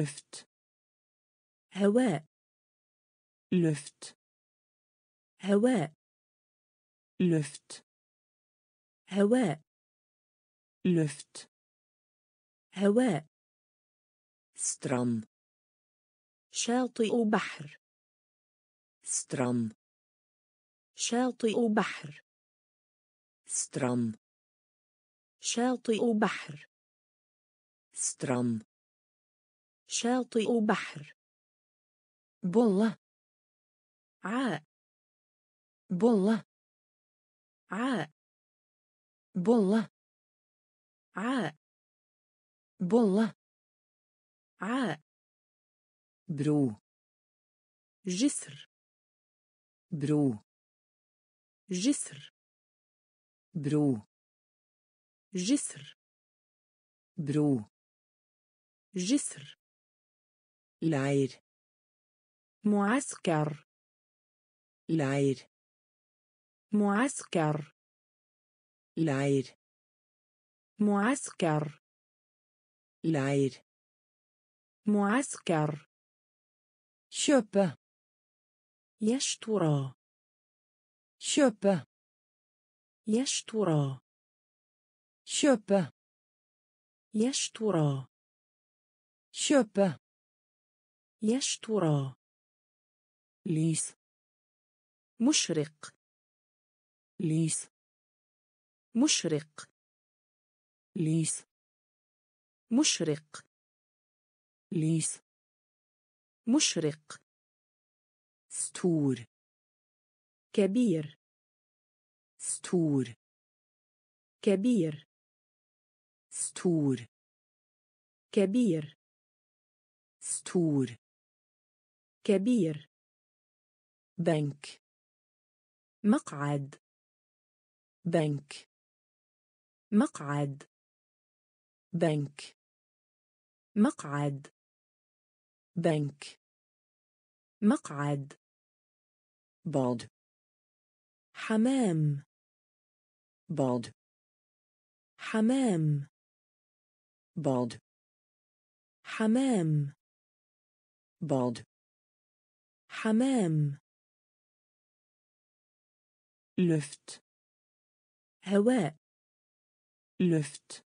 لفت. هواء. لفت. هواء. لفت. هواء. لفت. هواء. سترام شاطئ بحر. سترام شاطئ بحر. سترام شاطئ بحر. سترام شاطئ بحر. بولة عاء. بولة عاء. بولة عاء. بولة عاء. برو. جسر. برو. جسر. برو. جسر. برو. جسر. Leir معسكر leir معسكر leir معسكر leir معسكر kjøpe يشترى kjøpe يشترى kjøpe يشترى kjøpe يشترى. lys مشرق. lys مشرق. lys مشرق. lys مشرق. stor كبير. stor كبير. stor كبير. stor كبير. bänk مقعد. bänk مقعد. bänk مقعد. bänk مقعد. bad حمام. bad حمام. bad حمام. bad حمام. luft هواء. luft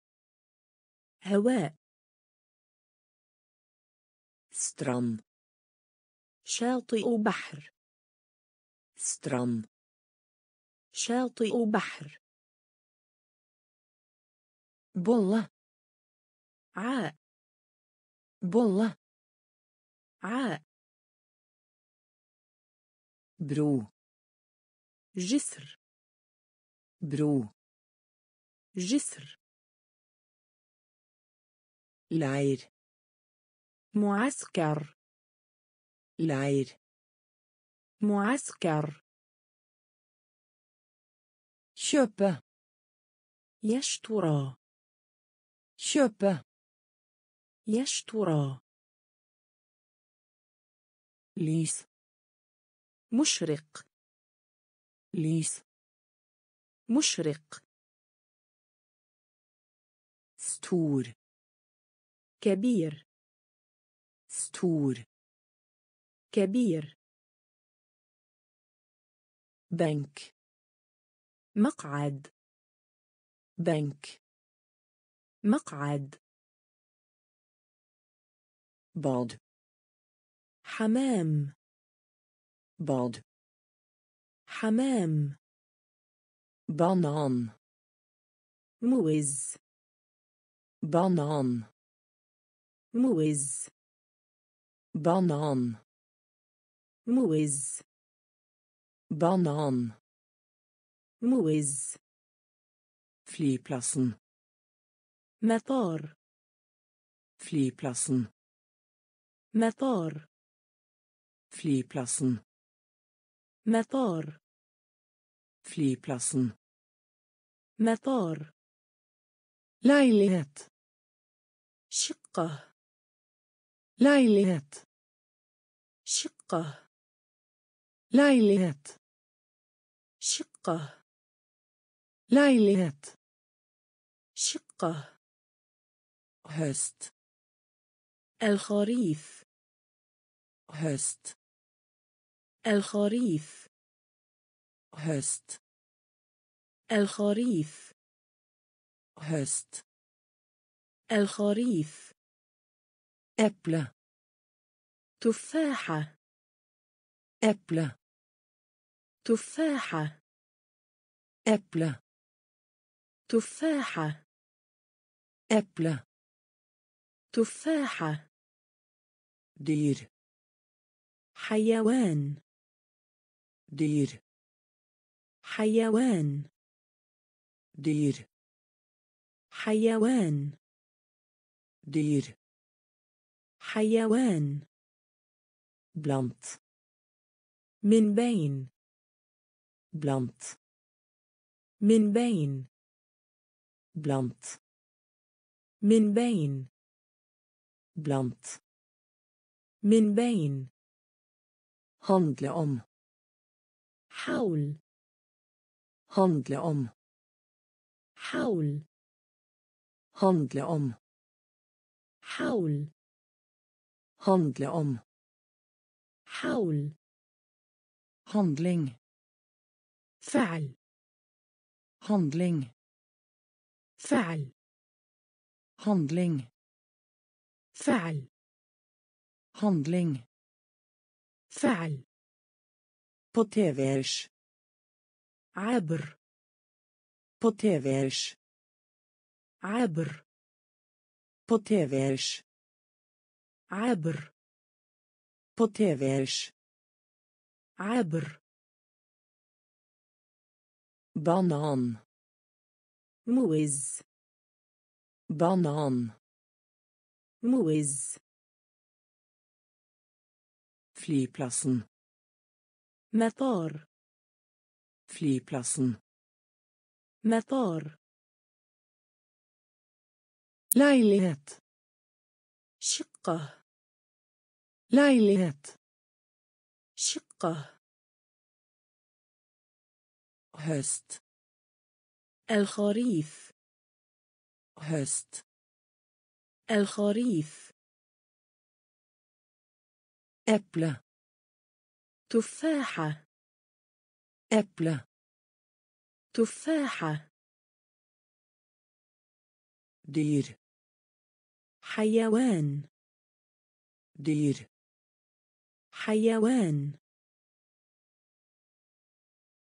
هواء. strand شاطئ بحر. strand شاطئ بحر. bolle عاء. bolle عاء. bro. جسر. bro. جسر. leir معسكر. leir معسكر. kjøpe يشترى. kjøpe يشترى. ليس. مشرق. lys مشرق. stor كبير. stor كبير. bänk مقعد. bänk مقعد. bad حمام. Bad حمام banan موز banan موز banan موز banan موز flyplassen مطار flyplassen مطار flyplassen مطار flyplassen مطار leilighet شقة leilighet شقة leilighet شقة leilighet شقة höst الخريف höst الخريف. Höst. الخريف. Höst. الخريف. Äpple. تفاحة. Äpple. تفاحة. Äpple. تفاحة. Äpple. تفاحة. Dyr. حيوان. Dyr حيوان dyr حيوان dyr حيوان blant من بين blant من بين blant من بين blant من بين handle om حول handle om حول handle om حول handle om حول handling فعل handling فعل handling فعل handling فعل på tvers عبر på tvers عبر på tvers عبر på tvers عبر banan موز banan موز flyplassen مطار فليبلاسن مطار ليليت شقة ليليت شقة هست الخريف هست الخريف أبلة تفاحة. äpple تفاحة. dyr حيوان. dyr حيوان.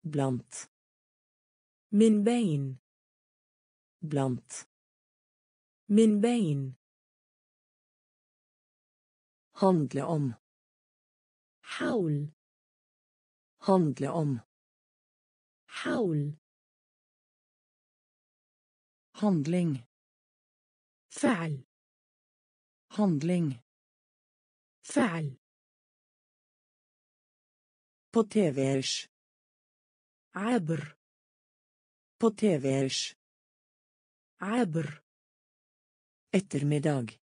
blant من بين. blant من بين. handle om حول. Handle om حول handling فعل handling فعل på tvers عبر på tvers عبر ettermiddag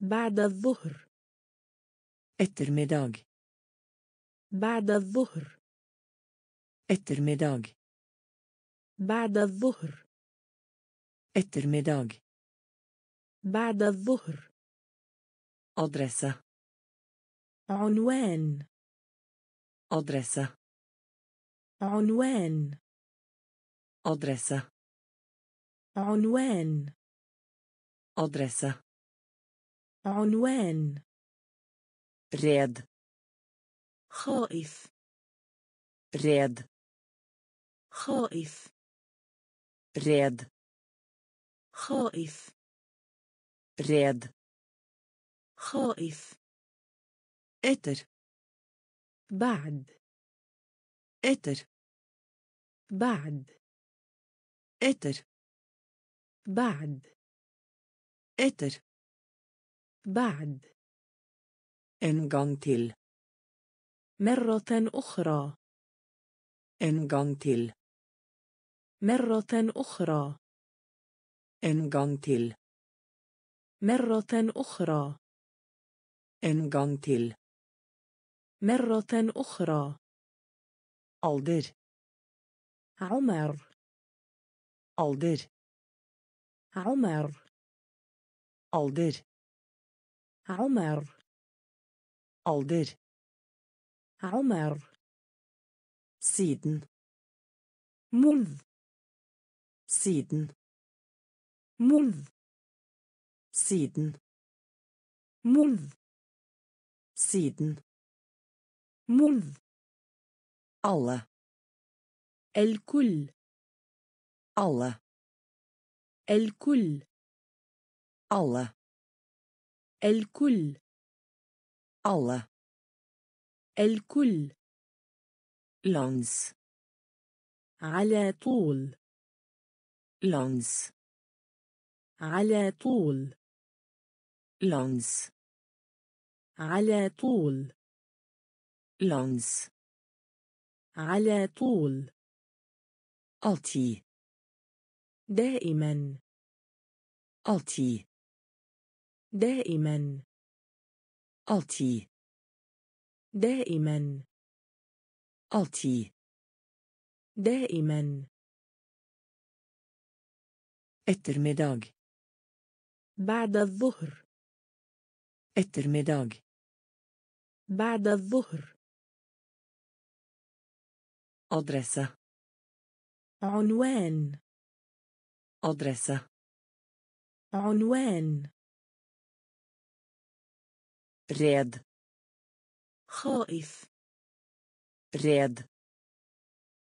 بعد الظهر ettermiddag بعد الظهر ettermiddag بعد الظهر ettermiddag بعد الظهر adresse عنوان adresse عنوان adresse عنوان adresse عنوان red خائف. رد خائف. رد خائف. redd خائف. etter. بعد. etter. بعد. etter. بعد. etter. بعد. en gang til. مرة أخرى en gang til مرة أخرى en gang til مرة أخرى en gang til مرة أخرى alder عمر alder عمر alder عمر alder عمر سيدن منذ سيدن منذ سيدن منذ سيدن منذ الله الكل الله الكل الله الكل الله الكل. langs على طول. langs على طول. langs على طول. langs على طول. alltid دائما. alltid دائما. alltid دائما. ألتي. دائما. ettermiddag بعد الظهر. ettermiddag بعد الظهر. أدرسة. عنوان. أدرسة. عنوان. رياض. خائف. رد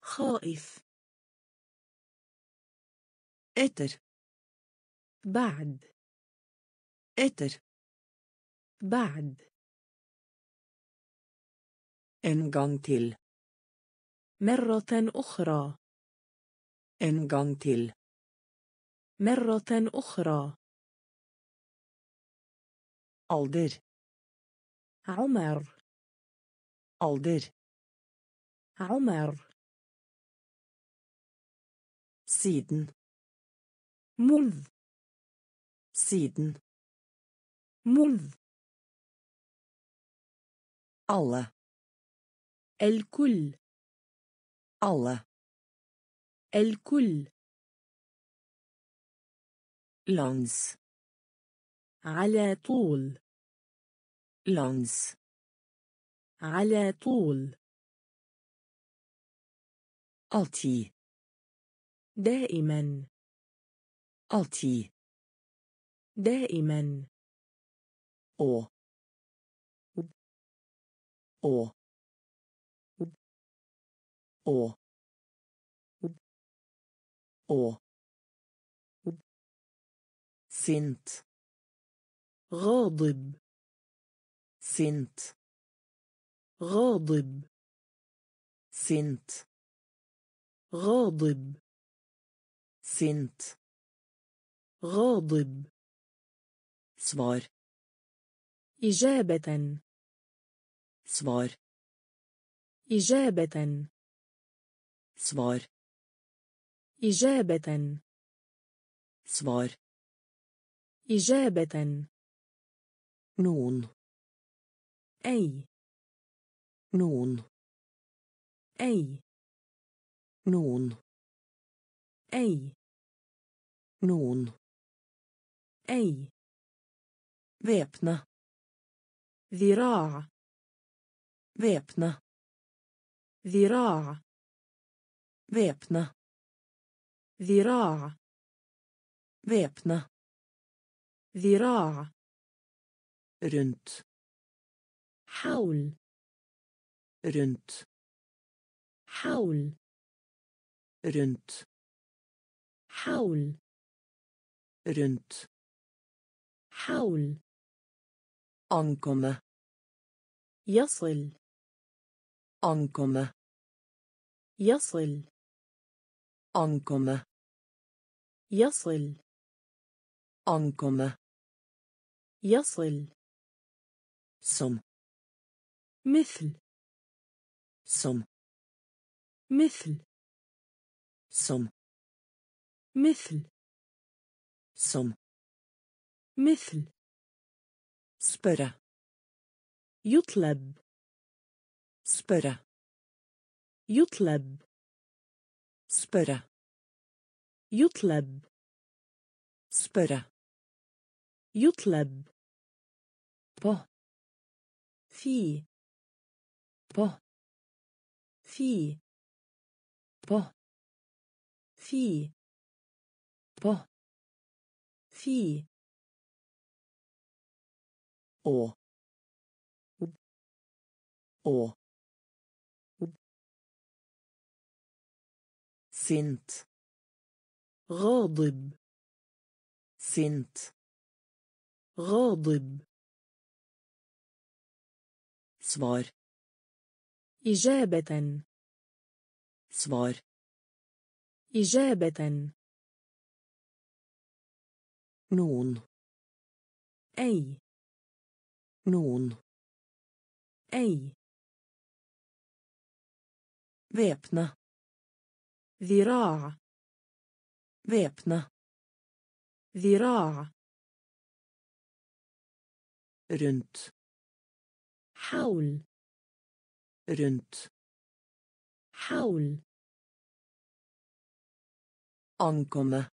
خائف. إتر. بعد. إتر. بعد. ان gang til مرة أخرى. ان gang til مرة أخرى. alder عمر. Alder عمر siden منذ siden منذ alle الكل alle الكل langs على طول langs على طول. ألتي. دائما. ألتي. دائما. أو. أو. أو. أو. سنت. غاضب. سنت. غاضب. sint غاضب. sint غاضب. Svar. إجابة. Svar. إجابة. Svar. إجابة. Svar. إجابة. Noen. أي. Noen أي noen أي noen أي væpne ذراع væpne ذراع væpne ذراع væpne ذراع rundt حول rundt حول rundt حول rundt حول ankomme يصل ankomme يصل ankomme يصل ankomme يصل som مثل som مثل som مثل som مثل spørre يطلب spørre يطلب spørre يطلب spørre يطلب på في på في på في på في å å sint غاضب sint غاضب svar إجابة svar إجابة noen أي noen أي væpne ذراع væpne ذراع rundt حول rundt حول ankomme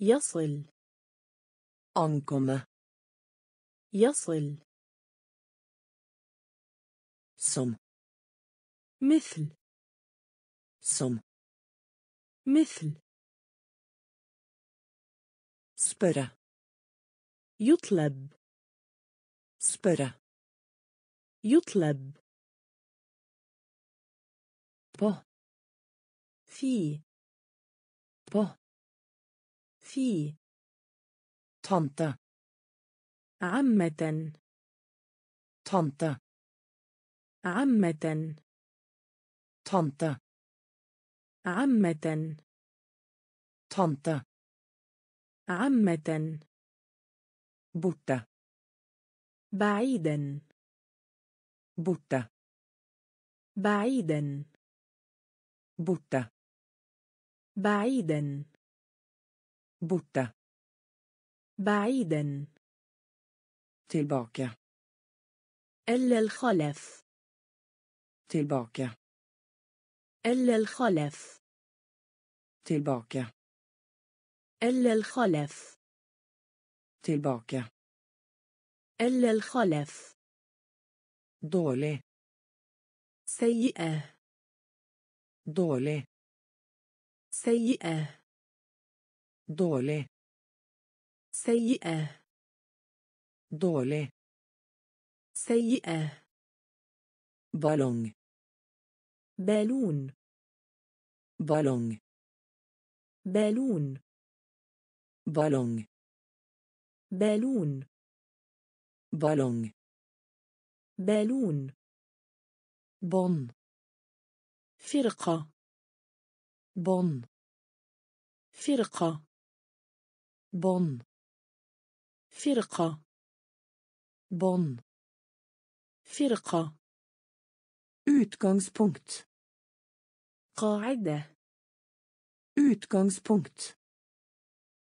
يصل ankomme يصل som مثل som مثل spørre يطلب spørre يطلب på في på في tante عمة tante عمة tante عمة tante عمة borte بعيدا borte بعيدا borte بعيدا. borte بعيدا. tilbake إلا الخلف. tilbake إلا الخلف. tilbake إلا الخلف. tilbake إلا الخلف. dårlig سيئة. Dårlig سيئة dårlig سيئة dårlig سيئة ballong بالون ballong بالون ballong بالون ballong بالون bånd فرقة bånd فرقة bånd فرقة bånd فرقة utgangspunkt قاعدة utgangspunkt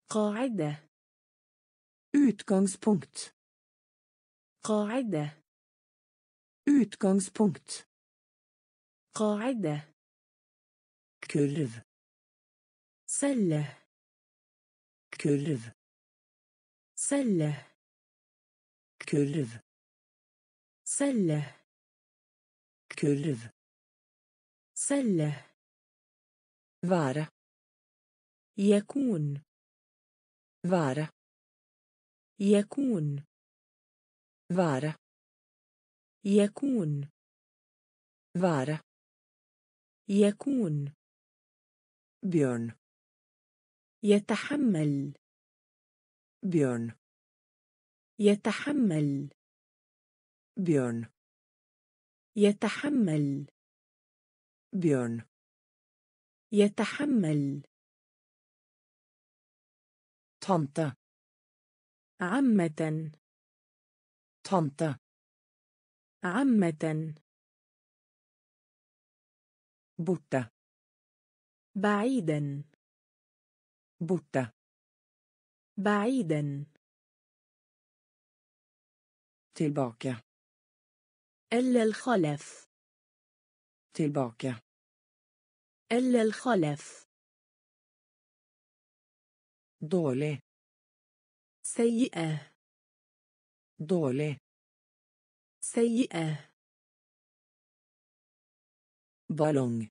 قاعدة utgangspunkt قاعدة utgangspunkt قاعدة. كيرف سلة. كيرف سلة. كيرف سلة. كيرف سلة. وارا يكون. وارا يكون. وارا يكون. وارا يكون. Bjørn يتحمل. Bjørn يتحمل. Bjørn يتحمل. Bjørn يتحمل. Tante. عمة. Tante. عمة. بوتا بعيدا. بوتا بعيدا. تلباكا إلا الخلف. تلباكا إلا الخلف. دولي سيئة. دولي سيئة. Ballong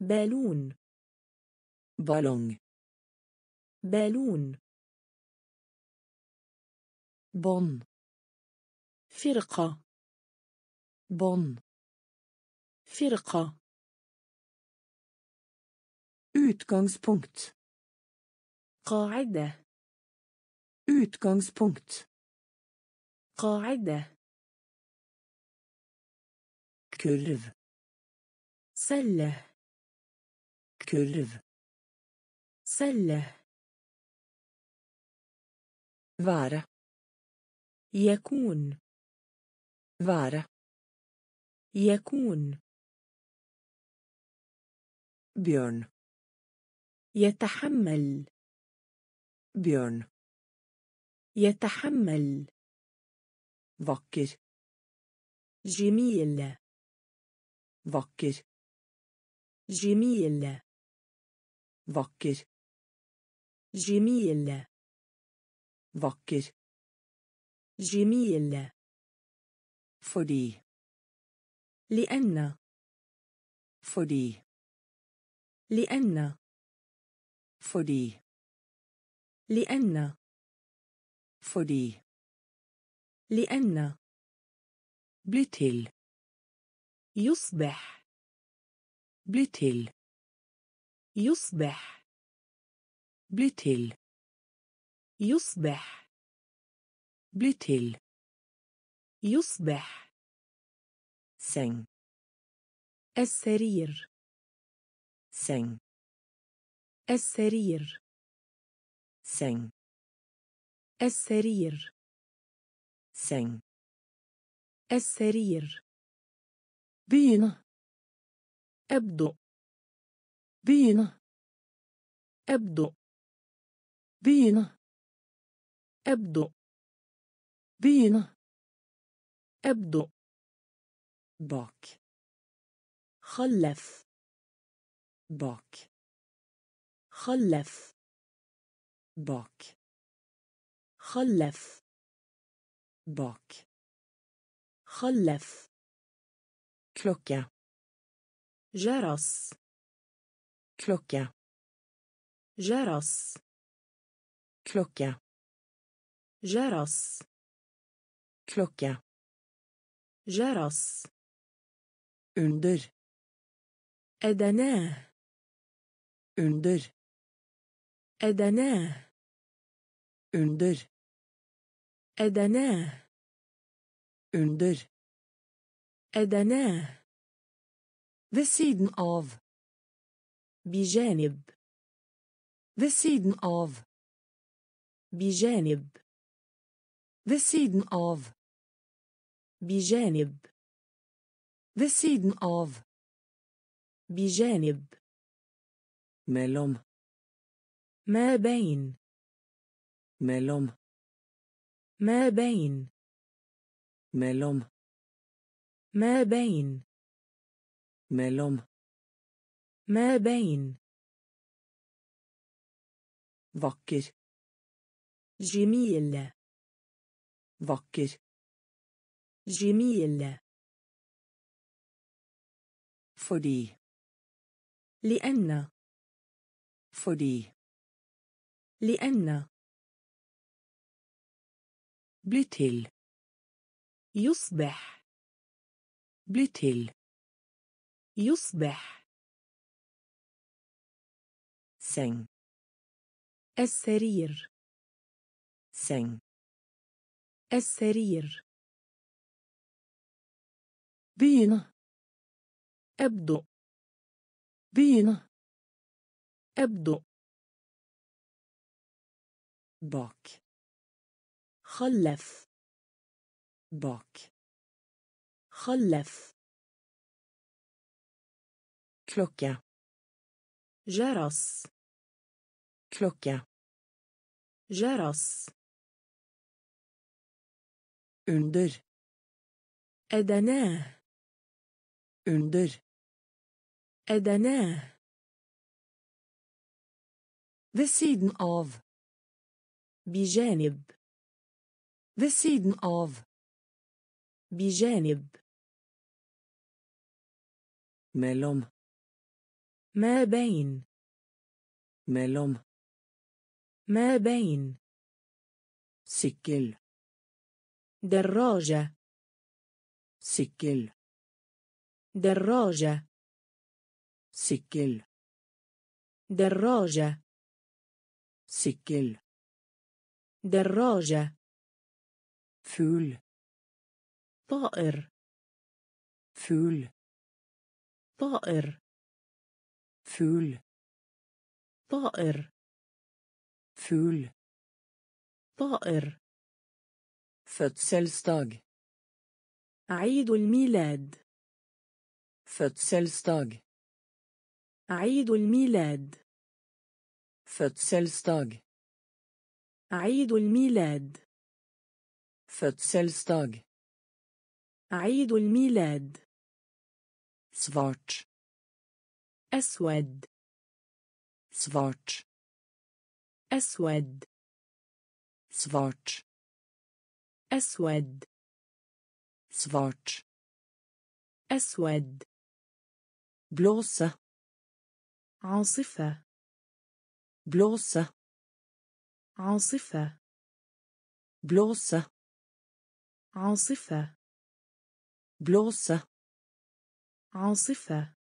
بالون ballong بالون bånd فرقة bånd فرقة utgangspunkt قاعدة utgangspunkt قاعدة kurv سلة. كرف سلة. وارة يكون. وارة يكون. بيرن. يتحمل. بيرن. يتحمل. وكر جميل. وكر جميل vakker جميل vakker جميل fordi لأن fordi لأن fordi لأن fordi لأن bli til يصبح bli til. يصبح. bli til. يصبح. bli til. يصبح. سن. السرير. سن. السرير. سن. السرير. سن. السرير. بينه أبدو. بينا. أبدو. بينا. أبدو. بينا. أبدو. باك. خلف. باك. خلف. باك. خلف. باك. خلف. klocka جرس klokke جرس klokke جرس klokke جرس under أدناه under أدناه under أدناه under أدناه ved siden av بجانب ved siden av بجانب ved siden av بجانب ved siden av بجانب mellom ما بين mellom ما بين mellom ما بين mellom ما بين vakker جميل vakker جميل fordi لأن fordi لأن bli til يصبح bli til يصبح. seng السرير. seng السرير. begynne أبدو. begynne أبدو. bak خلف. bak خلف. Klokke جرس klokke جرس under أدناه under أدناه ved siden av بجانب Ved siden av. بجانب Mellom. ما بين Mellom. ما بين Sykkel. دراجة Sykkel. دراجة Sykkel. دراجة Sykkel. دراجة Fugl. طائر Fugl. طائر Fugl. طائر Fugl. طائر Fødselsdag. عيد الميلاد Fødselsdag. عيد الميلاد Fødselsdag. عيد الميلاد Fødselsdag. عيد الميلاد Svart. أسود Svart. أسود Svart. أسود Svart. أسود Blåse. عاصفة Blåse. عاصفة Blåse. عاصفة Blåse. عاصفة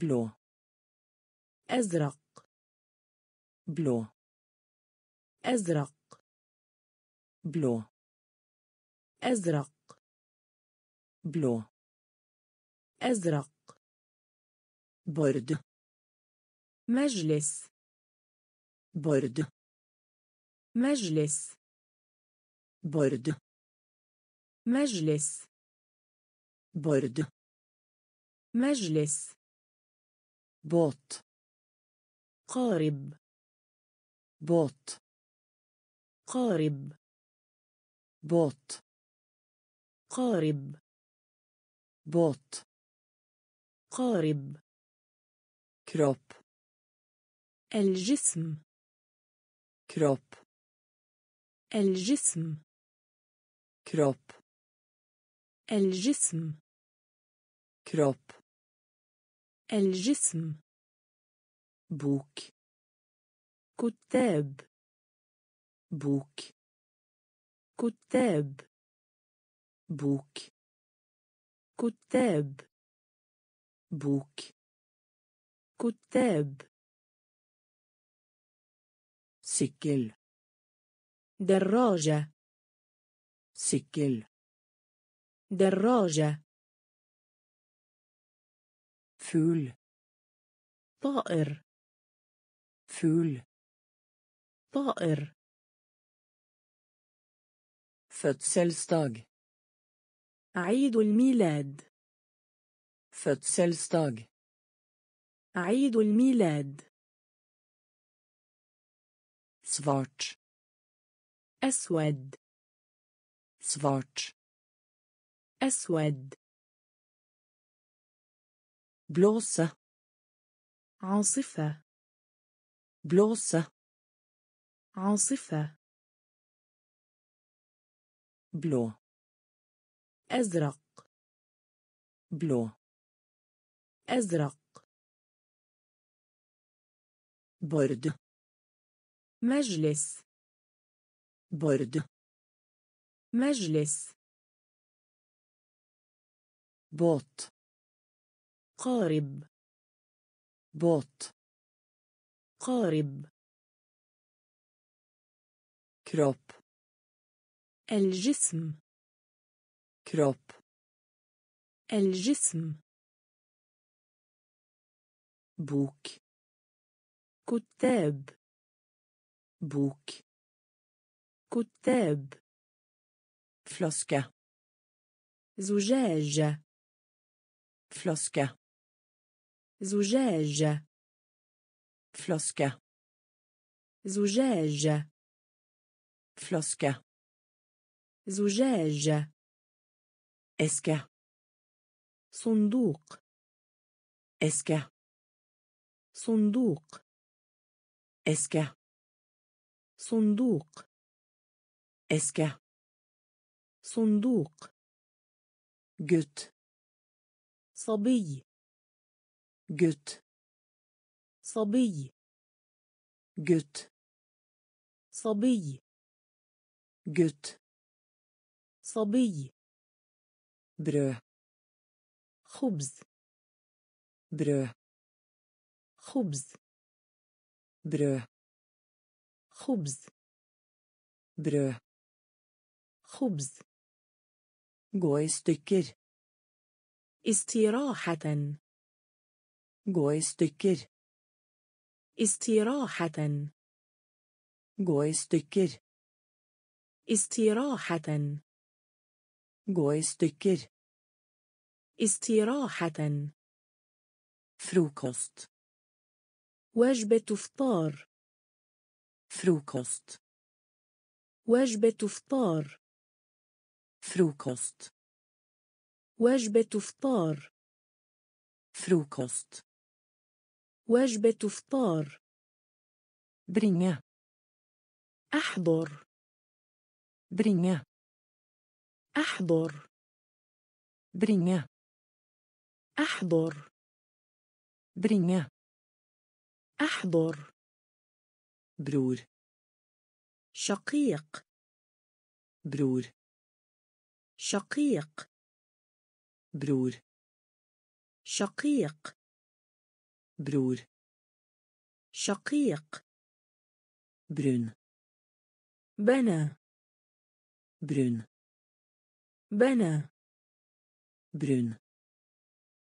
Blå. أزرق Blå. أزرق Blå. أزرق Blå. أزرق Bord. مجلس Bord. مجلس Bord. مجلس Bord. مجلس båt. قارب. båt. قارب. båt. قارب. båt. قارب. kropp. الجسم. kropp. الجسم. كروب. الجسم. كروب. الجسم Bok. كتاب Bok. كتاب Bok. كتاب Bok. كتاب Sykkel. دراجة Sykkel. دراجة fugl. طائر. fugl. طائر. fødselsdag عيد الميلاد. fødselsdag عيد الميلاد. سفارت. أسود. سفارت. أسود. بلوسة. عاصفة. بلوسة. عاصفة. بلو. أزرق. بلو. أزرق. برد. مجلس. برد. مجلس. بوت. قارب. بوت قارب. كروب. الجسم. kropp. الجسم. bok. كتاب. bok. كتاب. flaske. زجاجة. flaske. زجاج Flaske. زجاج Flaske. زجاج Eske. صندوق Eske. صندوق Eske. صندوق Eske. صندوق Gutt. صبي Gutt. صبي Gutt. صبي Gutt. صبي Brød. خبز Brød. خبز Brød. خبز Brød. خبز Gå i stykker. استراحة Gå i stykker. استراحة Gå i stykker. استراحة Gå i stykker. استراحة Frokost. وجبة إفطار Frokost. وجبة إفطار Frokost. وجبة إفطار Frokost. وجبة إفطار Bringe. أحضر Bringe. أحضر Bringe. أحضر Bringe. أحضر Bror. شقيق Bror. شقيق Bror. شقيق Bror شقيق brun بني brun بني brun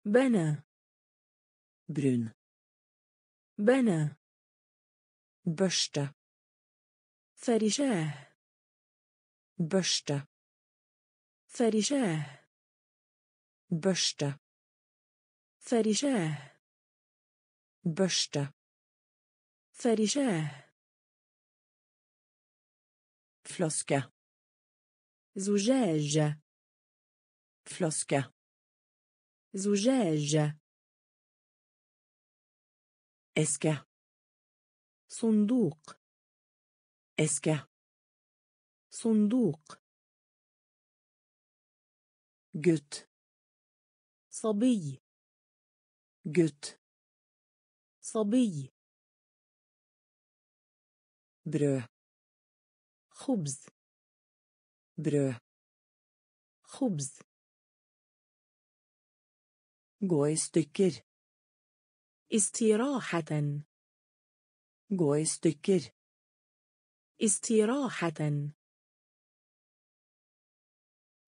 بنا برن بنا بشتة فرشاة بشتة فرشاة بشتة فرشاة Børste. فرشاه Flaske. زجاج Flaske. زجاج Eske. صندوق Eske. صندوق Gutt. صبي Gutt. صبي Brød. خبز Brød. خبز Gå i stykker. استراحة Gå i stykker. استراحة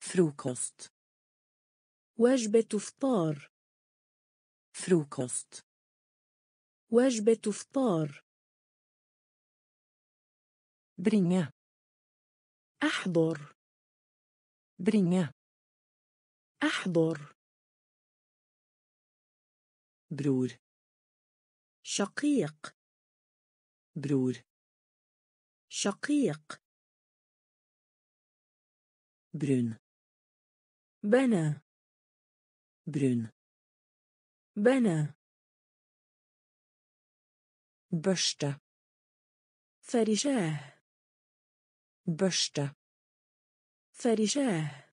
Frokost. وجبة إفطار Frokost. وجبة إفطار Bringe. أحضر Bringe. أحضر Bror. شقيق Bror. شقيق Brun. بنى Brun. بنى Børste. فرشاه Børste. فرشاه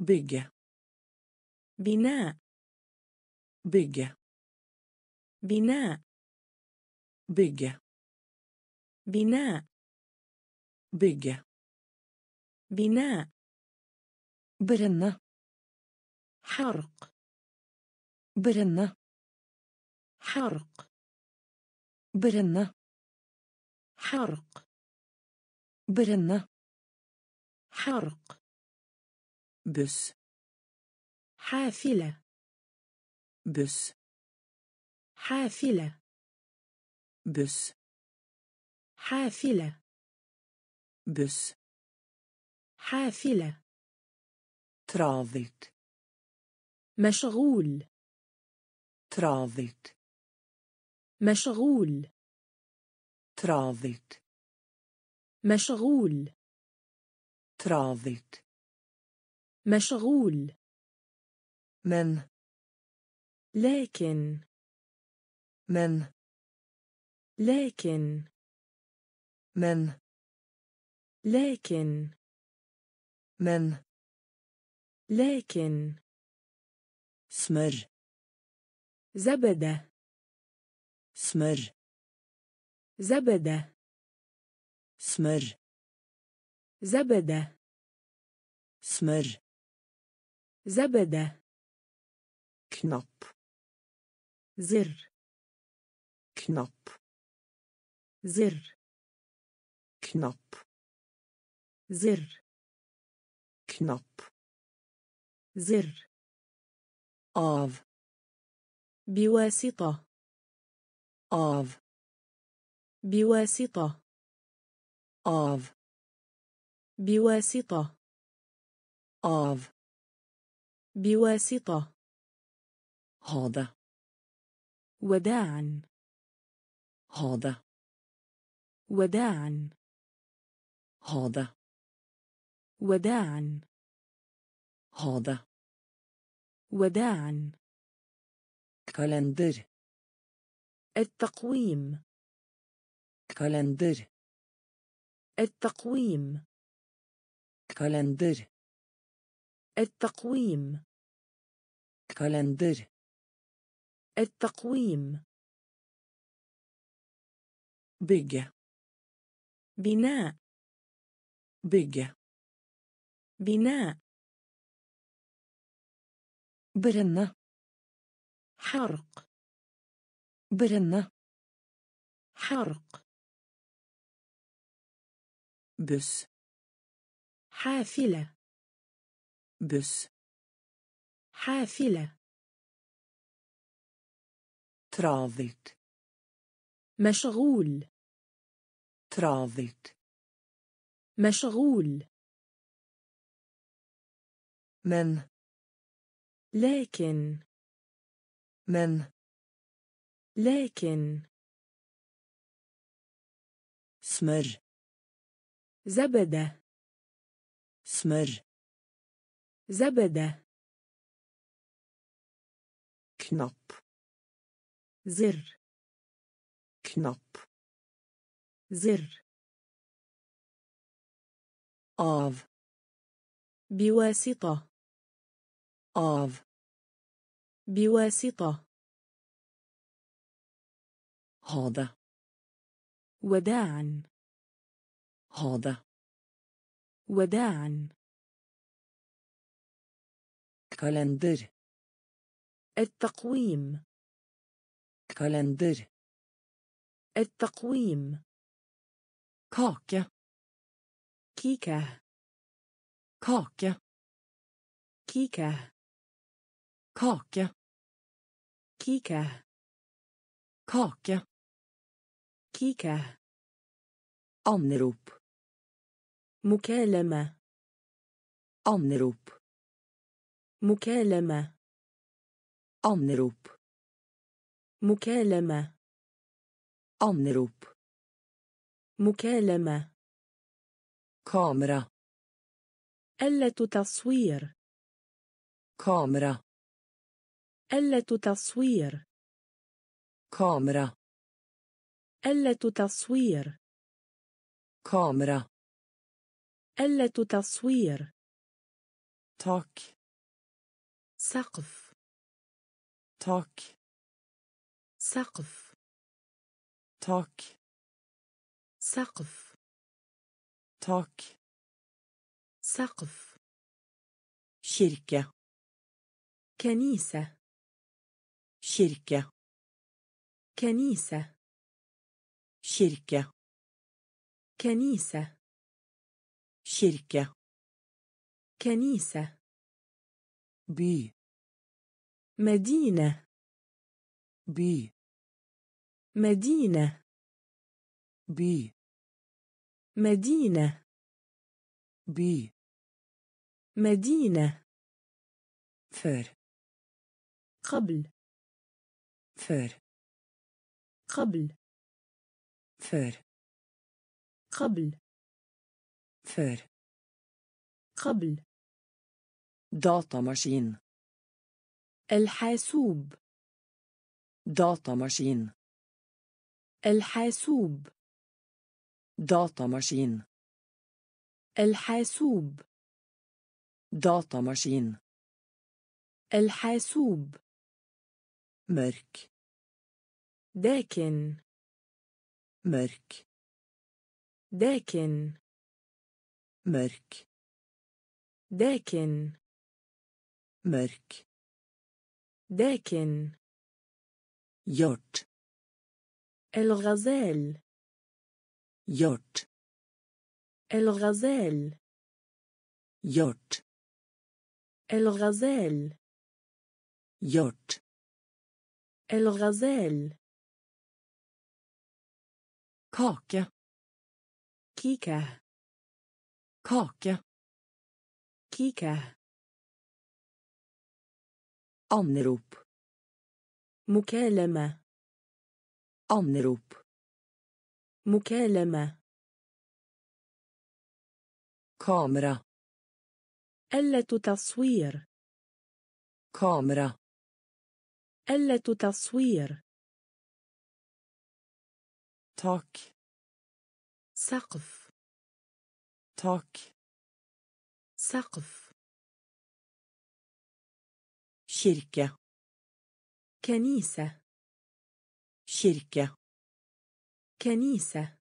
Bygge. بناء Bygge. بناء Bygge. بناء Bygge. بناء Brenne. حرق Brenne. حرق Brenne. حرق Brenne. حرق Buss. حافلة Buss. حافلة Buss. حافلة Buss. حافلة Travelt. مشغول Travelt. مشغول Travelt. مشغول Travelt. مشغول Men. لكن Men. لكن Men. لكن men لكن smør زبدة smør زبدة smør زبدة smør زبدة knapp زر knapp زر knapp زر knapp زر av بواسطة av بواسطة. av بواسطة. av بواسطة. det وداعا. det وداعا. det وداعا. det وداعا. kalender التقويم. كالندر. التقويم. Kalender. التقويم. Kalender. التقويم. bygge. بناء. bygge. بناء. brenne. حرق. Brenne حرق buss حافلة buss حافلة travelt مشغول travelt مشغول men لكن men لكن smør زبدة smør زبدة knapp زر knapp زر av بواسطة av بواسطة. Ha det. وداعا. Ha det. وداعا. Kalender. التقويم. Kalender. التقويم. كاكا كيكا كاكا كيكا كاكا كيكا كاكا كيكة anrop مكالمة. anrop مكالمة. anrop مكالمة. anrop مكالمة. kamera آلة تصوير. kamera آلة تصوير. kamera آلة تصوير kamera آلة تصوير tak سقف. tak سقف. tak سقف. tak سقف. kirke كنيسة. kirke كنيسة. Kirke كنيسة. kirke كنيسة. by مدينة. by مدينة. by مدينة. by مدينة. før قبل. før قبل. Før قبل før قبل datamaskin الحاسوب datamaskin الحاسوب datamaskin الحاسوب datamaskin الحاسوب mörk داكن mörk داكن. mörk داكن. mörk داكن. hjort الغزال. hjort الغزال. hjort الغزال. hjort الغزال. Kake. كيكة kake. كيكة anrop مكالمة anrop مكالمة kamera. آلة تصوير kamera. آلة تصوير tak سقف tak سقف kirke كنيسة kirke كنيسة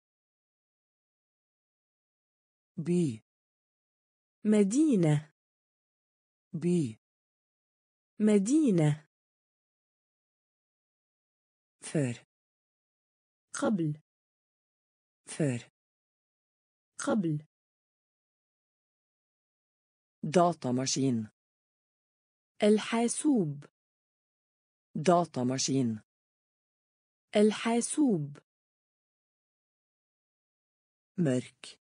by مدينة by مدينة før قبل. Før قبل datamaskin الحاسوب datamaskin الحاسوب mörk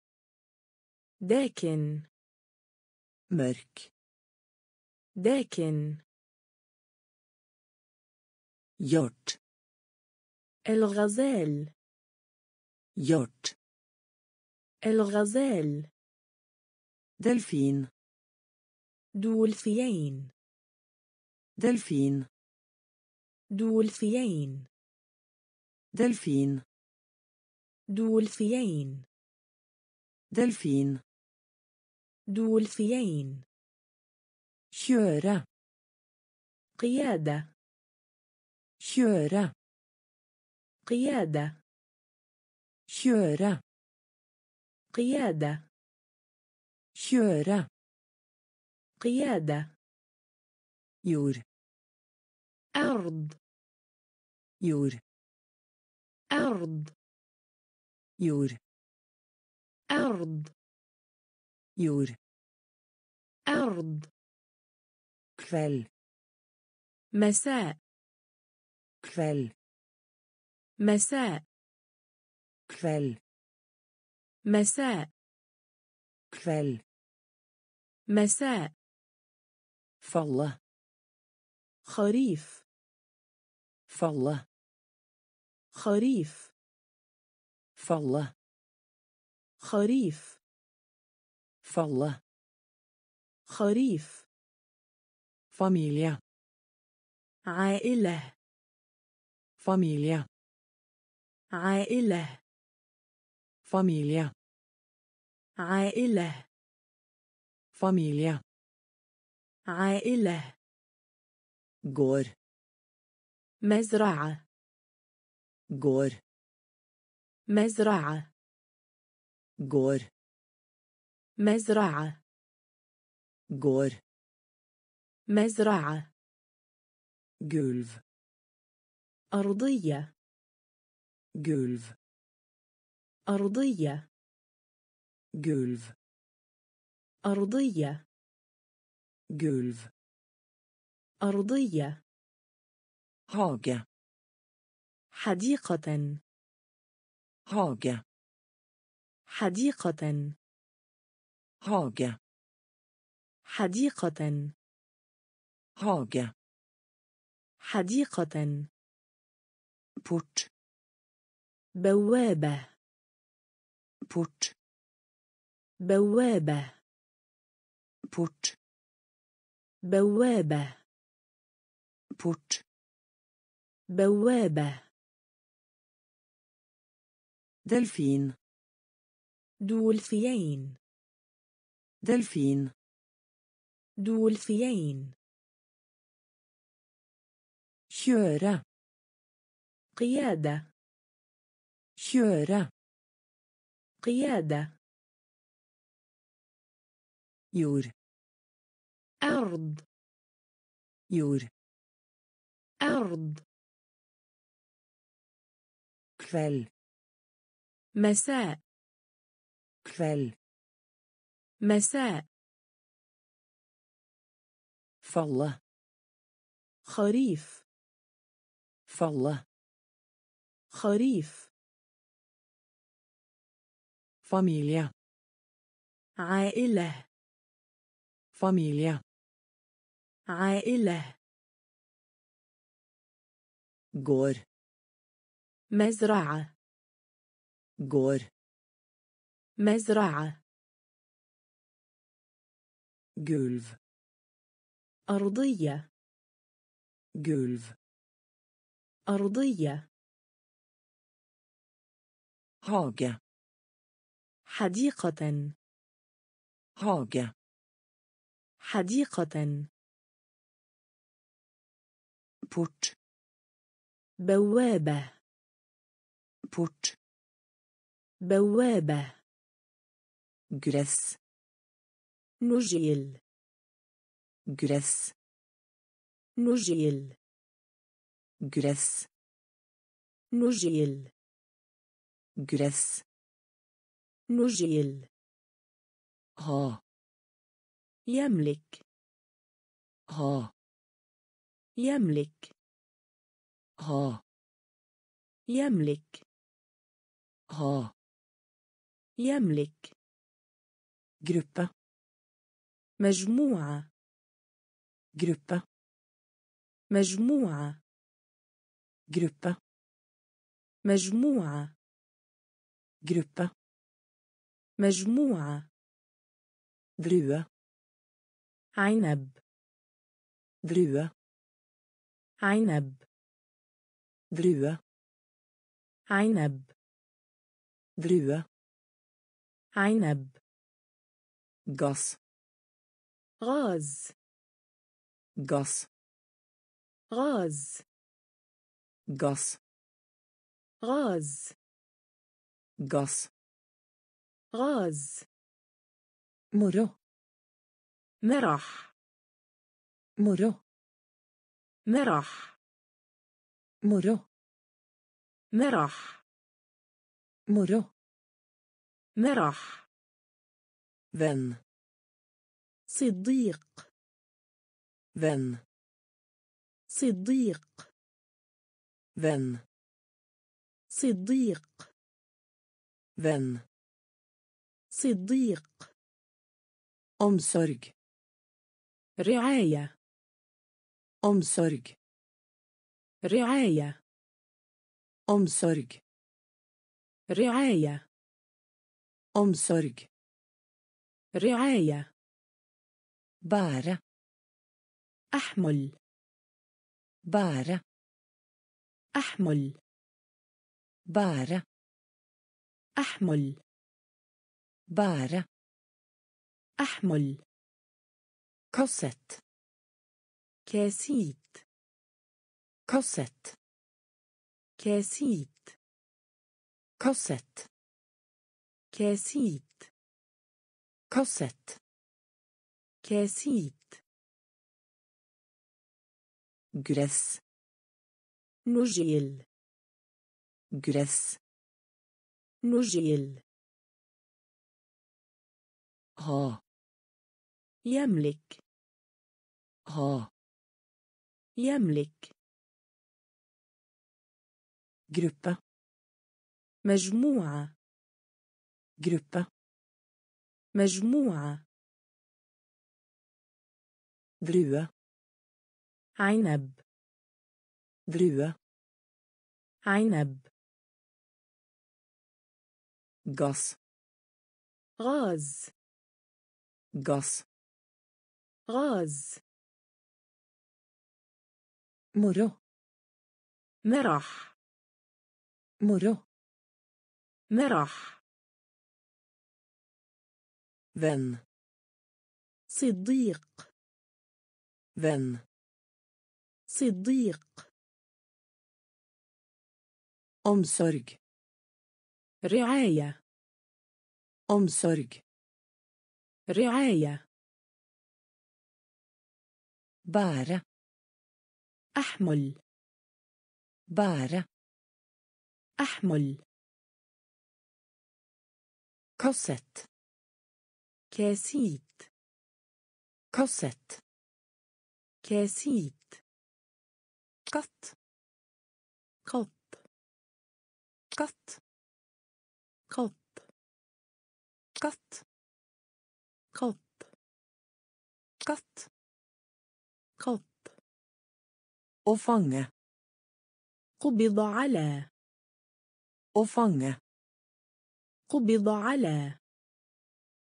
داكن mörk داكن hjort الغزال hjort. الغزال delfin. دولفين delfin. دولفين delfin. دولفين delfin. دولفين kjøre قيادة kjøre قيادة kjøre قيادة kjøre قيادة jord أرض jord أرض jord أرض jord أرض kveld مساء kveld مساء كفل مساء كفل مساء فالله خريف فالله خريف فالله خريف فالله خريف فاميليا عائله فاميليا عائله familie عائلة familie عائلة gård مزرعة gård مزرعة gård مزرعة gård مزرعة gulv أرضية gulv أرضية. Gulv. أرضية. Gulv. أرضية. Hage. حديقة. Hage. حديقة. Hage. حديقة. Hage. حديقة. Port. بوابة. بوت بوابة بوت بوابة بوت بوابة دلفين دولفيين دلفين دولفيين شورا قيادة شورا قيادة يور. أرض. يور. أرض. كفل. مساء. كفل. مساء. فلا خريف. فلا خريف. Familie. عائلة Familie. عائلة Gård. مزرعة Gård. مزرعة Gulv. أرضية Gulv. أرضية Hage. حديقة Hage. حديقة Port. بوابة Port. بوابة Gress. نجيل Gress. نجيل Gress. نجيل Gress. نجيل Ha. يملك Ha. يملك Ha. يملك Ha. يملك Gruppe. مجموعة Gruppe. مجموعة Gruppe. مجموعة Gruppe. مجموعة Drue. عنب Drue. عنب Drue. عنب Drue. عنب. غاز Gass. غاز Gass. غاز Gass. غاز. مرو. مرح. مرو. مرح. مرو. مرح. مرو. مرح. ذن. صديق. ذن. صديق. ذن. صديق. ذن. صديق Omsorg. رعاية Omsorg. رعاية Omsorg. رعاية Omsorg. رعاية Bære. أحمل Bære. أحمل Bære. أحمل بار أحمل. كاسيت كاسيت. كاسيت كاسيت. كاسيت كاسيت. كاسيت كاسيت. غرس نجيل. غرس نجيل. Ha. يملك Ha. يملك Gruppe. مجموعة Gruppe. مجموعة Drue. عنب Drue. عنب Gass. غاز غاز غاز. مرو. مرح. مرو. مرح. ون صديق. ون صديق. omsorg رعاية. omsorg رعاية. bære أحمل. bære أحمل. kassett كاسيت. kassett كاسيت. قط. قط. قط. قط. قط. Katt قط å fange قبض على å fange قبض على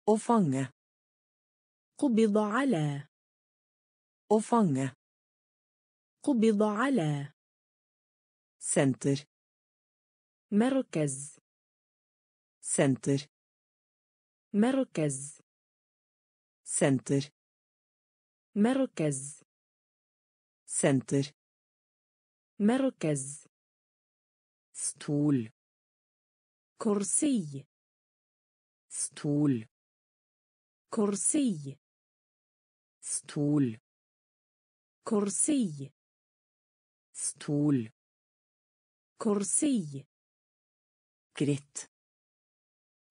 å fange قبض على å fange قبض على senter مركز senter مركز senter مركز. senter مركز. stol كرسي. stol كرسي. stol كرسي. stol كرسي. gritt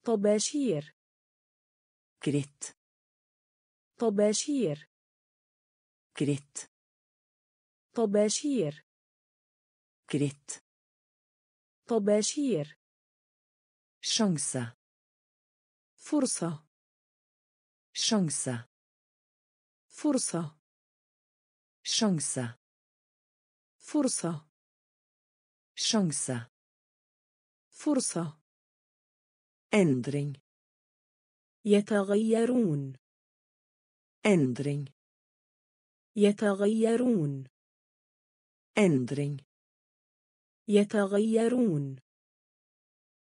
طباشير. gritt طباشير. Gritt طباشير gritt طباشير sjanse فرصة sjanse فرصة sjanse فرصة sjanse فرصة endring يتغيرون endring يتغيرون. endring يتغيرون.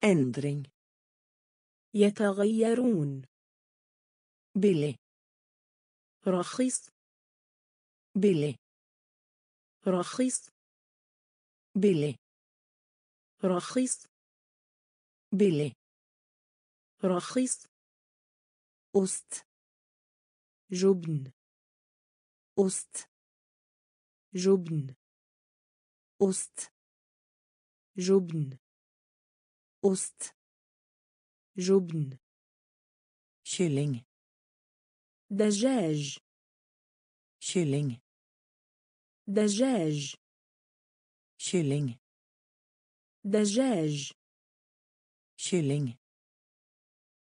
endring يتغيرون. billig رخيص. billig رخيص. billig رخيص. billig رخيص. ost جبن. Ost جبن ost جبن ost جبن kylling دجاج kylling دجاج kylling دجاج kylling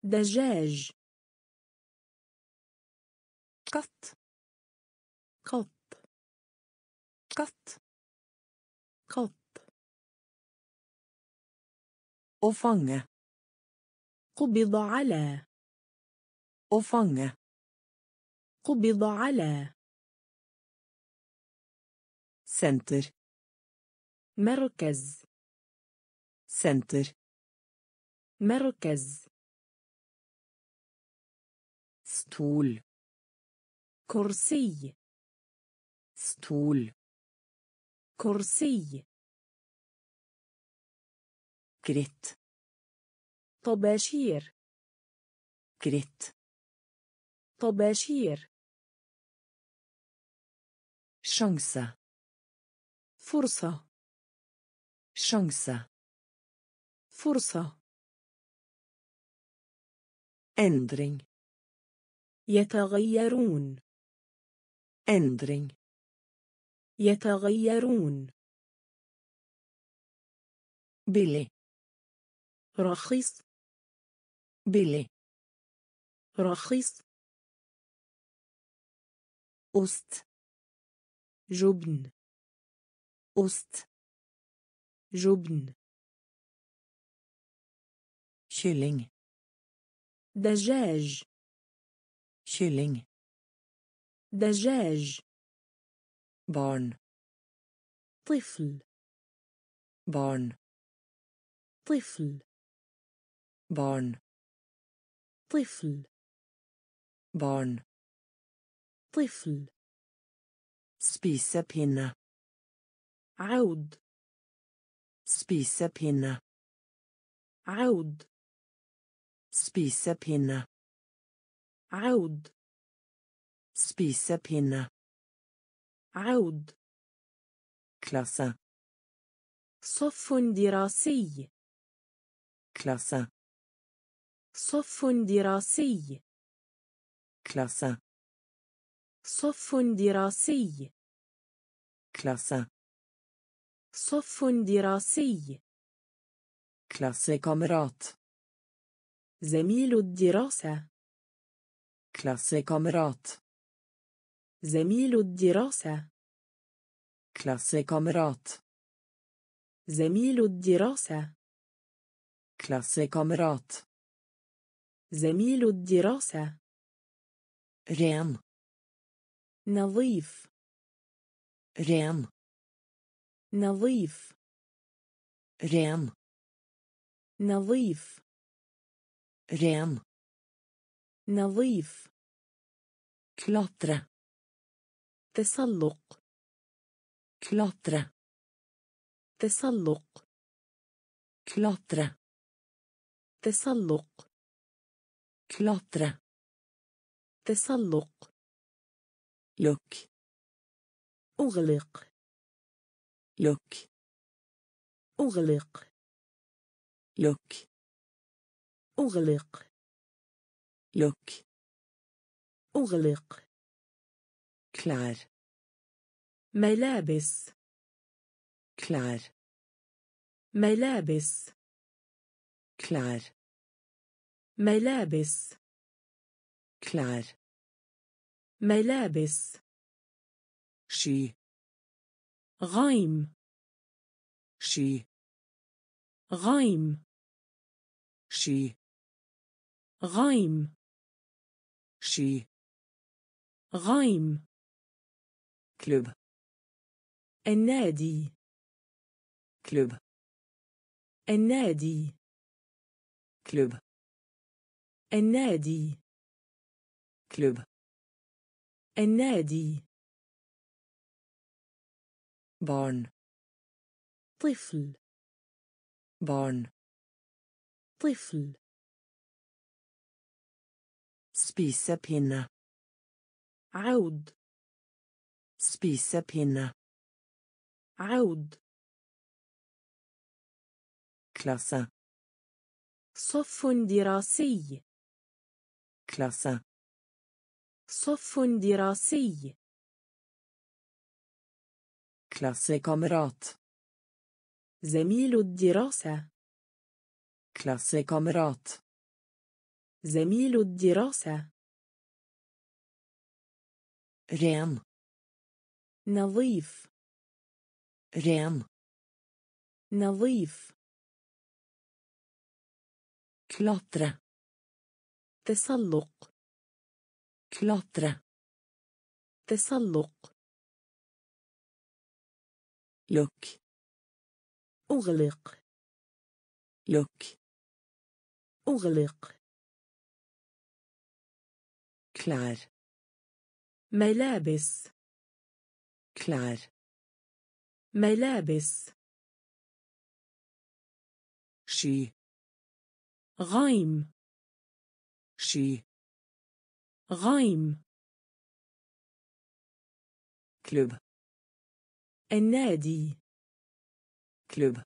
دجاج katt قط katt قط å fange قبض على å fange قبض على senter مركز senter مركز stol كرسي stol كرسي gritt طباشير gritt طباشير sjanse فرصة sjanse فرصة endring يتغيرون endring يتغيرون. بلي. رخيص. بلي. رخيص. أست جبن. أست جبن. شيلينغ. دجاج. شيلينغ. دجاج. Barn طفل barn طفل barn طفل barn طفل spisepinne عود spisepinne عود spisepinne عود spisepinne عود. كلاسة. صف دراسي. كلاسة. صف دراسي. كلاسة. صف دراسي. كلاسة. صف دراسي. كلاسة كامرات زميل الدراسة. كلاسة كامرات زميل الدراسة. Klassekamerat زميل الدراسة. Klassekamerat زميل الدراسة. Ren. نظيف. Ren. نظيف. Ren. نظيف. Ren. نظيف. Klatre. تسلق klatre تسلق klatre تسلق klatre تسلق lukk أغلق lukk أغلق lukk أغلق lukk أغلق klær ملابس klær ملابس klær ملابس klær ملابس sky. غيم sky. غيم sky. غيم sky. غيم كلب النادي كلب النادي كلب النادي كلب النادي بارن طفل بارن طفل سبيسة بينا عود spisepinne عود klasse صف دراسي klasse صف دراسي klassekamerat زميل الدراسة klassekamerat زميل الدراسة ren نظيف. ren نظيف. klatre تسلق. klatre تسلق. lukk أغلق. lukk أغلق. klær ملابس. Klær. ملابس sky. غيم sky. غيم klubb النادي klubb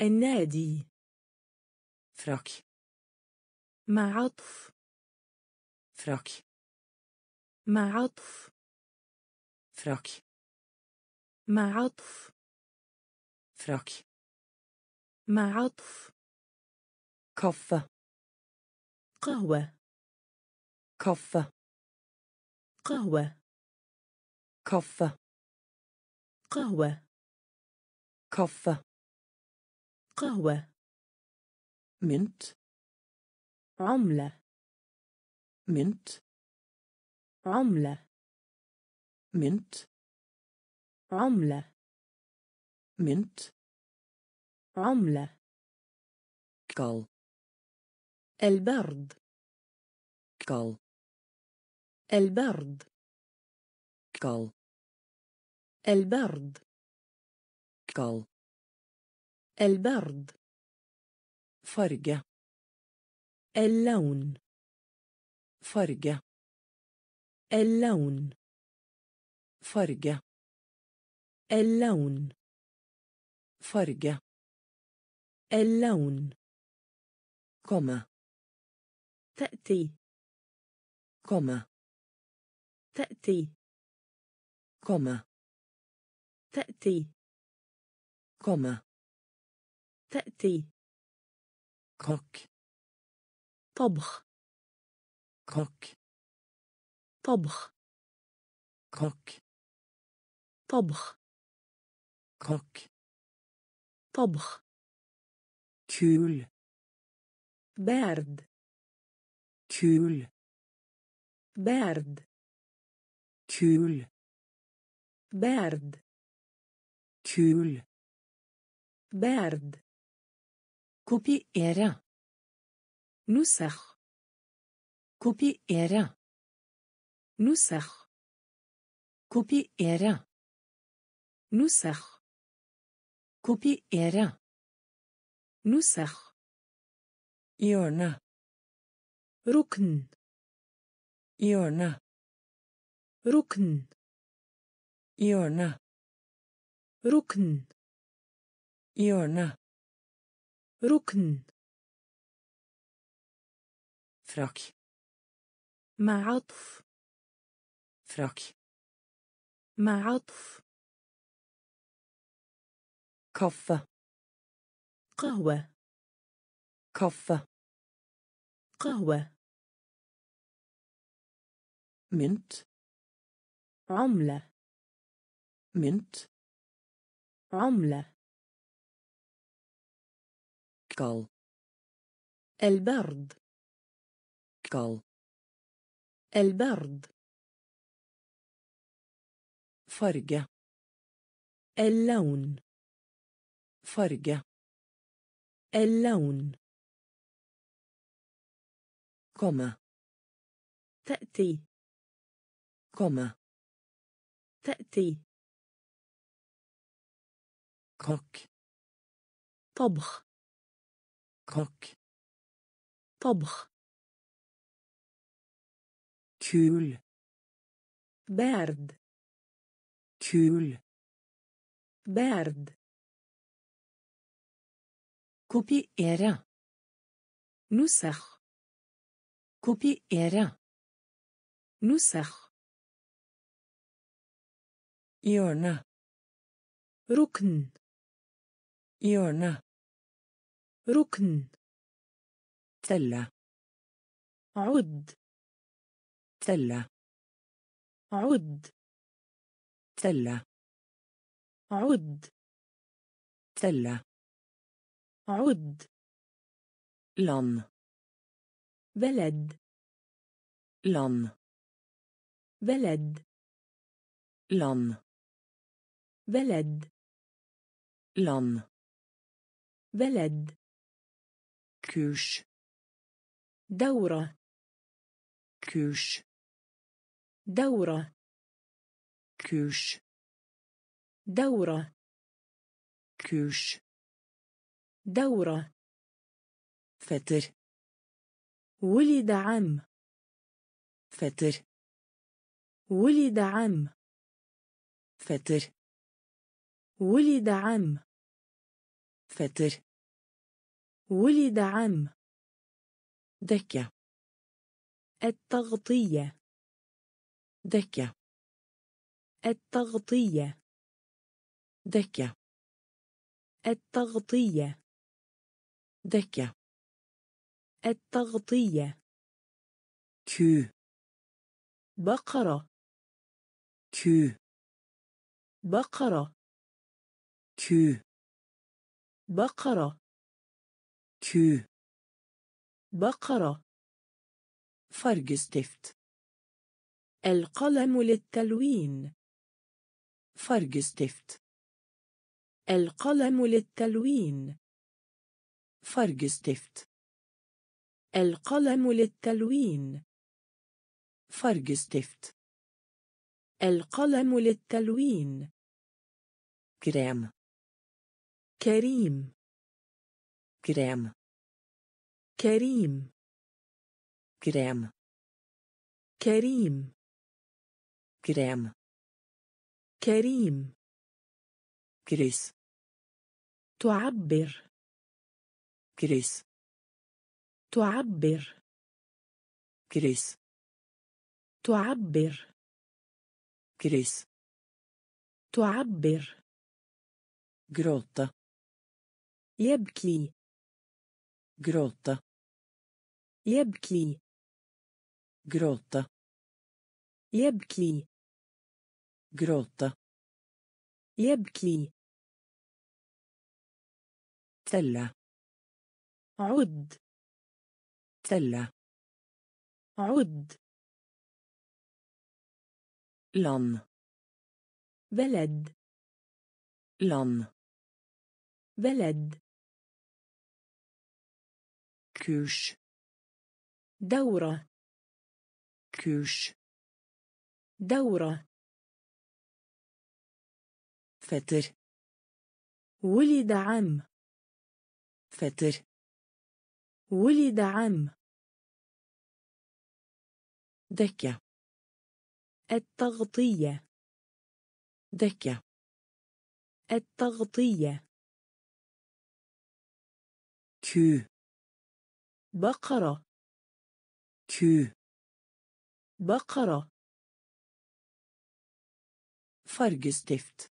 النادي frakk مع عطف frakk مع عطف فراك مع عطف فراك مع عطف كفة قهوة كفة قهوة كفة قهوة كفة قهوة منت عملة منت عمله mynt عملة mynt عملة kald البرد kald البرد kald البرد kald البرد farge اللون farge اللون farge اللون farge اللون komme تأتي komme تأتي komme تأتي komme تأتي kokk طبخ kokk طبخ kokk طبخ kokk طبخ kul بارد kul بارد kul بارد kul بارد kopiere نسخ kopiere نسخ kopiere نسخ kopiere نسخ hjørne ركن hjørne ركن hjørne ركن hjørne ركن frakk مع عطف frakk مع عطف kaffe قهوة. kaffe قهوة. mynt عملة. mynt عملة. kald البرد. kald البرد. farge اللون. Farge اللون komme تأتي komme تأتي kokk طبخ kokk طبخ kul بارد kul بارد kopiere نسخ kopiere نسخ hjørne ركن hjørne ركن telle عد telle عد telle عد telle عد. لأن بلد. لأن بلد. لأن بلد. لأن بلد. كوش. دورة. كوش. دورة. كوش. دورة. كوش. دورة. fetter ولد عم. fetter ولد عم. fetter ولد عم. fetter ولد عم. dekke التغطية. dekke التغطية. dekke التغطية. Dekke التغطية. ku بقرة. ku بقرة. ku بقرة. ku بقرة. fargestift القلم للتلوين. fargestift القلم للتلوين. Fargestift القلم للتلوين. fargestift القلم للتلوين. krem كريم. krem كريم. krem كريم. krem كريم. kryss تعبر. كريس. تعبر. krysse. تعبر. krysse. تعبر. gråte. يبكي. gråte. يبكي. gråte. يبكي. gråte. يبكي. تلا. عد. سلة عد. لأن بلد. لأن بلد. كوش. دورة. كوش. دورة. فتر. ولد عم. فتر. ولد عم. dekke التغطية. dekke التغطية. ku بقرة. ku بقرة. fargestift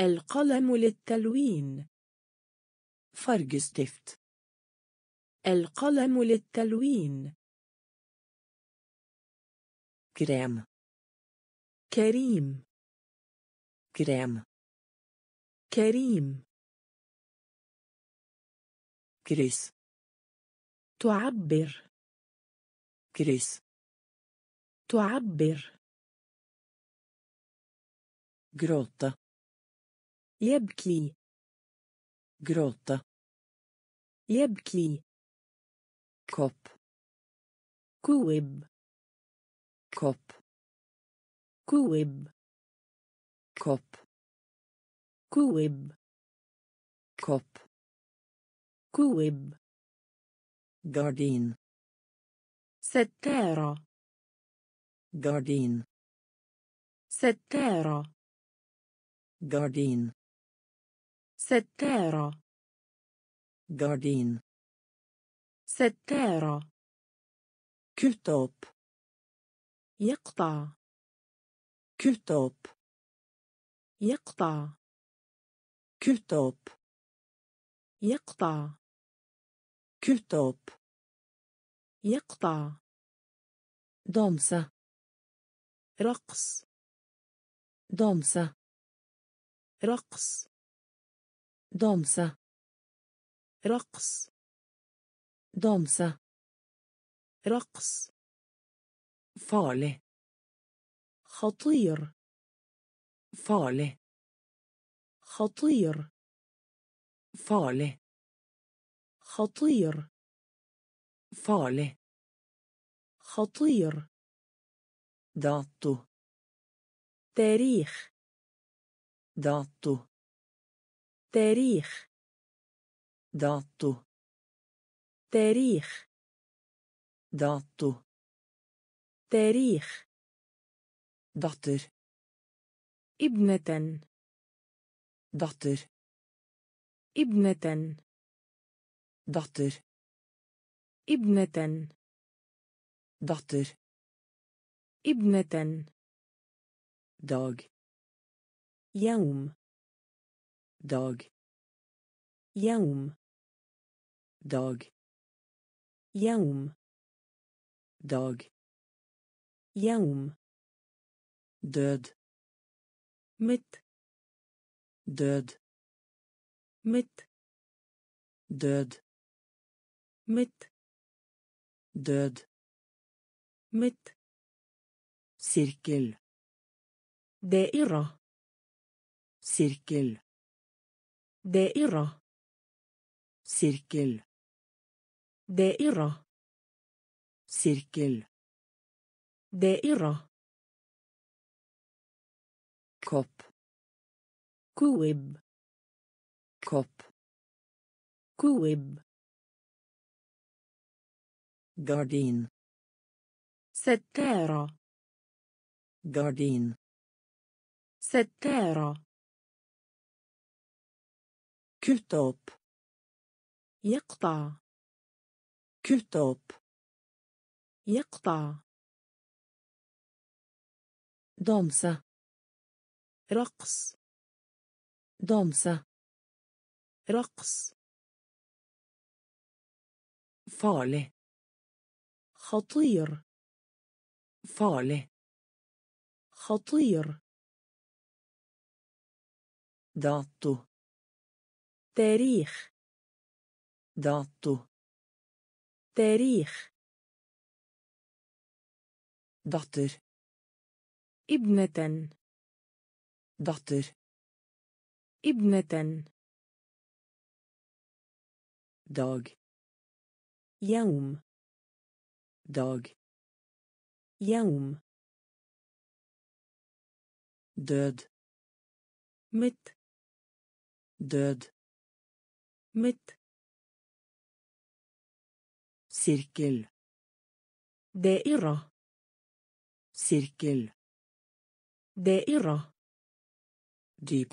القلم للتلوين. fargestift القلم للتلوين. krem كريم. krem كريم. kryss تعبر. kryss تعبر. gråta يبكي. gråta يبكي. Kopp كوب kopp كوب kopp كوب kopp كوب gardin ستارة gardin ستارة gardin ستارة gardin ستارة opp يقطع opp يقطع opp يقطع opp يقطع danse رقص danse رقص danse رقص danse رقص farlig خطير farlig خطير farlig خطير farlig خطير dato تاريخ dato تاريخ dato تاريخ dato تاريخ datter ابنة datter ابنة datter ابنة datter ابنة dag يوم dag يوم dag يوم dag يوم død مت død مت død مت død مت sirkel دائرة sirkel دائرة sirkel دائرة. سيركل. دائرة. كوب. كوب كوب. كوب غاردين ستارة. غاردين ستارة. كتوب يقطع. كتب. يقطع. دمسة رقص. دمسة رقص. فاله خطير. فاله خطير. داتو تاريخ. داتو تاريخ datter ابنة datter ابنة dag يوم dag يوم død مت død مت سيركل دائرة. sirkel دائرة. dyp.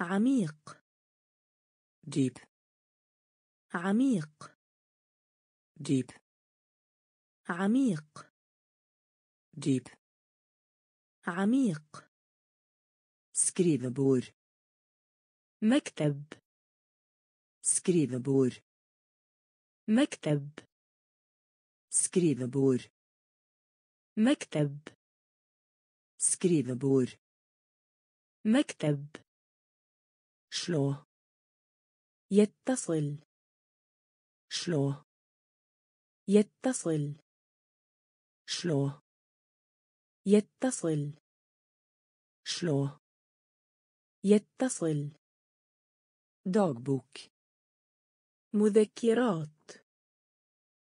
عميق. dyp. عميق. dyp. عميق. dyp. عميق. skrivebord مكتب. skrivebord مكتب skrivebord مكتب skrivebord مكتب slå يتصل slå يتصل slå يتصل slå يتصل dagbok مذكرات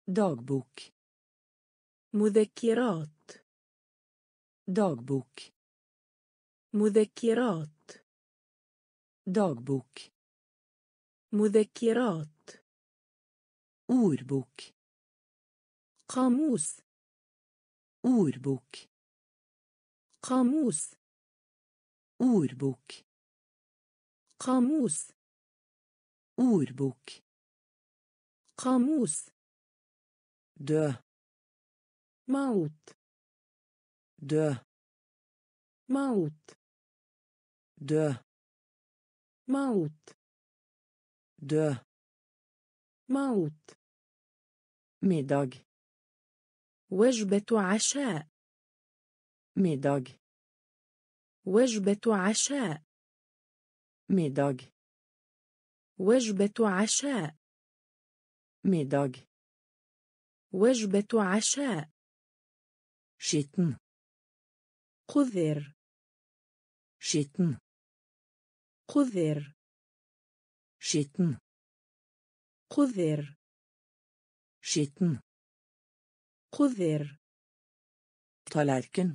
dagbok مذكرات dagbok مذكرات dagbok مذكرات ordbok قاموس ordbok قاموس ordbok قاموس ordbok قاموس dø موت. dø موت. dø موت. dø موت. middag وجبة عشاء. middag وجبة عشاء. middag وجبة عشاء. middag وجبة عشاء. شتم. قذر شتم. قذر شتم. قذر شتم. قذر طلالكن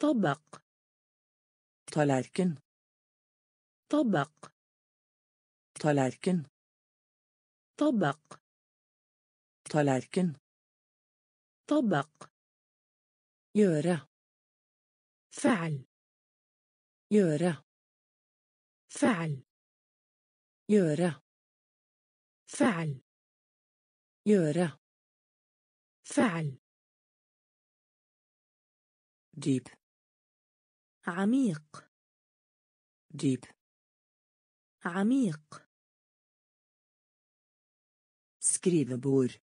طبق طلالكن. طبق. طلالكن. طبق, طلالكن. طبق. Tallerken طبق gjøre فعل gjøre فعل gjøre فعل gjøre فعل dyp عميق dyp عميق skrivebord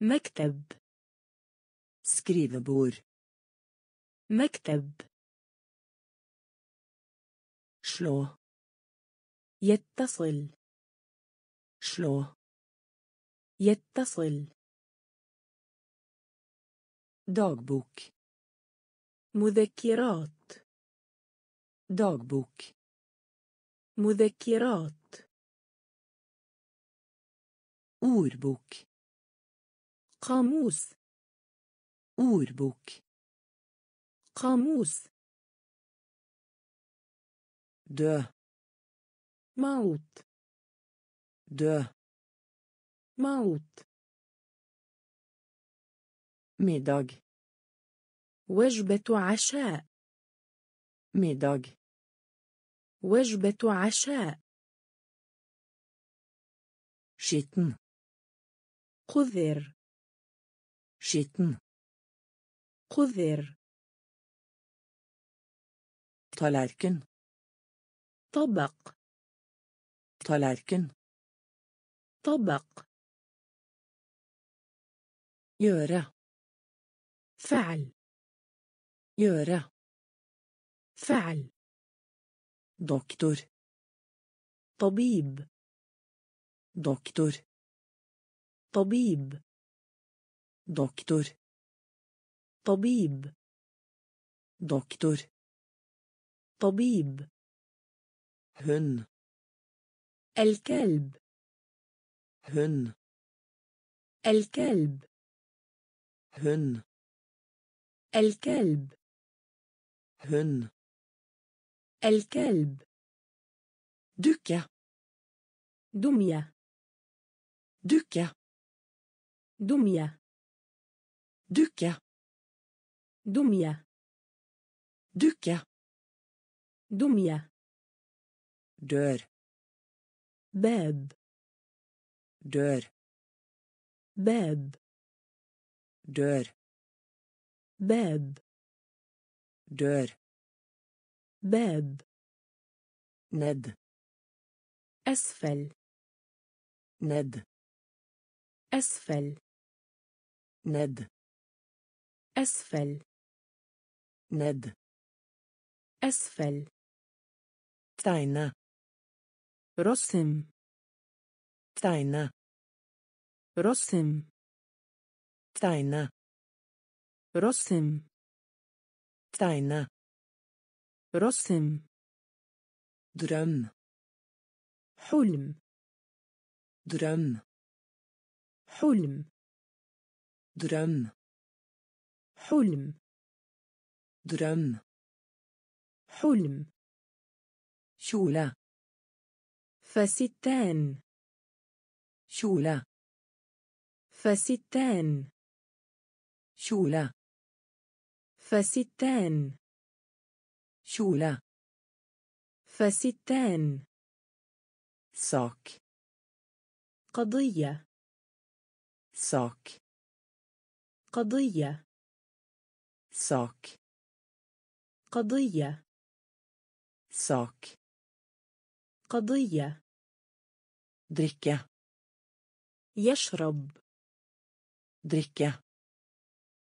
مكتب skrivebord مكتب slå يتصل slå يتصل dagbok مذكرات dagbok مذكرات ordbok قاموس Ordbok. قاموس Dø. موت Dø. موت Middag. وجبة عشاء Middag. وجبة عشاء Skitten. قذر Skitten. قذر Tallerken. طبق Tallerken. طبق Gjøre. فعل Gjøre. فعل Doktor. طبيب Doktor. طبيب Doktor. طبيب Doktor. طبيب Hund. الكلب Hund. الكلب Hund. الكلب Hund. الكلب Dukke. دمية Dukke. دمية Dukke. دمية Dukke. دمية Dør. باب Dør. باب Dør. باب Dør. باب Ned. أسفل Ned. أسفل Ned. أسفل. ند. أسفل. تاينة رسم. تاينة رسم. تاينة رسم. تاينة رسم. درم. حلم. درم. حلم. درم. حلم Drøm. حلم Kjole. فستان Kjole. فستان Kjole. فستان Kjole. فستان Sak. قضية Sak. قضية Sak. قضية Sak. قضية Drikke. يشرب Drikke.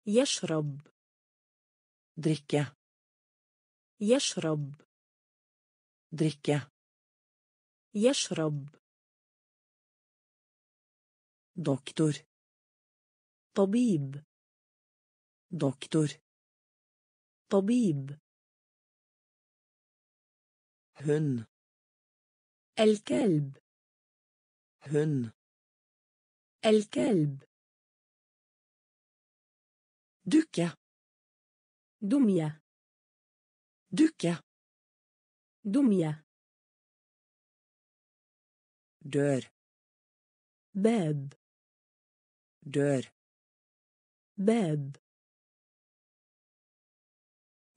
يشرب Drikke. يشرب Drikke. يشرب Doktor. طبيب Doktor. طبيب Hund. الكلب Hund. الكلب Dukke. دمية Dukke. دمية Dør. باب Dør. باب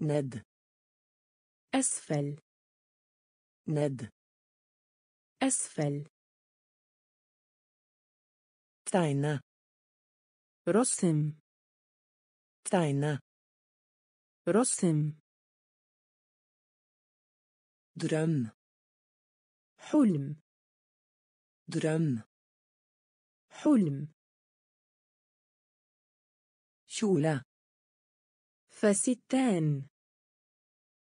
ند. أسفل. ند. أسفل. تاينة رسم. تاينة رسم. درم. حلم. درم. حلم. شولة. فستان.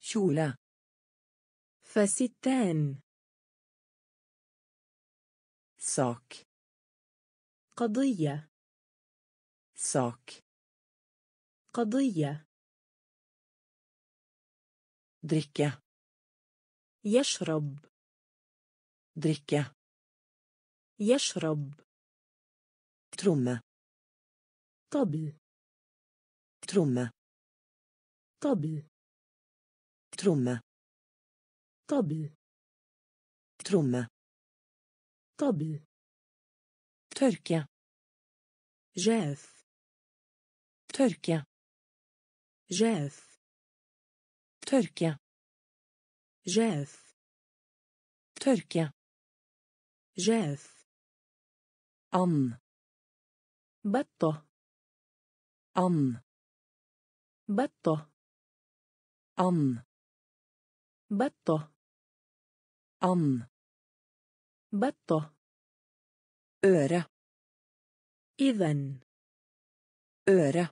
شولا فستان. ساك. قضية. ساك. قضية. دركة يشرب. دركة يشرب. ترمة طبل. ترمة طبل. Tromme طبل tromme طبل tørke جاف tørke جاف tørke جاف tørke جاف and بطة and بطة and بطة and بطة øre إذن øre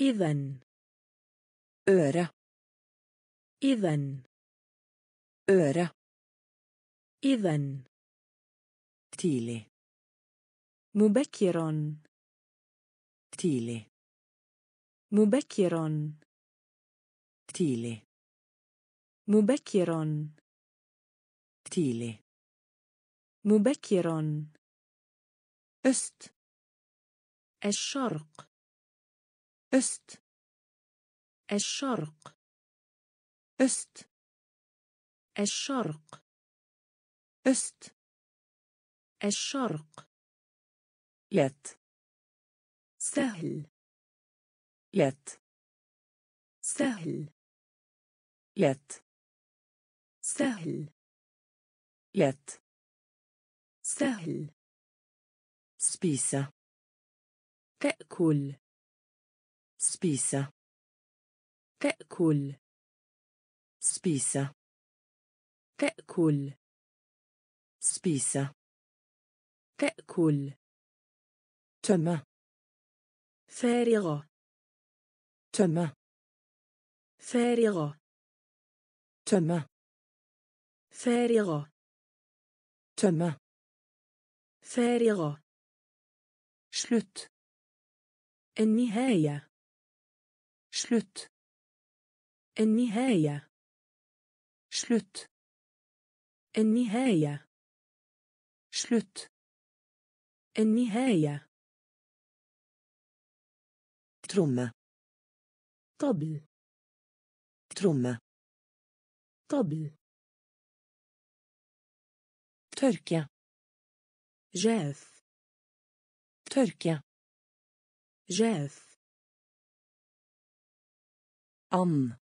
إذن øre إذن øre إذن tidlig مبكرا tidlig مبكرا tidlig مبكرا. tidlig مبكرا. øst الشرق. øst الشرق. øst الشرق. øst الشرق. lett سهل. lett سهل. lett سهل. لت. سهل. سبيسة. تأكل. سبيسة. تأكل. سبيسة. تأكل. سبيسة. تأكل. تما فارغة. تما فارغة. تما فارغة. tømme فارغة. slutt النهاية. slutt النهاية. slutt النهاية. slutt النهاية. tromme طبل. tromme طبل. Tørke جاف tørke جاف and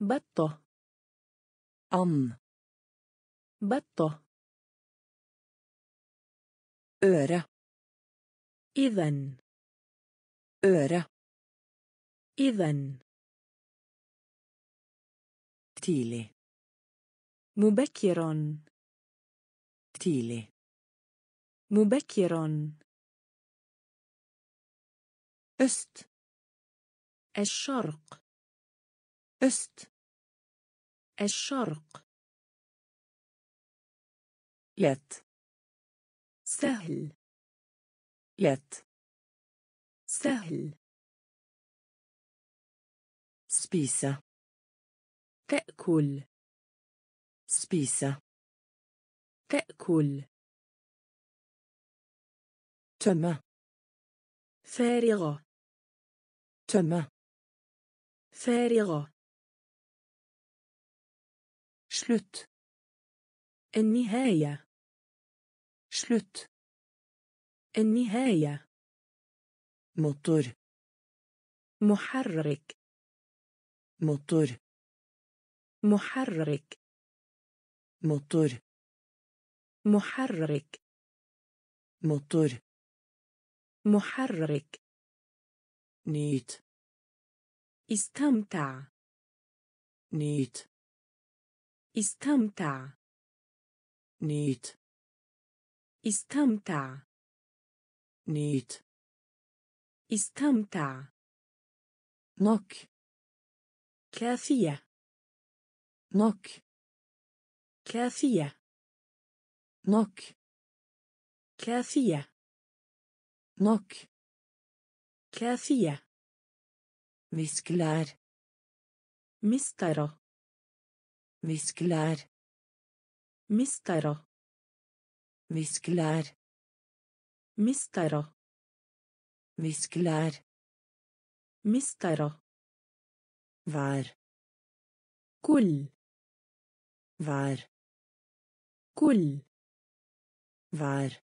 بطة and بطة øre إذن øre إذن tidlig مبكرا tidlig مبكرا øst الشرق øst الشرق lett سهل lett سهل spise تأكل spise تأكل. tømme فارغة. tømme فارغة. slutt النهاية. slutt النهاية. motor محرك. motor محرك. motor محرك. motor محرك. nyt استمتع. nyt استمتع. nyt استمتع. nyt استمتع. nok كافية. nok كافية. nok كافية nok كافية viskelær مسطرة viskelær مسطرة viskelær مسطرة viskelær مسطرة vær كل vær كل vær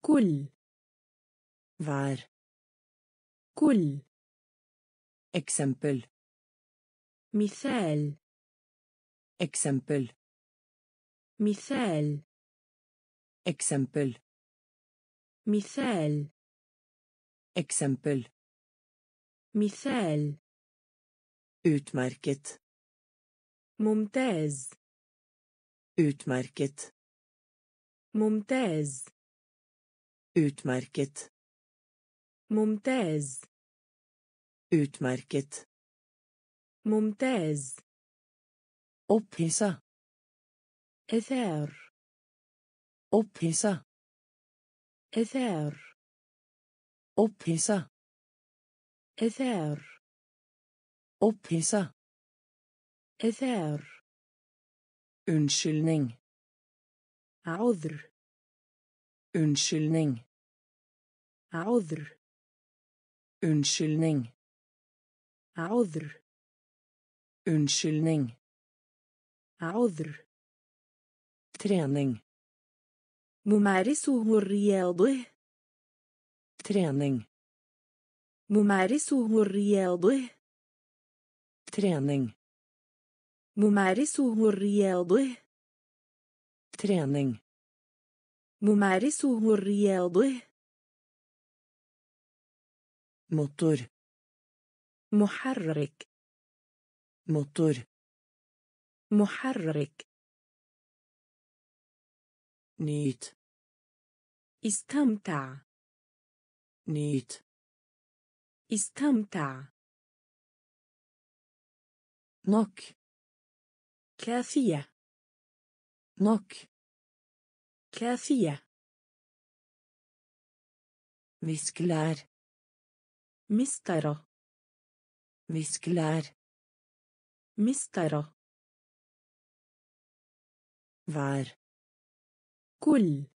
كل vær كل eksempel مثال eksempel مثال eksempel مثال eksempel مثال utmerket ممتاز utmerket ممتاز utmerket ممتاز utmerket ممتاز opphissa إثار opphissa إثار opphissa إثار opphissa إثار unnskyldning عذر unnskyldning عذر unnskyldning عذر unnskyldning عذر trening ممارسه الرياضة trening ممارسه الرياضة trening ممارسه الرياضة trening ممارسه الرياضة motor. محرك motor. محرك nyt استمتع nyt استمتع nok. كافية nok كافية viskelær مسطرة viskelær مسطرة vær كل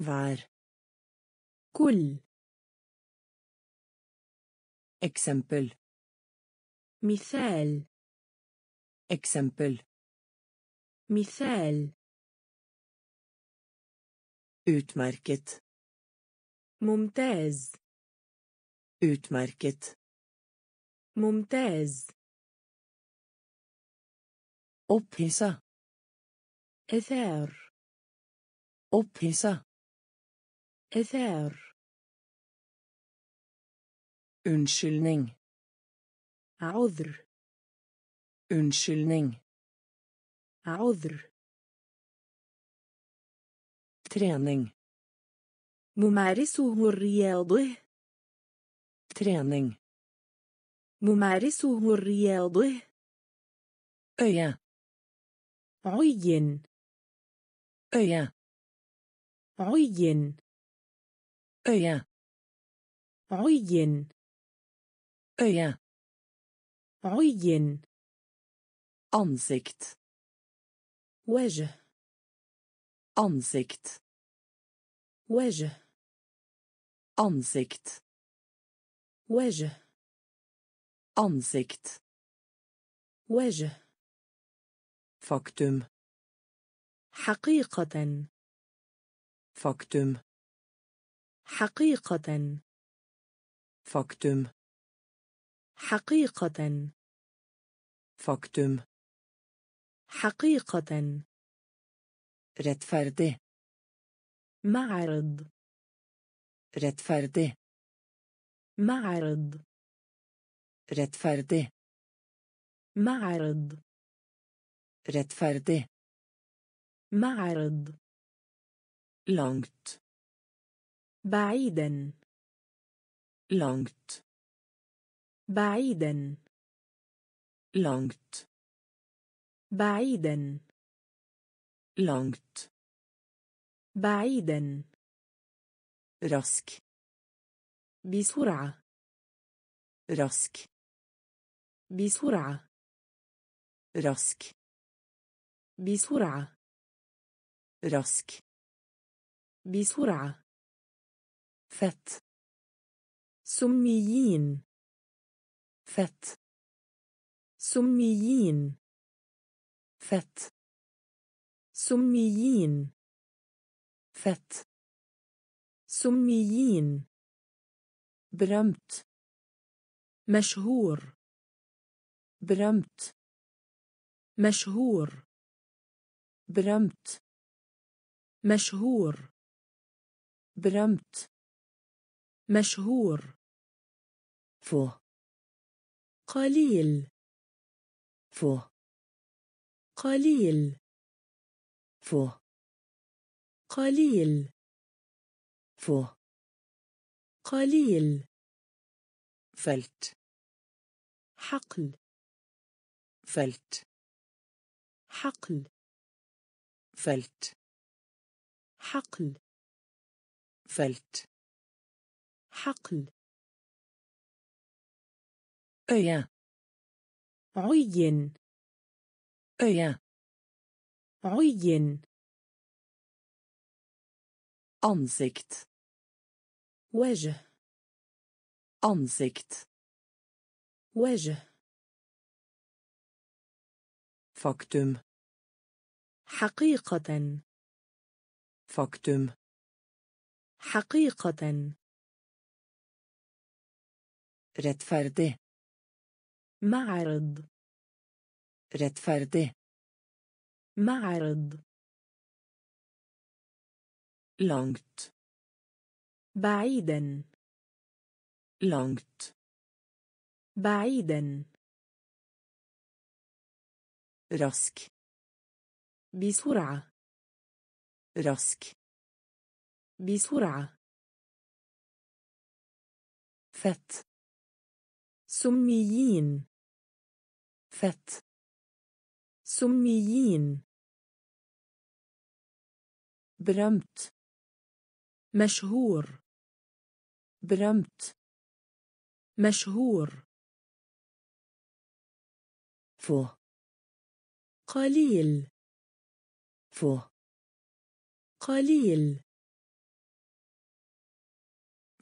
vær كل eksempel مثال eksempel مثال utmerket ممتاز utmerket ممتاز opphissa إثار opphissa إثار unnskyldning عذر unnskyldning عذر. Trening ممارسه الرياضة. Trening ممارسه الرياضة. Øye عين. Øye عين. Øye عين. Øye عين. Ansikt. وجه ansikt وجه ansikt وجه ansikt وجه faktum حقيقة faktum حقيقة faktum حقيقة faktum حقيقة. رتفردي معرض. رتفردي معرض. رتفردي معرض. رتفردي معرض. لونغت. بعيدا. لونغت. بعيدا. لونغت. بعيدا. langt بعيدا. rask بسرعة. rask بسرعة. rask بسرعة. rask بسرعة. fett سميين. fett سميين. Fett سميين fett سميين berømt مشهور berømt مشهور berømt مشهور berømt مشهور få قليل få قليل. få قليل. få قليل. felt حقل. felt حقل. felt حقل. felt حقل. øye عين. أيا. عين. أنسكت وجه. أنسكت وجه. فاكتم. حقيقة. فاكتم. حقيقة. رتفردي معرض. rettferdig معرض langt بعيدا langt بعيدا rask بسرعة rask بسرعة fett سميين fett سميين. berømt مشهور. berømt مشهور. få قليل. få قليل.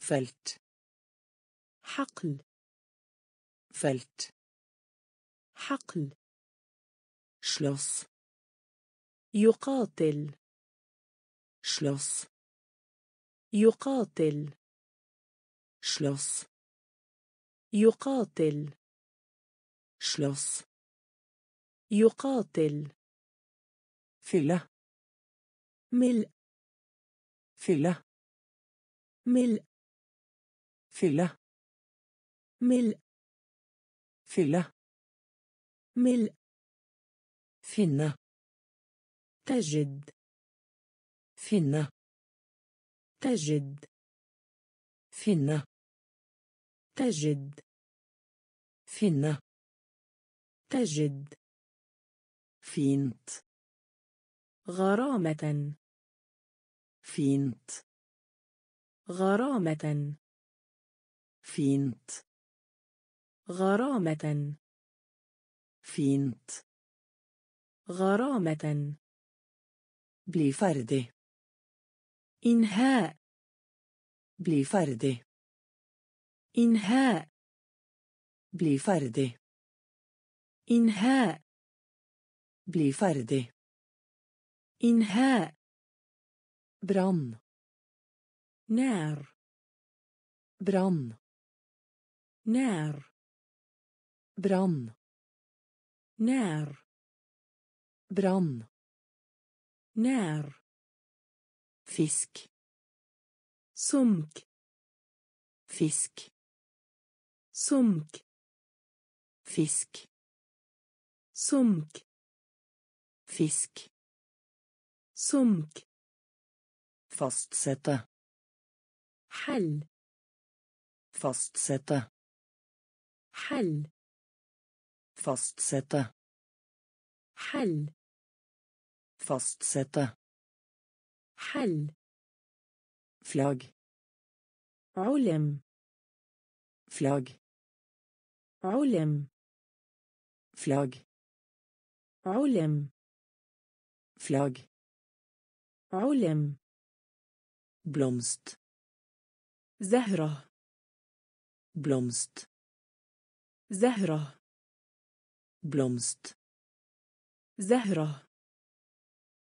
felt حقل. felt حقل. شلوس يقاتل. شلوس يقاتل. شلوس يقاتل. شلوس يقاتل. فيلا مل. فيلا مل. فيلا مل فيلا مل, فلة. مل. finna تجد. فينا. تجد. فينا. تجد. فينا. تجد. fint غرامة fint. غرامة. fint. غرامة. فينت, غرامة. fint. غرامة bli ferdig إنهاء bli ferdig إنهاء bli ferdig إنهاء bli ferdig إنهاء brann نار brann نار brann نار brann نار fisk سمك fisk سمك fisk سمك fisk سمك fastsette حل fastsette حل fastsette حل fastsette حل flagg علم flagg علم flagg علم flagg علم blomst زهرة blomst زهرة blomst زهرة.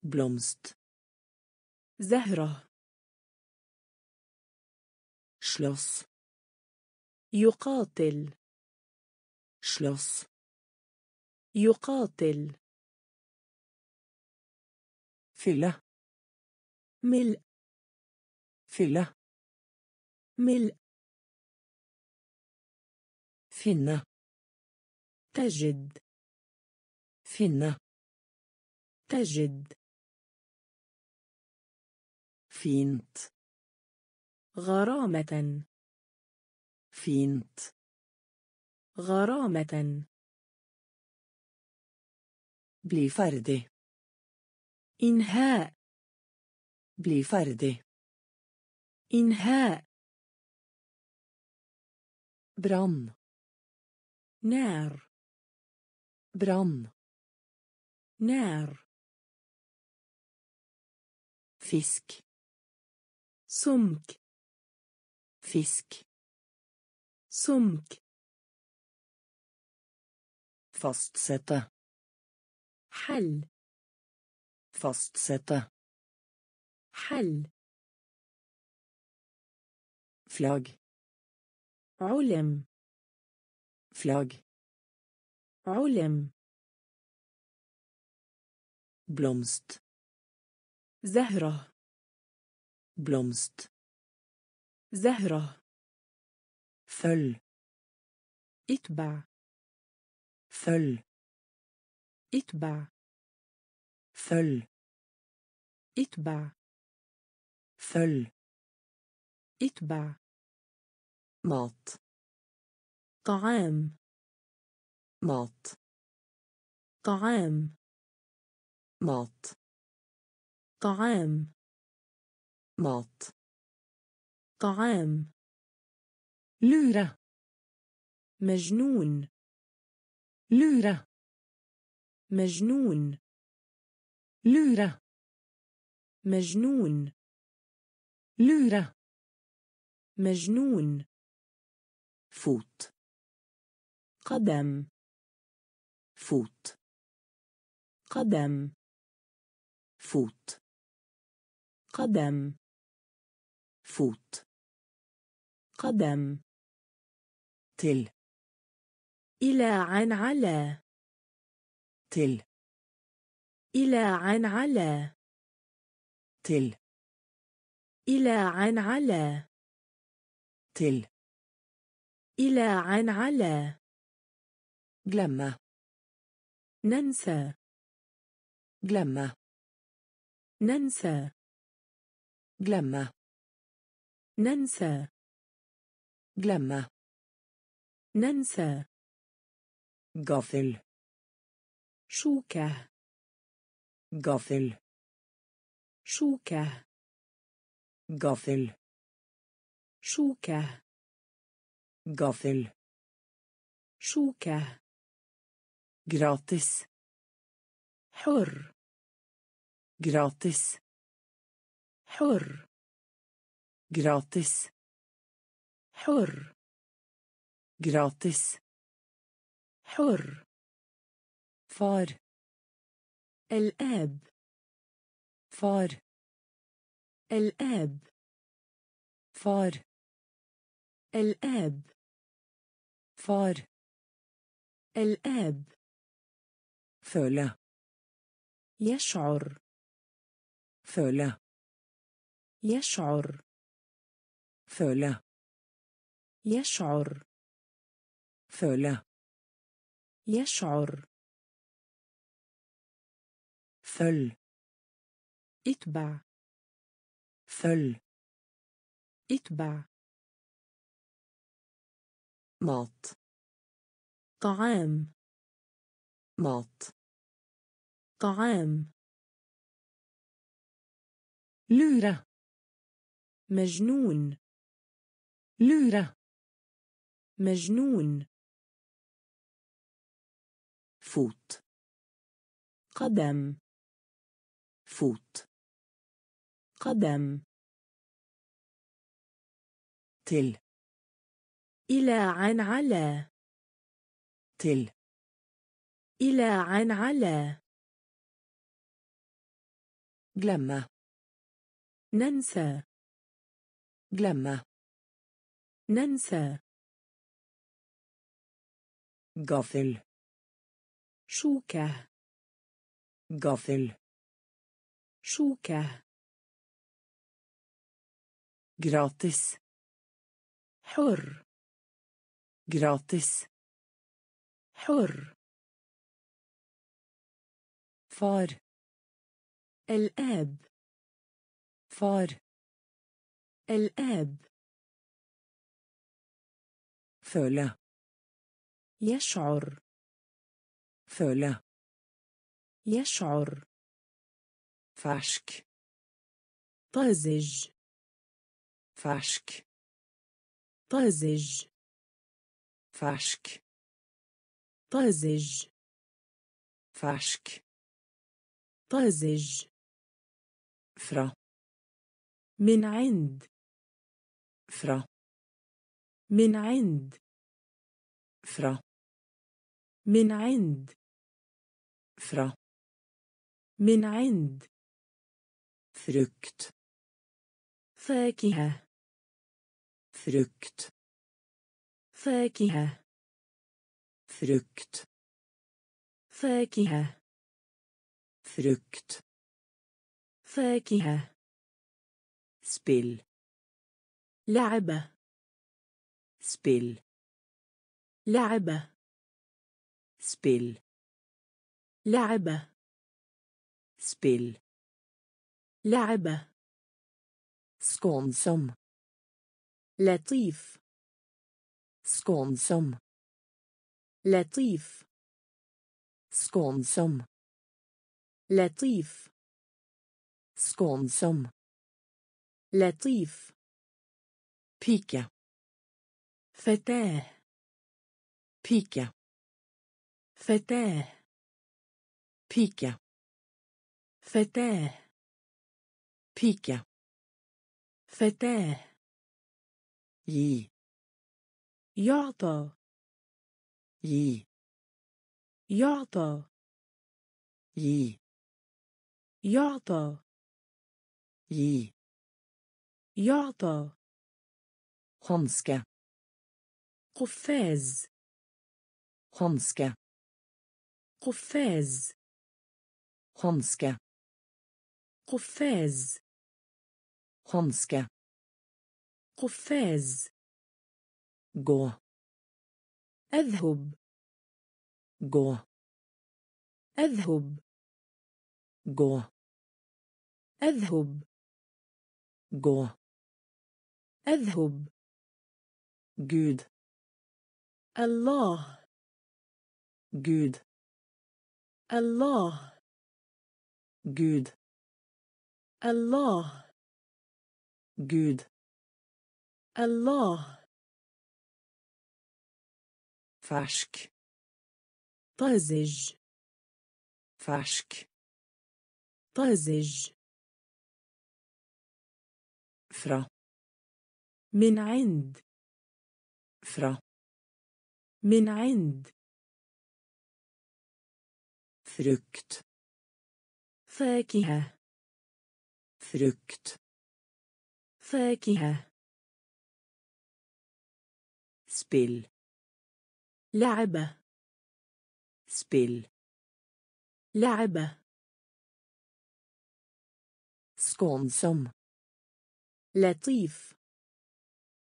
بلومست زهرة. شلوس يقاتل. شلوس يقاتل. فلة ملء فلة ملء فينا تجد. فينا تجد. فينت. غرامة. فينت. غرامة. بلي فردي إنهاء. بلي فردي إنهاء. برام نار. برام نار. Fisk سمك fisk سمك fastsette حل fastsette حل flagg علم flagg علم blomst زهرة. Blomst. زهرة. Følg إتبع. Følg إتبع. Følg إتبع. Følg إتبع. Mat. طعام. Mat. طعام. Mat. طعام. mat طعام. lure مجنون. lure مجنون. lure مجنون. lure مجنون. fot قدم. fot قدم. fot قدم. fot قدم. til إلى عن على. til إلى عن على. til إلى عن على. til إلى عن على. glemme ننسى. glemme ننسى. Glemme ننسى glemme ننسى gaffel شوكة gaffel شوكة gaffel شوكة gaffel شوكة gratis حر gratis حر gratis حر gratis حر far الآب far الآب far الآب far الآب føle يشعر føle يشعر. føle. يشعر. føle. يشعر. følg اتبع. følg اتبع. mat. طعام. mat. طعام. lure مجنون. lure مجنون. fot قدم. fot قدم. til إلى عن على. Til. إلى عن على. Glemme. ننسى. Glemme. ننسى Gaffel. شوكة Gaffel. شوكة Gratis. حر Gratis. حر Far. الآب Far. الآب Føle. يشعر Føle. يشعر Fersk. طازج Fersk. طازج Fersk. طازج Fersk. طازج Fra. من عند Fra. من عند Fra. من عند Fra. من عند Frukt. فاكهة Frukt. فاكهة Frukt. فاكهة Frukt. فاكهة Spill. لعبة. Spill لعبة. Spill لعبة. Spill لعبة. skånsom لطيف. skånsom لطيف. skånsom لطيف. skånsom لطيف, Pike. فتاة Pike. فتاة Pike. فتاة Pike. فتاة Gi. يعطى Gi. يعطى Gi. يعطى Gi. يعطى Hanske. قفاز Hanske. قفاز Hanske. قفاز Hanske. قفاز Gå. أذهب Gå. أذهب Gå. أذهب Gå. أذهب Gud. الله Gud. الله Gud. الله Gud. الله Fersk. طازج Fersk. طازج Fra. من عند Fra. من عند Frukt. فاكهة Frukt. فاكهة Spill. لعبة Spill. لعبة Skånsom. لطيف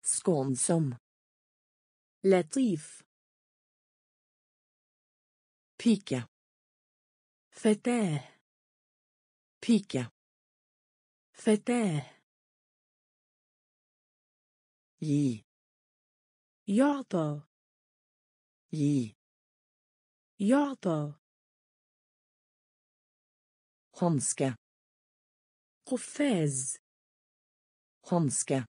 Skånsom. لطيف Pike. فتاة Pike. فتاة Gi. يعطى Gi. يعطى Hanske. قفاز Hanske.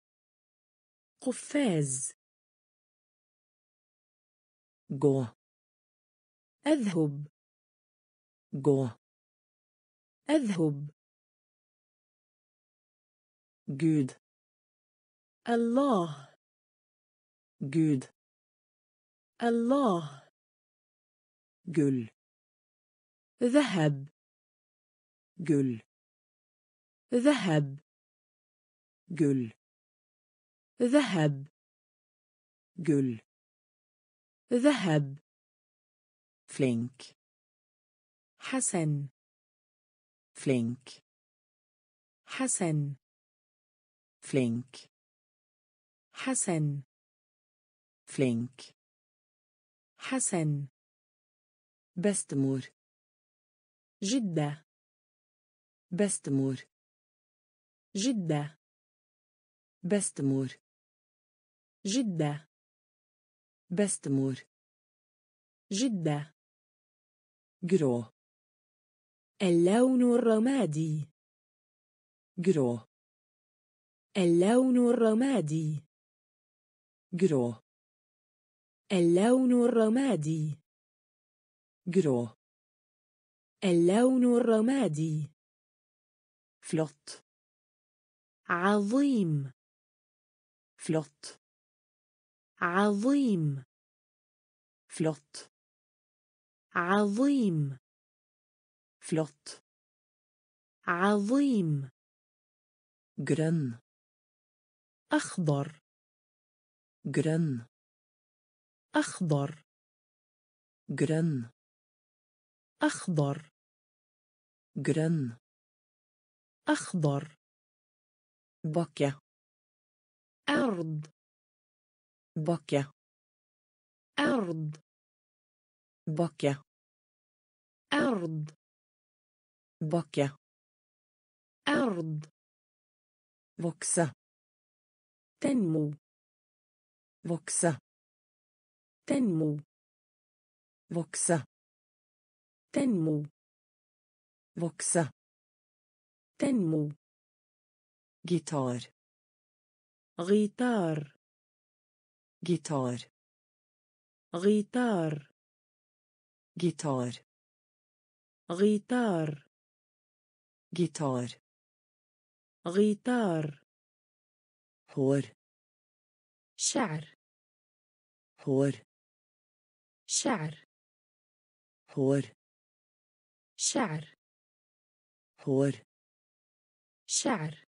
قفاز go اذهب go اذهب good الله good الله جل ذهب gull ذهب gull ذهب gull ذهب. flink حسن. flink حسن. flink حسن. flink حسن. بستمور جدة. بستمور جدة. بستمور جدة. Bestemor. جدة Grå. اللون الرمادي Grå. اللون الرمادي Grå. اللون الرمادي Grå. اللون الرمادي Flott. عظيم Flott. عظيم. فلوت عظيم. فلوت عظيم. جرن أخضر. جرن أخضر. جرن أخضر. جرن أخضر. بكة أرض. Bakke. أرض Bakke. أرض Bakke. أرض Vokse. تنمو Vokse. تنمو Vokse. تنمو Vokse. تنمو Gitar. غيتار Gitar. غيتار Gitar. غيتار Gitar. غيتار Hår. شعر Hår. شعر Hår. شعر Hår. شعر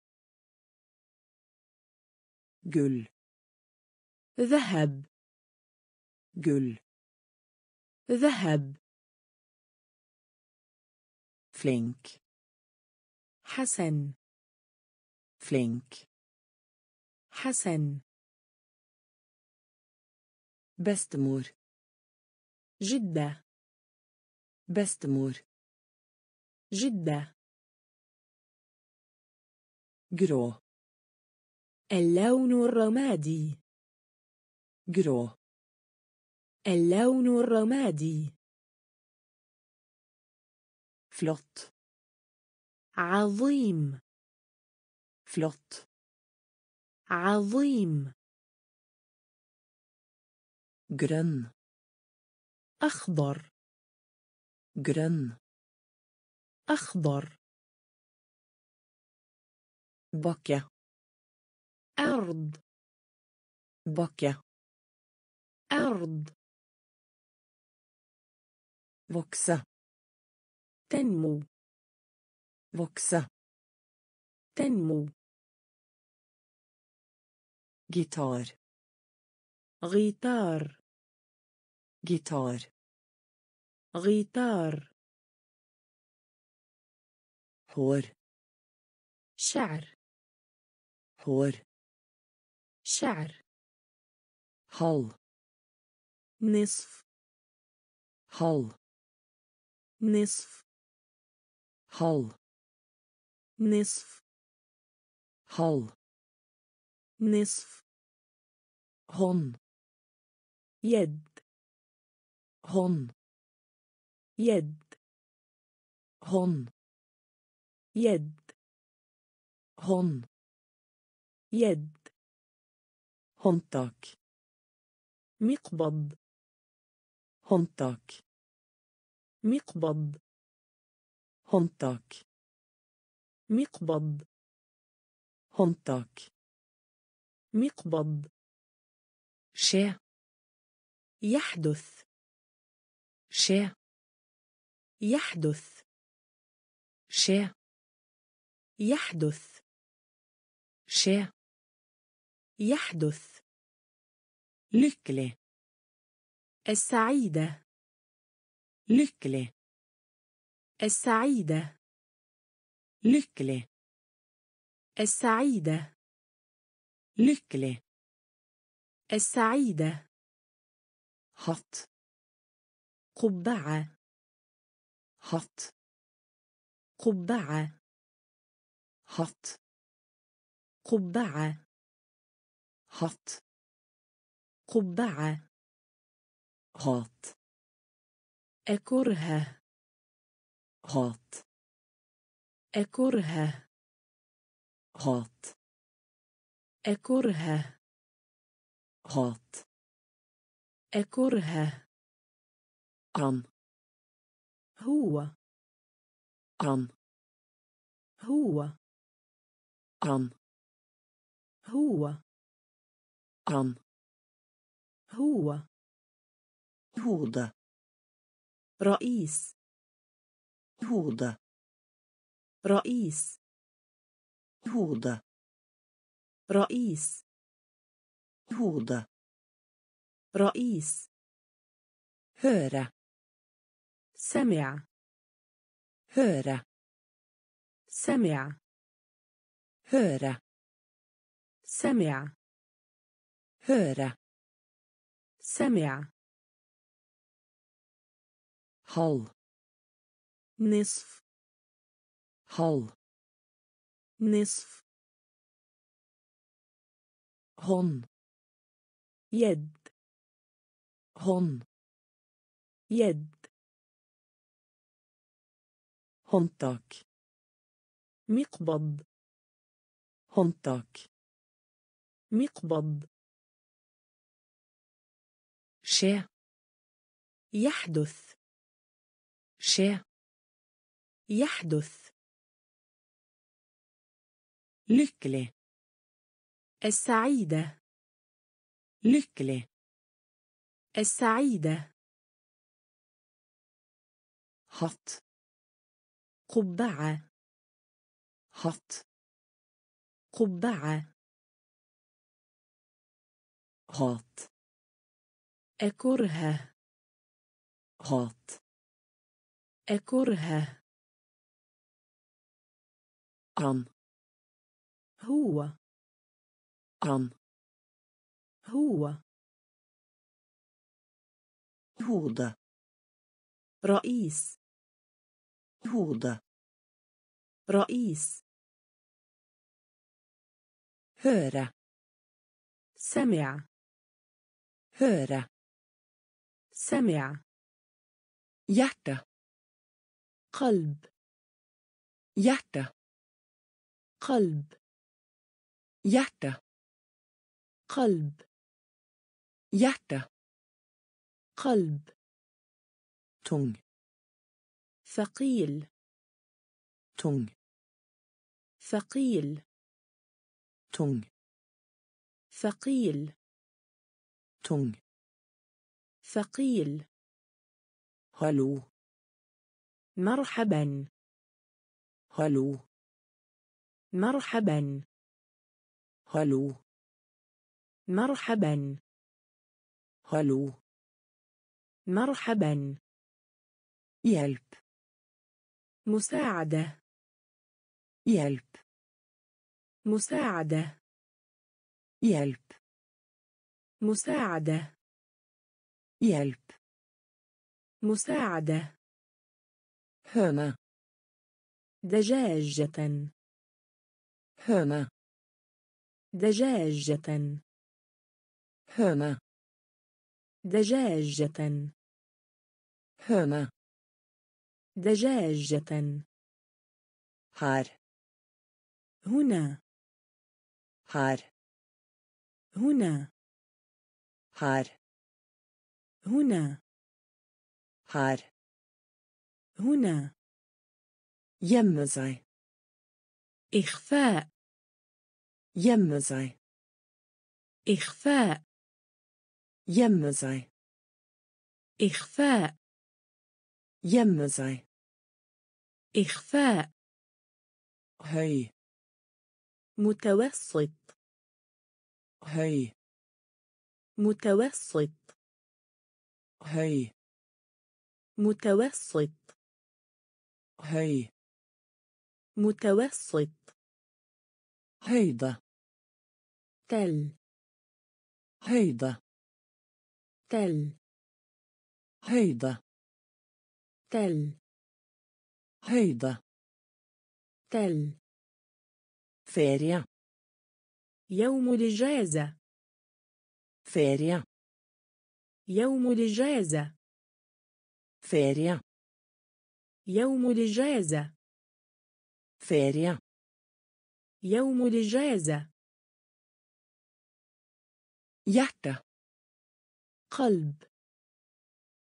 Gull. ذهب. جل. ذهب. فلينك. حسن. فلينك. حسن. بستمور. جدة. بستمور. جدة. grå. اللون الرمادي. grå. اللون الرمادي. flott. عظيم. flott. عظيم. grønn. أخضر. grønn. أخضر. بكه أرض. بكه أرض. وكسة تنمو. وكسة تنمو. غيتار غيتار. غيتار غيتار. حور. شعر. حور. شعر. هل نصف Halv. نصف Halv. نصف Halv. نصف Hånd. يد Hånd. يد Hånd. يد Hånd. يد Håndtak. مقبض هونتاك مقبض هونتاك مقبض هونتاك مقبض شيء يحدث شيء يحدث شيء يحدث شيء يحدث لكلي السعيدة. lycklig السعيدة. lycklig السعيدة. lycklig السعيدة. hatt قبعة. hatt قبعة. hatt قبعة. hatt قبعة. Hat أكره. hat أكره. hat أكره. hat أكره. an هو. an هو. an هو. an هو. hode رئيس hode رئيس hode رئيس hode رئيس høre سمع høre سمع høre سمع høre سمع halv نصف halv نصف hånd يد hånd يد håndtak مقبض håndtak مقبض skje يحدث شيء. يحدث. لكلة. السعيدة. لكلة. السعيدة. حط قبعة. حط قبعة. حط أكرها حط أكره an هو an هو hode رئيس hode رئيس høre سمع høre سمع hjerte قلب hjerte قلب hjerte قلب hjerte قلب tung ثقيل tung ثقيل tung ثقيل tung ثقيل hallo مرحبا. hallo مرحبا. hallo مرحبا. hallo مرحبا. hjelp مساعدة. hjelp مساعدة. hjelp مساعدة. hjelp مساعدة. Høne دجاجة høne دجاجة høne دجاجة høne دجاجة her هنا her هنا her هنا her هنا. يمزع إخفاء. يمزع إخفاء. يمزع إخفاء. يمزع إخفاء. هي. متوسط. هي. متوسط. هي. متوسط. هي. متوسط. هيدا تل. هيدا تل. høyde تل. høyde تل. Ferie يوم الإجازة. Ferie يوم الإجازة. Ferie يوم الإجازة Ferie. يوم الإجازة Hjerte. قلب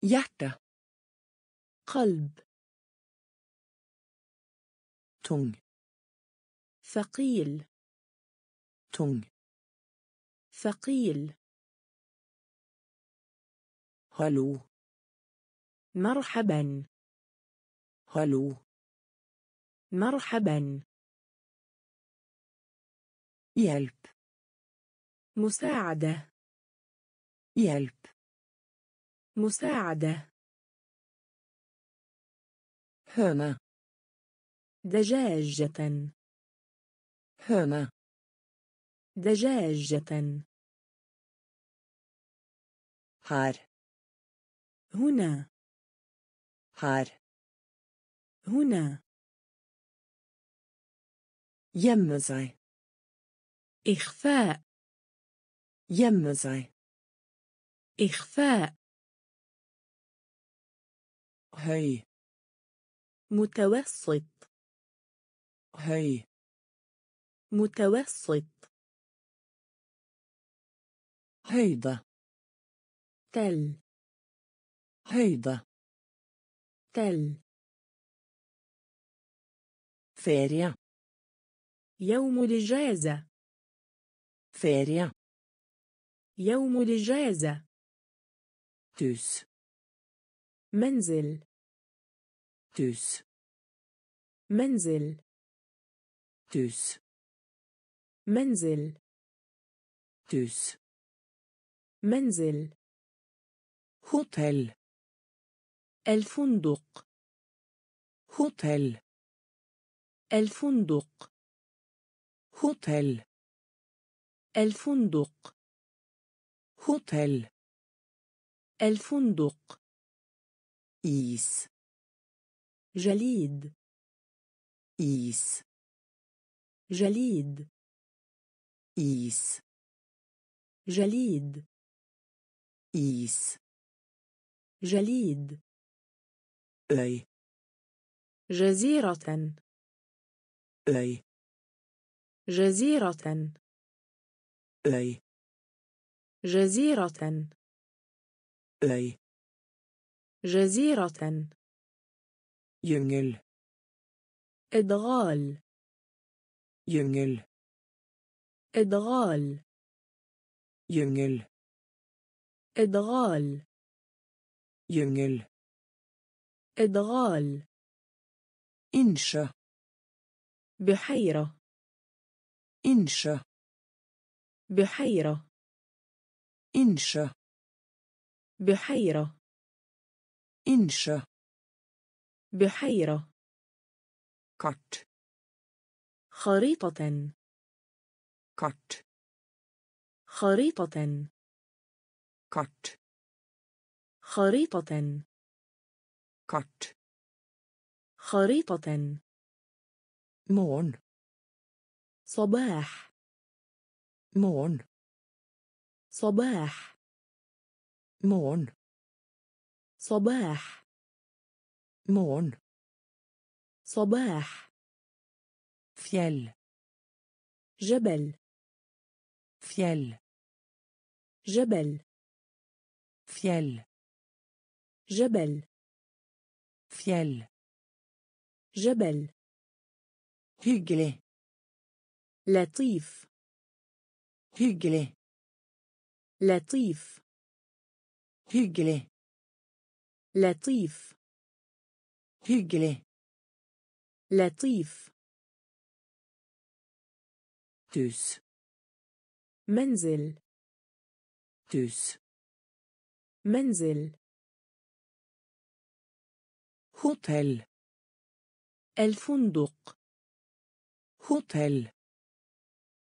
Hjerte. قلب Tung. ثقيل Tung. ثقيل Hallo. مرحبا Hallo. مرحبا Hjelp. مساعدة Hjelp. مساعدة Høne. دجاجة Høne. دجاجة Her. هنا Her. هنا. يمزع إخفاء. يمزع إخفاء. هي. متوسط. هي. متوسط. هيدا تل. هيدا تل. Ferie. يوم الإجازة Ferie. يوم الإجازة Hus. منزل Hus. منزل Hus. منزل Hus. منزل Hotell. الفندق Hotell. الفندق Hotell. الفندق Hotell. الفندق Is. جليد Is. جليد Is. جليد Is. جليد Øy. جزيرة أي. جزيرة. أي. جزيرة. أي. جزيرة. ينجل إدغال. ينجل إدغال. ينجل إدغال. ينجل إدغال. إنشأ بحيرة Innsjø. بحيرة Innsjø. بحيرة Innsjø. بحيرة Kart. خريطة Kart. خريطة Kart. خريطة Kart. خريطة morgen صباح. morgen صباح. morgen صباح. morgen صباح. fjell. جبل. fjell. جبل. fjell. جبل. fjell. جبل. هجلي لطيف. هجلي لطيف. هجلي لطيف. هجلي لطيف. دوس. منزل. دوس. منزل. هوتيل. الفندق. Hotell.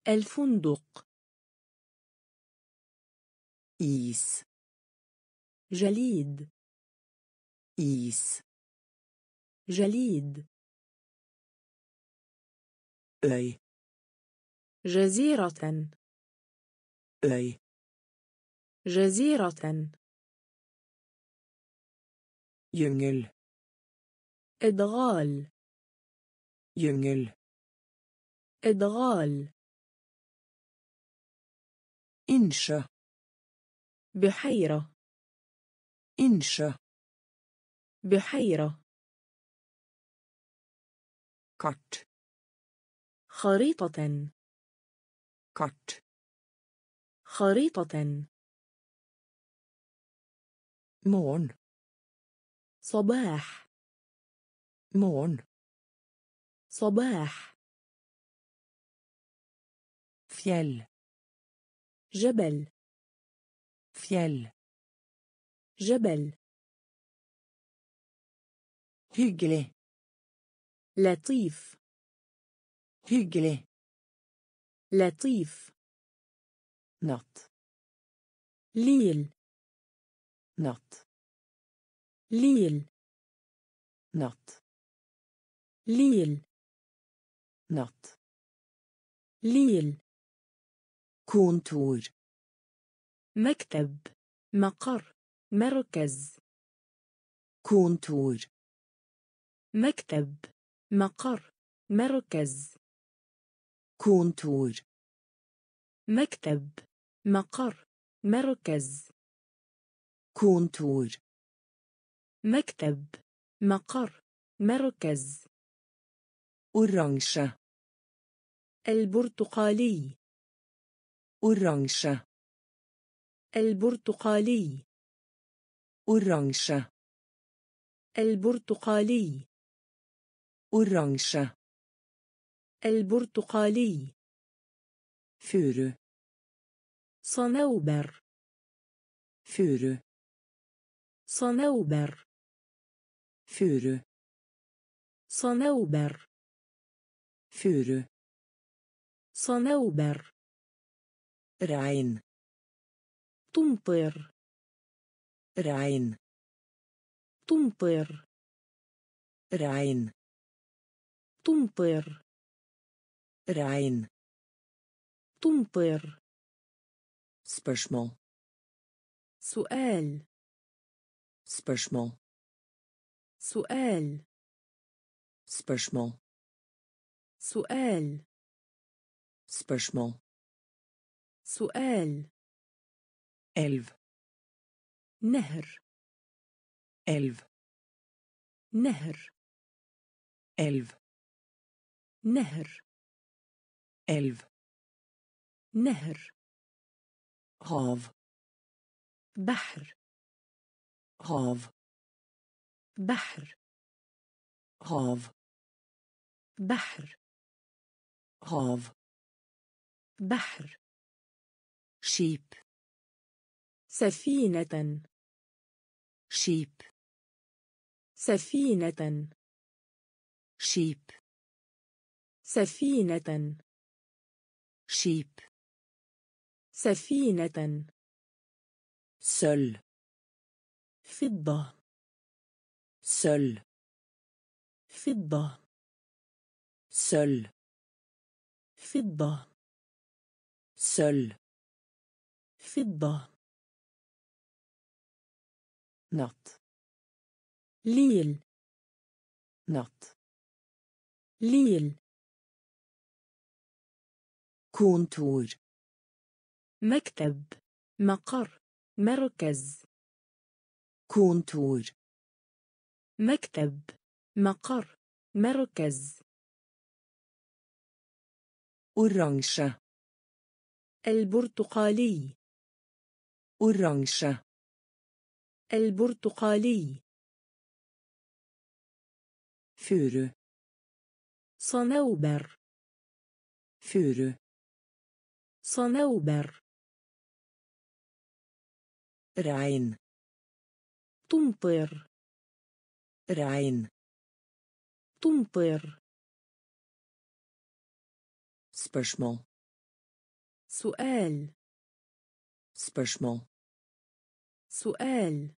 الفندق Is. جليد Is. جليد Øy. جزيرة Øy. جزيرة Jungel. إدغال Jungel. إدغال Innsjø. بحيرة Innsjø. بحيرة Kart. خريطة Kart. خريطة Morgen. صباح Morgen. صباح فيل جبل. فيل جبل. هجلي لطيف. هجلي لطيف. نط. ليل. نط. ليل. نط. ليل. نط. ليل. Kontor. مكتب. مقر. مركز. Kontor. مكتب. مقر. مركز. Kontor. مكتب. مقر. مركز. Kontor. مكتب. مقر. مركز. Oransje. البرتقالي. Oransje. البرتقالي Oransje. البرتقالي Oransje. البرتقالي Furu. صنوبر Furu. صنوبر Furu. صنوبر Furu. صنوبر Regn. تمطر Regn. تمطر Regn. تمطر Regn. تمطر Spørsmål. سؤال Spørsmål. سؤال Spørsmål. سؤال Spørsmål. سؤال Elv. نهر Elv. نهر Elv. نهر Elv. نهر Hav. بحر Hav. بحر Hav. بحر Hav. بحر skip. سفينة. skip. سفينة. skip. سفينة. skip. سفينة. sølv. فضة. sølv. فضة. سل. فضة. سل. فضة Natt. ليل Natt. ليل Kontor. مكتب مقر مركز Kontor. مكتب مقر مركز Oransje. البرتقالي Oransje. البرتقالي. furu صنوبر. furu صنوبر. regn تمطر. regn تمطر. spørsmål سؤال. Spørsmål سؤال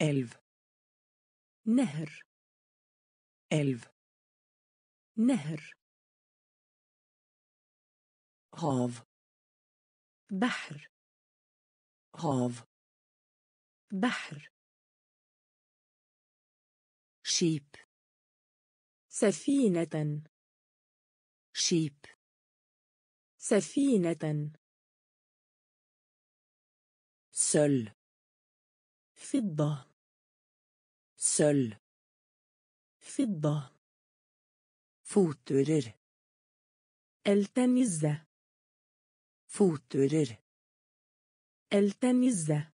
elv نهر elv نهر hav بحر hav بحر skip سفينة skip سفينة. سل. فضة. سل. فضة. fotturer التنزه fotturer التنزه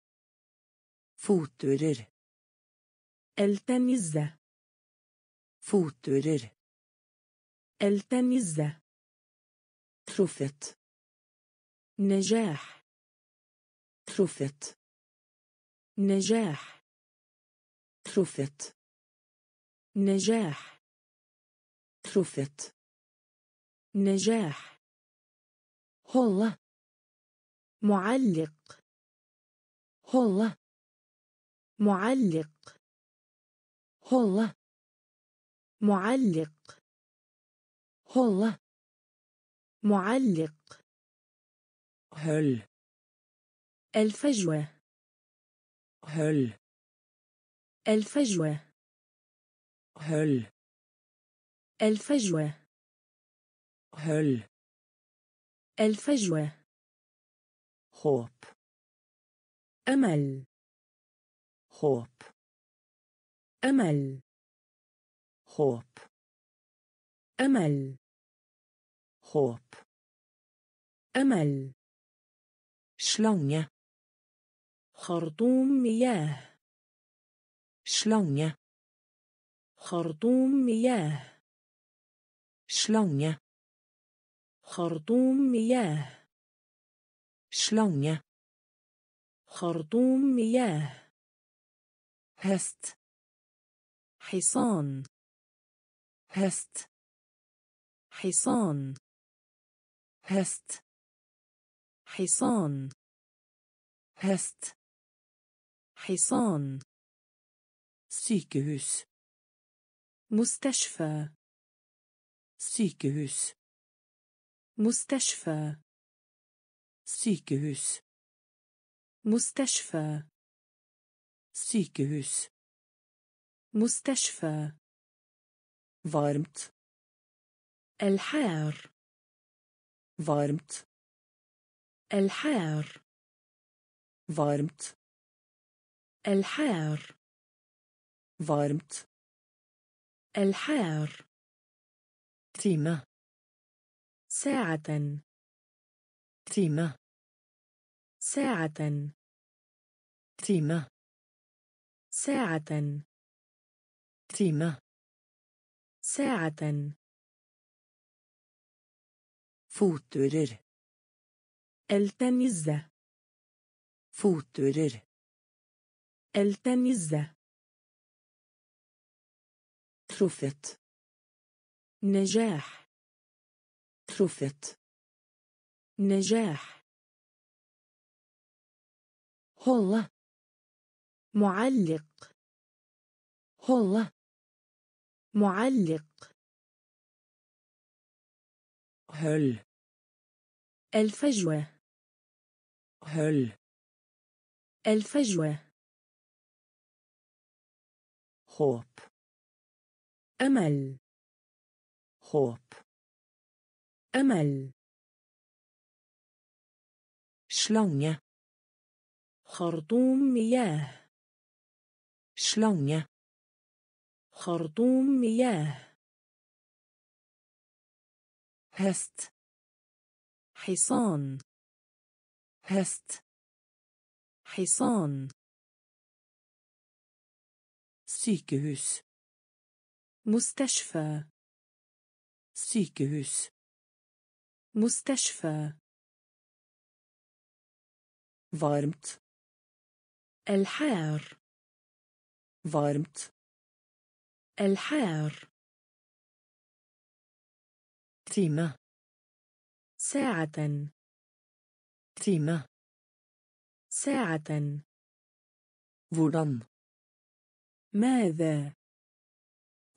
fotturer التنزه fotturer التنزه truffet نجاح. truffet نجاح. truffet نجاح. truffet نجاح. holde معلق. holde معلق. holde معلق. holde معلق. hull الفجوة. høll الفجوة. høll الفجوة. høll الفجوة. håp أمل. håp أمل. håp أمل. Håp. أمل. Slange. خرطوم مياه. Slange. خرطوم مياه. Slange. خرطوم مياه. Slange. خرطوم مياه. Hest. حصان. Hest. حصان. هست. حصان. هست. حصان. سيكهوس مستشفى. سيكهوس مستشفى. سيكهوس مستشفى. سيكهوس مستشفى. وارمت. الحار. Varmt. الحار varmt. الحار varmt. الحار time. ساعة time. ساعة time. ساعة time. ساعة fotturer التمز fotturer التمز truffet نجاح truffet نجاح holde معلق holde معلق høll الفجوة. høll الفجوة. håp أمل. håp أمل. slange خرطوم مياه. slange خرطوم مياه. hest حصان. هست. حصان. سيكهوس. مستشفى. سيكهوس. مستشفى. وارمت الحار. وارمت الحار. تيمة. ساعة time ساعة hvordan ماذا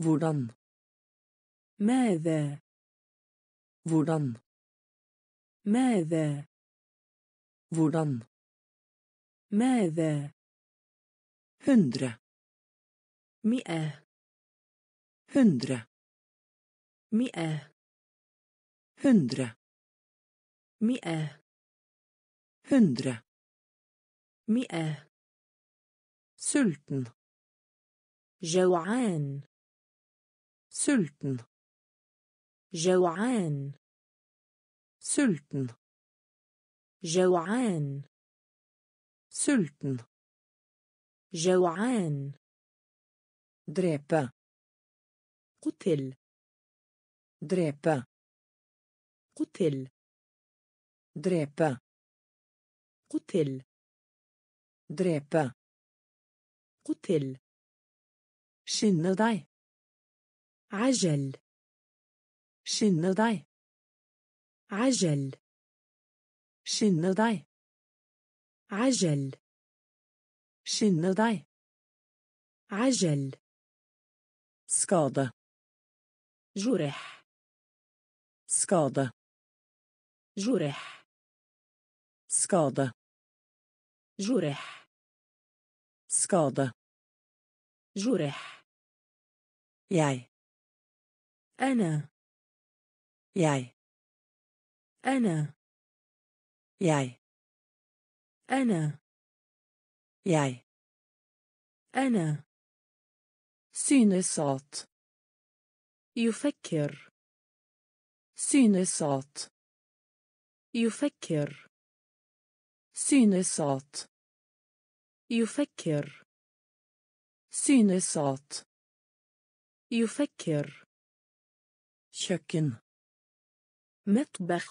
hvordan ماذا hvordan ماذا hvordan ماذا hundre مئة hundre مئة hundre مئة hundre مئة sulten جوعان sulten جوعان sulten جوعان sulten جوعان drepe قتل drepe قتل drepe قتل drepe قتل skynde deg عجل skynde deg عجل skynde deg عجل skynde deg عجل skade جرح skade جرح skade جرح skade جرح jeg أنا jeg أنا jeg أنا jeg أنا synes at يفكر synes at يفكر synes at يفكر synes at يفكر kjøkken مطبخ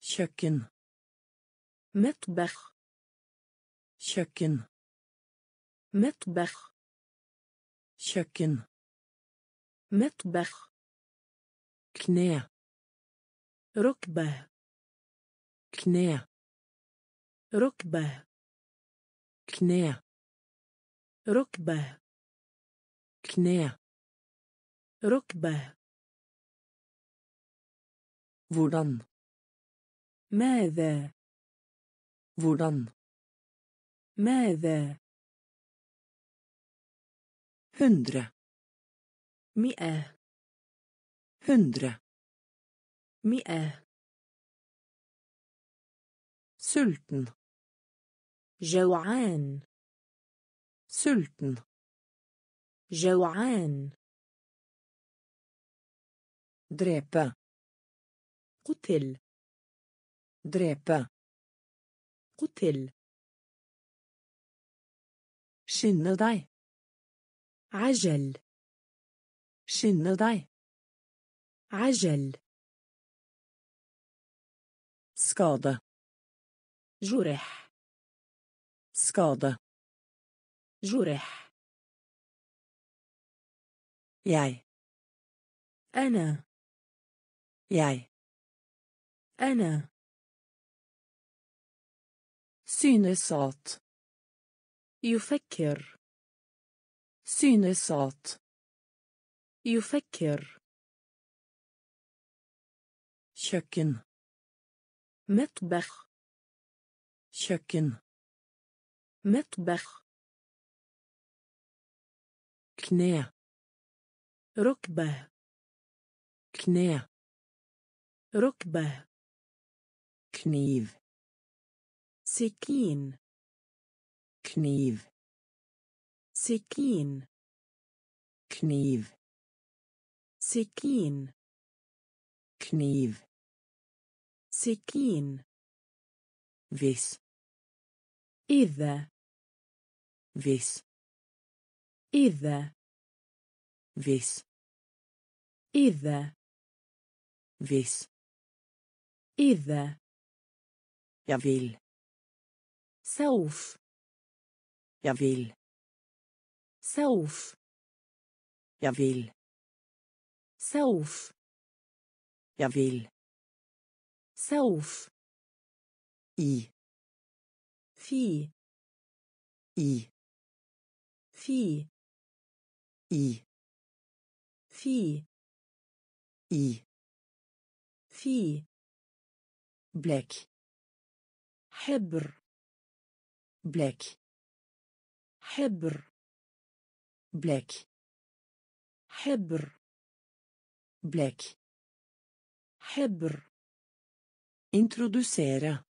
kjøkken مطبخ kjøkken مطبخ kjøkken مطبخ kne ركبة kne ركبة kne ركبة kne ركبة hvordan ماذا hvordan ماذا hundre مئة hundre مئة sulten جوعان. سلتن جوعان. دريبا قتل. دريبا قتل. شنو عجل. شنو عجل. سكادة جرح. Skade جرح jeg أنا jeg أنا synes at يفكر synes at يفكر kjøkken مطبخ kjøkken مطبخ. kne ركبة. kne ركبة. kniv سكين. kniv سكين. kniv سكين. kniv سكين. hvis إذا. إذا Hvis. إذا Hvis. إذا Jag vill. سوف Jag vill. سوف Jag vill. سوف Jag vill. سوف I. في I. في I. في I. في Bläck. حبر Bläck. حبر Bläck. حبر Bläck. حبر Introducera.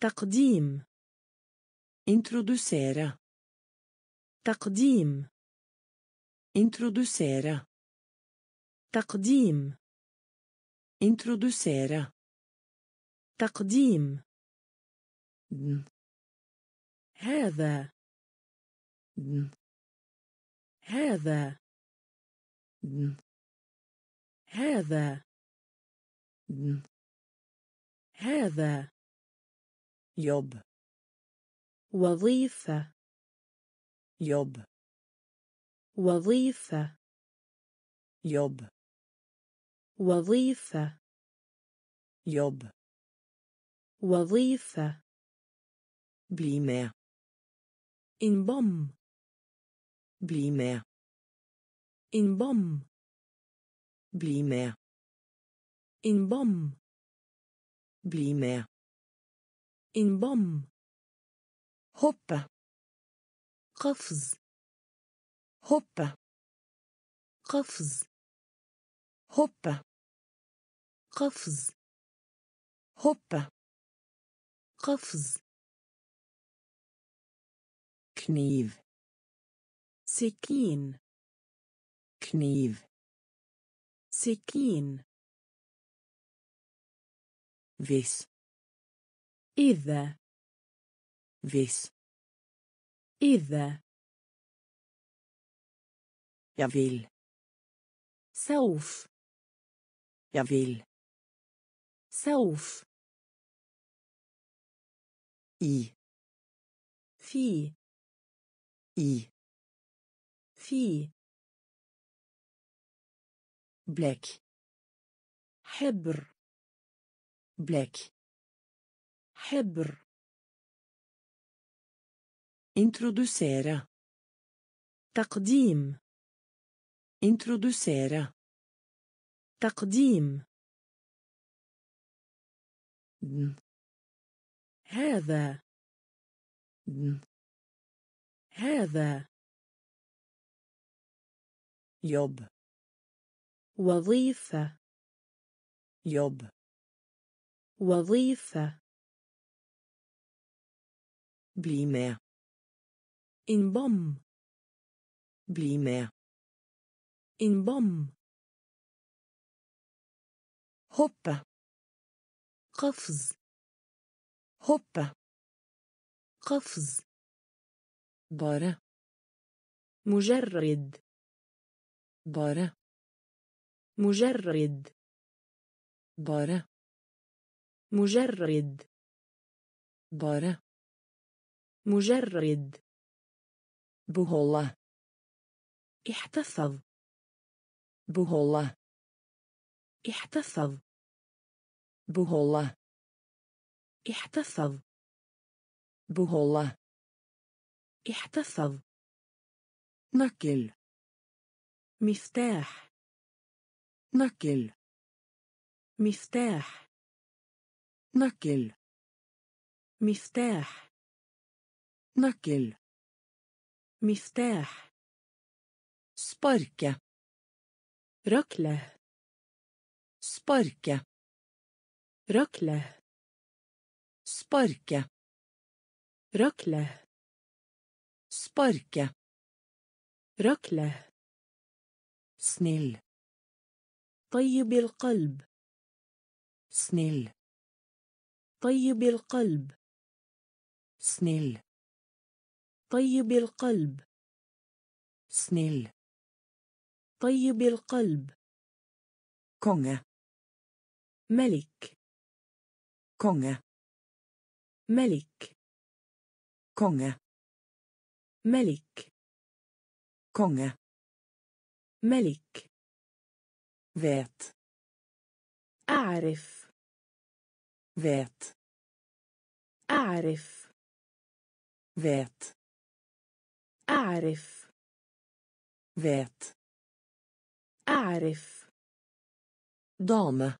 تقديم Introducera. تقديم. Introducere. تقديم. Introducere. تقديم. دن. هذا. دن. هذا. دن. هذا. دن. هذا. يوب وظيفة. Jobb. وظيفة Jobb. وظيفة Jobb. وظيفة med. انضم med. انضم med. انضم med. انضم Hoppa. قفز. هوبا. قفز. هوبا. قفز. هوبا. قفز. كنيف. سكين. كنيف. سكين. فيس. إذا. فيس. إذا Jag vill. سوف Jag vill. سوف I. في I. في Bläck. حبر Bläck. حبر introdusere تقديم introdusere تقديم دن. هذا دن. هذا يوب وظيفه يوب وظيفه بليمه انضم Bli med. انضم Hoppa. قفز Hoppa. قفز Bara. مجرد Bara. مجرد Bara. مجرد Bara. مجرد بهولا. احتفظ. بهولا. احتفظ. بهولا. احتفظ. بهولا. احتفظ. نكل مفتاح. نكل مفتاح. نكل مفتاح. نكل مفتاح Sparka. ركلة Sparka. ركلة Sparka. ركلة Sparka. ركلة Snill. طيب القلب Snill. طيب القلب snill طيب القلب. Snill طيب القلب. Konge. ملك. Konge. ملك. Konge. ملك. Konge. ملك. Vet. أعرف. Vet. أعرف. Vet. أعرف. vet أعرف. dame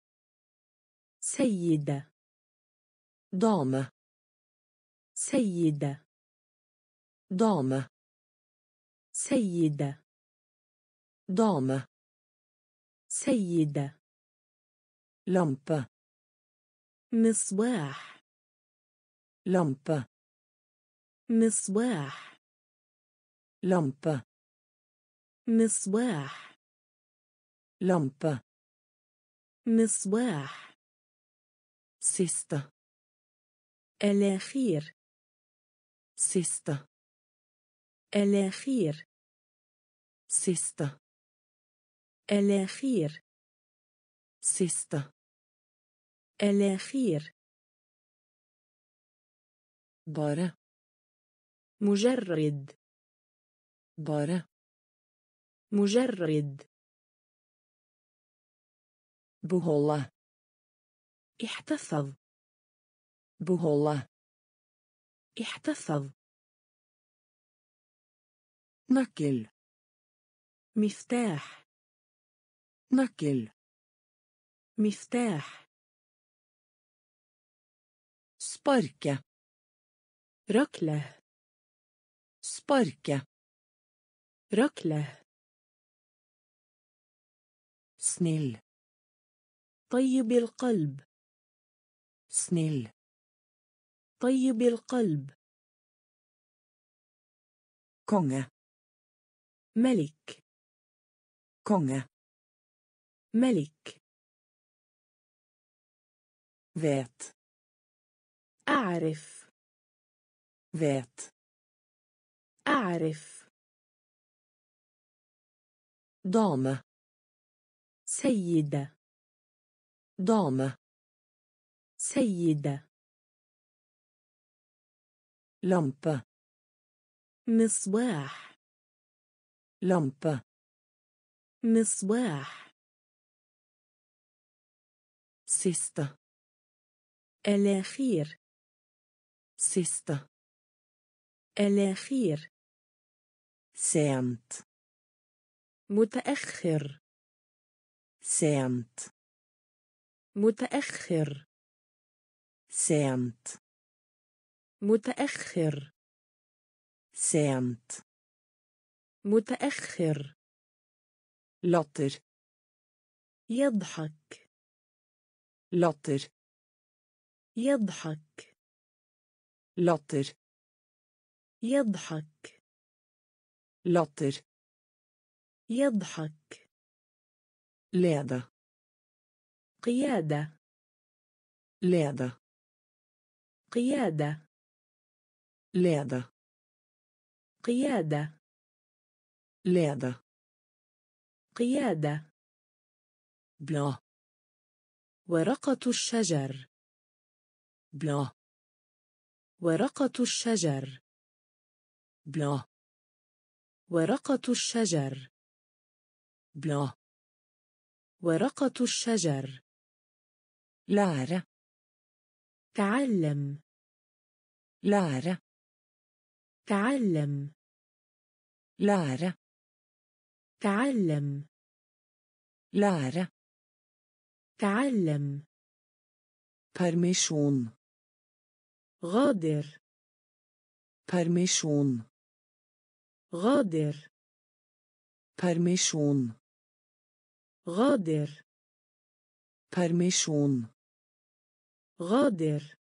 سيدة. dame سيدة. dame سيدة. dame سيدة. lampe مصباح. lampe مصباح. Lampe مصباح. lampe مصباح. siste ألأخير. siste ألأخير. siste ألأخير. siste ألأخير. bare مجرد. Bare مجرد beholde احتفظ beholde احتفظ nøkkel مفتاح nøkkel مفتاح sparke ركلة sparke ركلة. snill طيب القلب. snill طيب القلب. konge ملك. konge ملك. vet أعرف. vet أعرف. دامة سيدة. دامة سيدة. لمبة مصباح. لمبة مصباح. سيستة الأخير. سيستة الأخير. سيمت. متأخر. سنت متأخر. سنت متأخر. سنت متأخر. لطر. يضحك. لطر. يضحك. لطر. يضحك. لطر. يضحك. lede قيادة. lede قيادة. lede قيادة. lede قيادة. blad ورقة الشجر. blad ورقة الشجر. blad ورقة الشجر. بلو ورقة الشجر. لارة تعلم. لارة تعلم. لارة تعلم. لارة تعلم. permission غادر. permission غادر. permission غادر permisjon غادر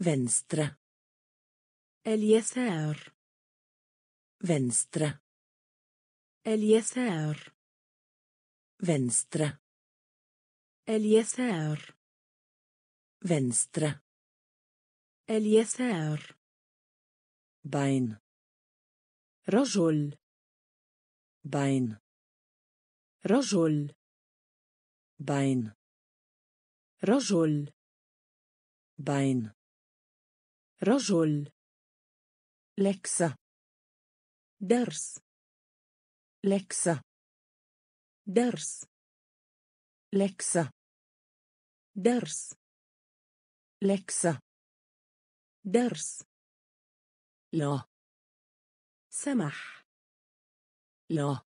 venstre اليسار venstre اليسار venstre اليسار venstre اليسار bein رجل bein رجل. bein رجل. bein رجل. läxa درس. läxa درس. läxa درس. läxa درس. لا. سمح. لا.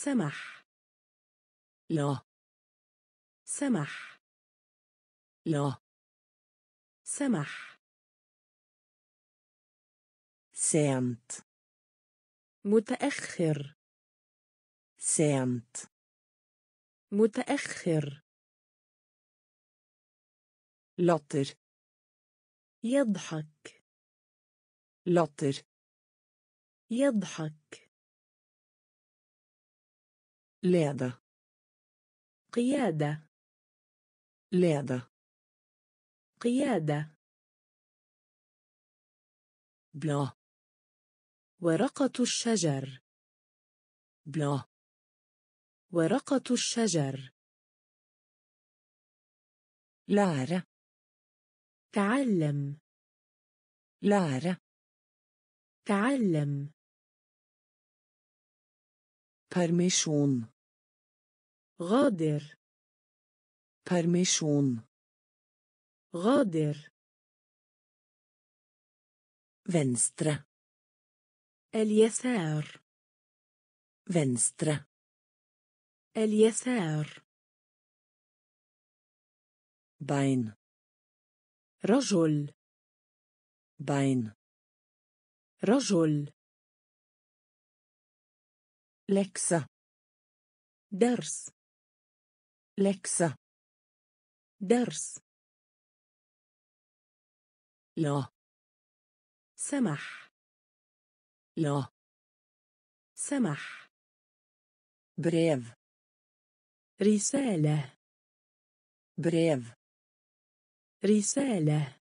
سمح. لا. سمح. لا. سمح. sent متأخر. sent متأخر. latter يضحك. latter يضحك. Leda قيادة. leda قيادة. bla ورقة الشجر. bla ورقة الشجر. lära تعلم. lära تعلم. Permission غادر permission غادر venstre اليسار venstre اليسار bein رجل bein رجل läxa درس läxa درس لا سمح لا سمح brev. رسالة brev. رسالة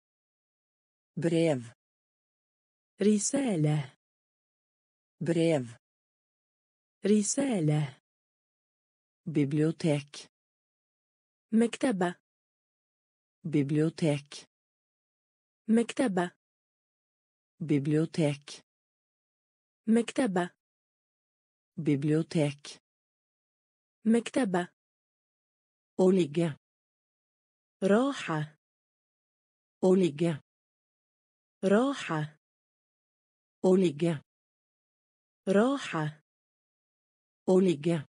brev. رسالة brev. رسالة bibliotek مكتبة bibliotek مكتبة bibliotek مكتبة bibliotek مكتبة å ligge راحة å ligge راحة å ligge راحة أوليجا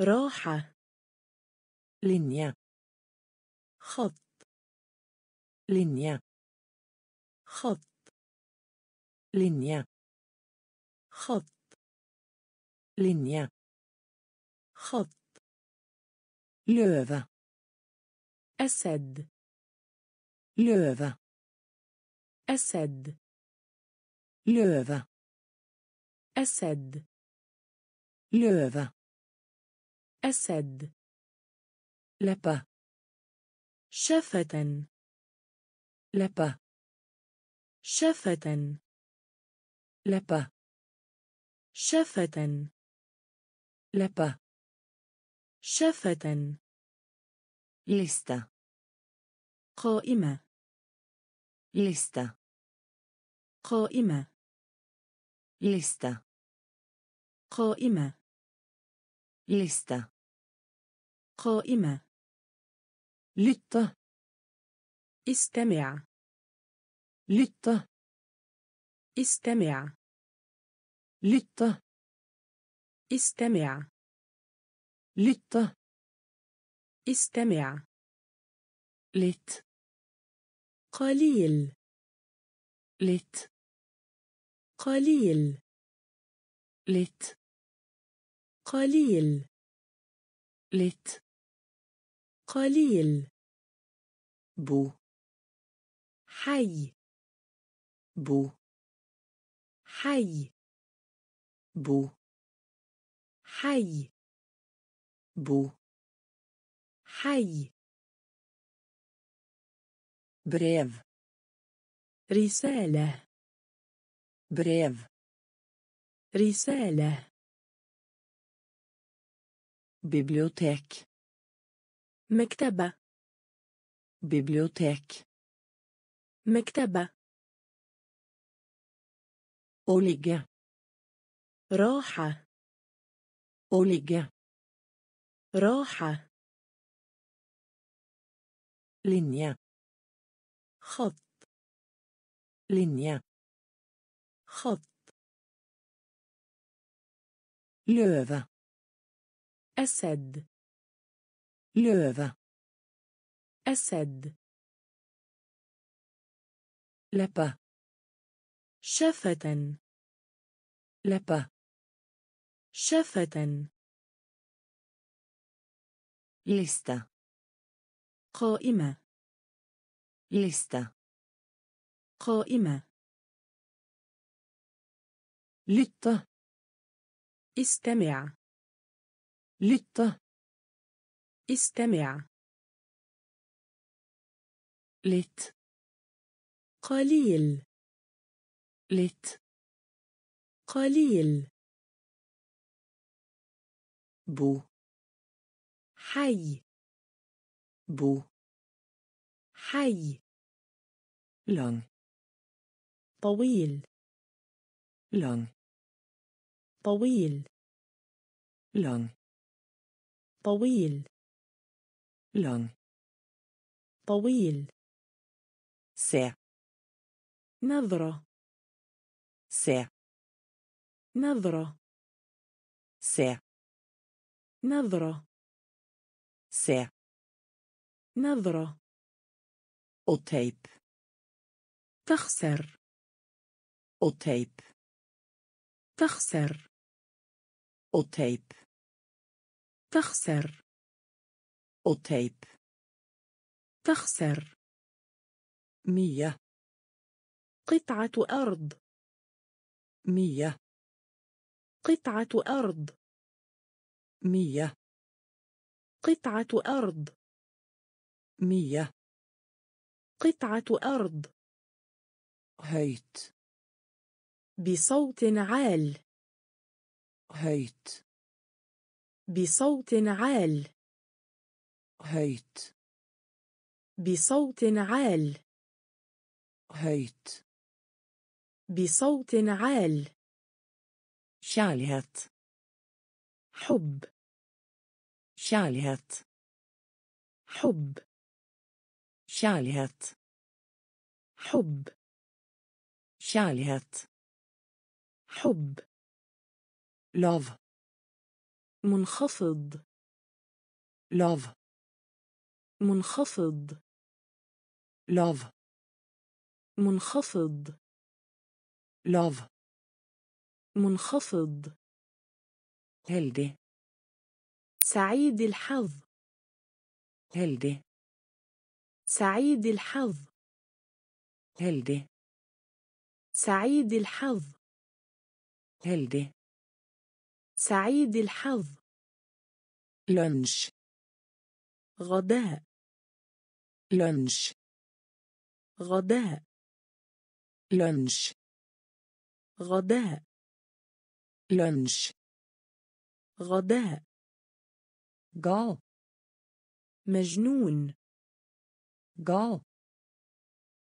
راحة. لينيا. خط. linje. خط. linje. خط. linje. خط. løve أسد. løve أسد. løve أسد. Løve أسد leppe شفة leppe شفة leppe شفة leppe شفة liste قائمة liste قائمة liste قائمة لستة قائمة. لطة استمع. لطة استمع. لطة استمع. لطة استمع. لت قليل. لت قليل. لت قليل. litt قليل. bo حي. bo حي. bo حي. bo حي. brev رسالة. brev رسالة. bibliotek مكتبة bibliotek مكتبة å ligge راحة å ligge راحة linje خط linje خط løve أسد løve أسد leppe شفة leppe شفة liste قائمة liste قائمة lytte استمع lytte استمع. لط. قليل. لط. قليل. بو. حي. بو. حي. لون. طويل. لون. طويل. لون. طويل. Lang. طويل. Se. نظرة. Se. نظرة. Se. نظرة. Se. نظرة. Og teip تخسر. Og teip تخسر. Og teip تخسر. teip تخسر. mye قطعة أرض. mye قطعة أرض. mye قطعة أرض. mye قطعة أرض. høyt بصوت عال. høyt بصوت عال. هيت. بصوت عال. هيت. بصوت عال. شاليهت حب. شاليهت حب. شاليهت حب. شاليهت حب. Love. منخفض. Lav منخفض. Lav منخفض. Lav منخفض. Heldig. سعيد الحظ. Heldig. سعيد الحظ. Heldig. سعيد الحظ. Heldig. سعيد الحظ. lunsj غداء. lunsj غداء. lunsj غداء. lunsj غداء. gal مجنون. gal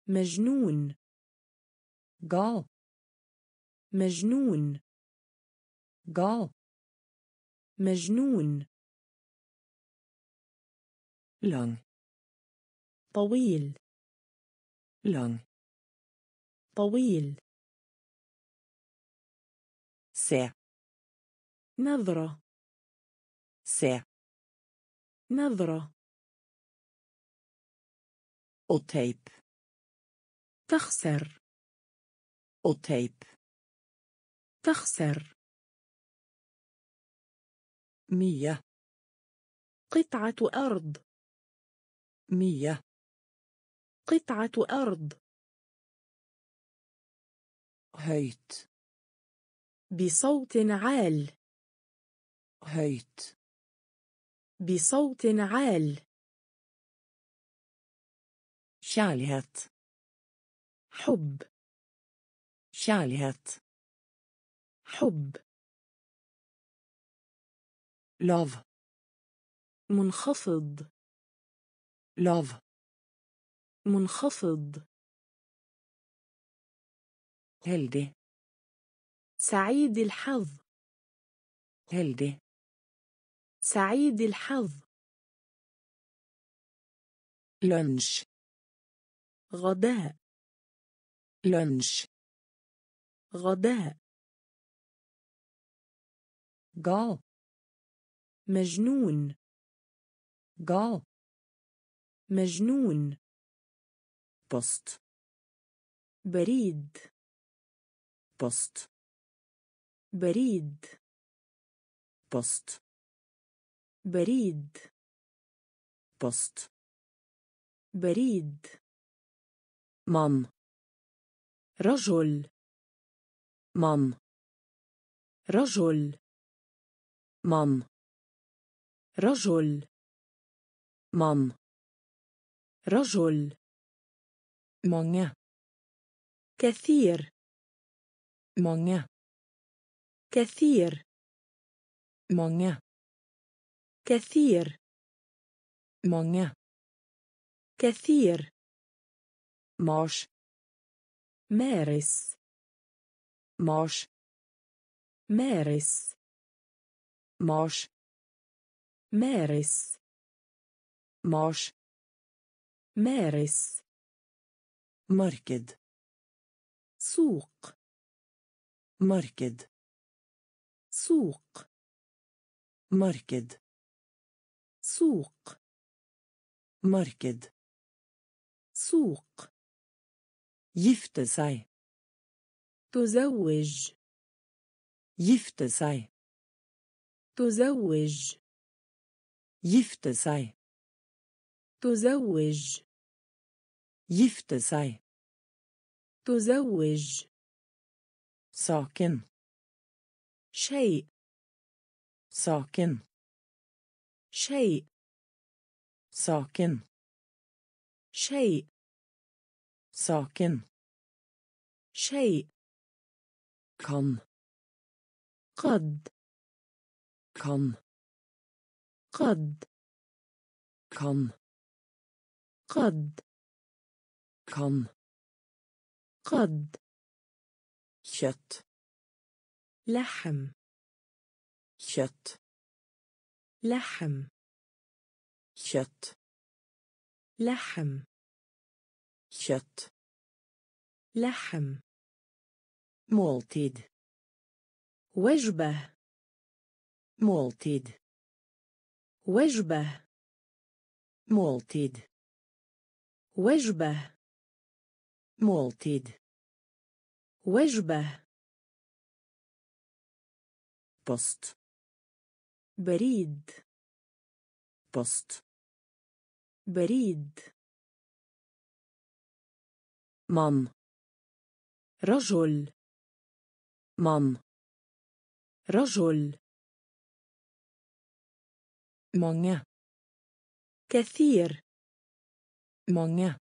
مجنون. gal مجنون. gal مجنون. Lang. طويل. Lang. طويل. Se. نظرة. Se. نظرة. Teip تخسر. Teip تخسر. مية. قطعة أرض. مية. قطعة أرض. هيت. بصوت عال. هيت. بصوت عال. شاليهت حب. شاليهت حب. Lav. منخفض Lav. منخفض Heldig. سعيد الحظ Heldig. سعيد الحظ Lunsj. غداء Lunsj. غداء Gal. مجنون Gal. مجنون Post. بريد Post. بريد Post. بريد Post. بريد Mann. رجل Mann. رجل Mann. رجل Mann. رجل Mange. كثير Mange. كثير Mange. كثير Mange. كثير Mars. مارس Mars. مارس Mars. مارس. مارش. مارس. ماركد سوق. ماركد سوق. ماركد سوق. ماركد سوق. يفتسي تزوج. يفتسي تزوج. Gifte seg. تزوج Gifte seg. تزوج Saken. شيء Saken. شيء Saken. شيء Saken. شيء Kan. قد Kan. قد كان قد كان قد شت لحم شت لحم شت لحم شت لحم مولتيد وجبة مولتيد وجبة. مولتيد. وجبة. مولتيد. وجبة. بوست. بريد. بوست. بريد. مام رجل. مام رجل. Mange. كثير Mange.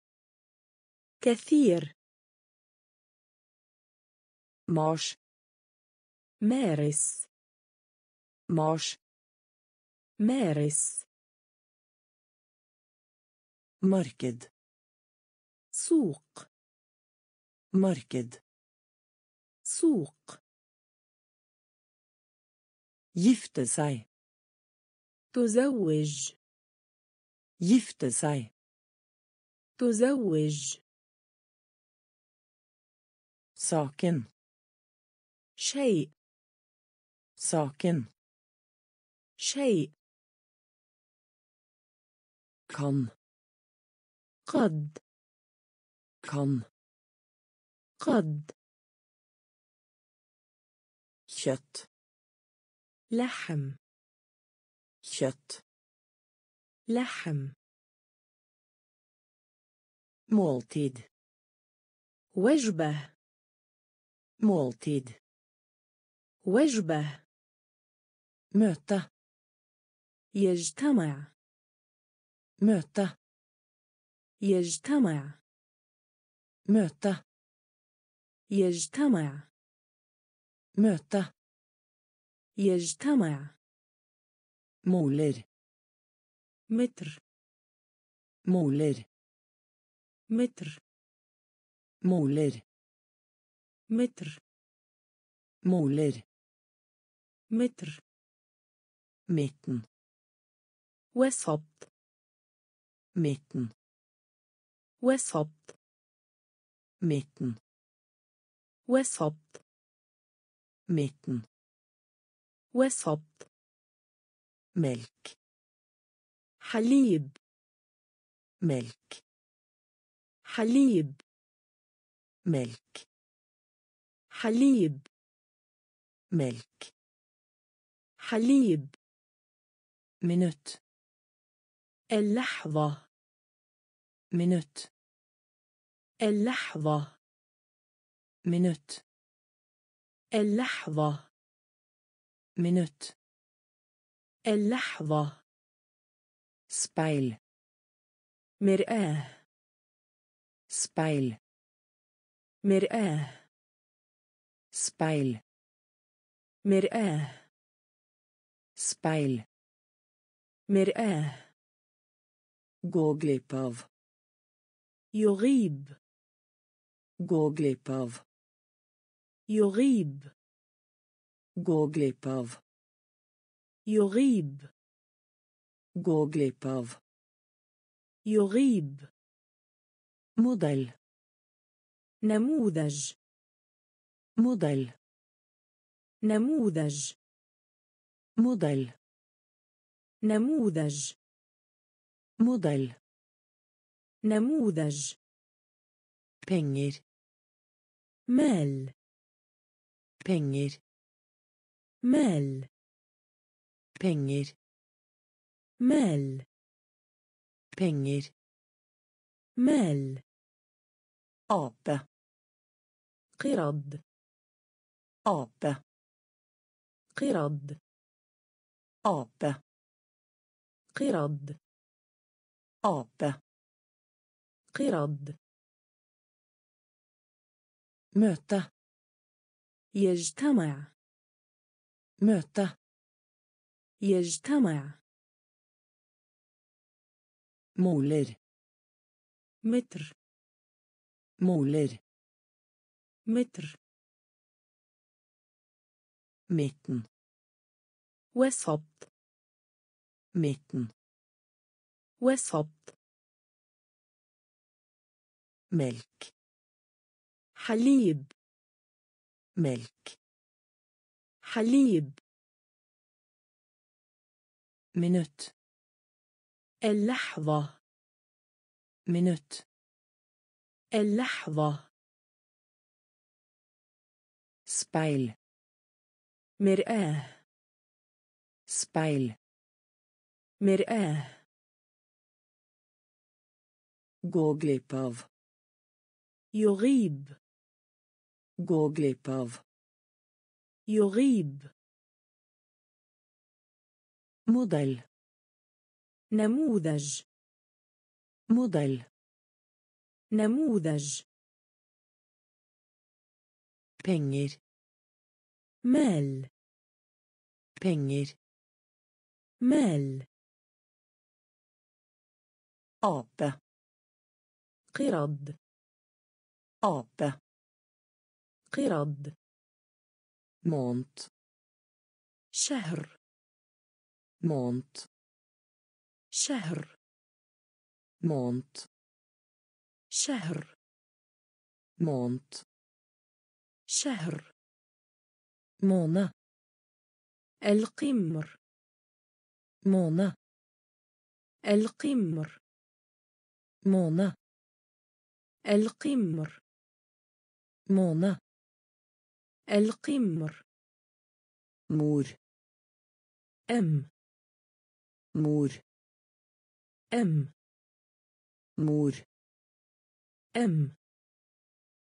كثير Mars. مارس Mars. مارس Marked. سوق Marked. سوق Gifte seg. تزوج Gifte seg. تزوج Saken. شيء Saken. شيء Kan. قد Kan. قد Kjøtt. لحم Kjøtt. لحم Måltid. وجبة Måltid. وجبة Møte. يجتمع Møte. يجتمع möta يجتمع möta يجتمع moler متر moler متر moler متر moler متر mitten وسط mitten وسط mitten وسط mitten وسط ملك. حليب. ملك. حليب. ملك. حليب. ملك. حليب. منوت اللحظة. منوت اللحظة. منوت اللحظة. منوت اللحظة. سبايل مرآة. سبايل مرآة. سبايل مرآة. سبايل مرآة. جوجل غوغليباف يغيب. غوغليباف يغيب. غوغليباف يغيب يغيب gå glipp av يغيب modell نموذج modell نموذج modell نموذج modell نموذج penger مال penger مال penger مال penger مال ape قرد ape قرد ape قرد ape قرد möta يجتمع möta يجتمع. مولر. متر. مولر. متر. متن. وسط. متن. وسط. ملك. حليب. ملك. حليب. Minut اللحظة minut اللحظة speil مرآة speil مرآة glipp av يغيب glipp av يغيب مضل. نموذج. مضل. نموذج. بنجر مال. بنجر مال. أب قرض. أب قرض. مونت. شهر. Månt شهر. månt شهر. månt شهر. måne القمر. måne القمر. måne القمر. måne القمر. mor أم. Mor أم mor أم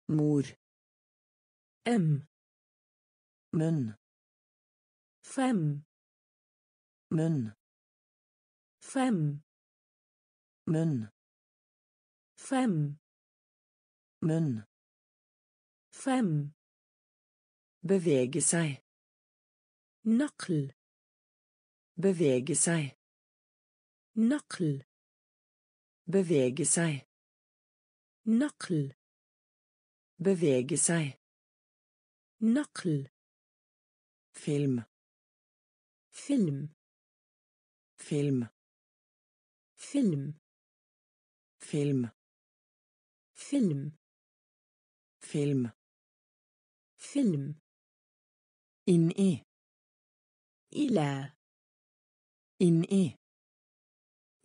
mor أم munn فم munn فم munn فم munn فم bevege seg نقل bevege seg نقل bevege seg نقل bevege seg نقل film فيلم film فيلم film فيلم film فيلم inn i إلى inn i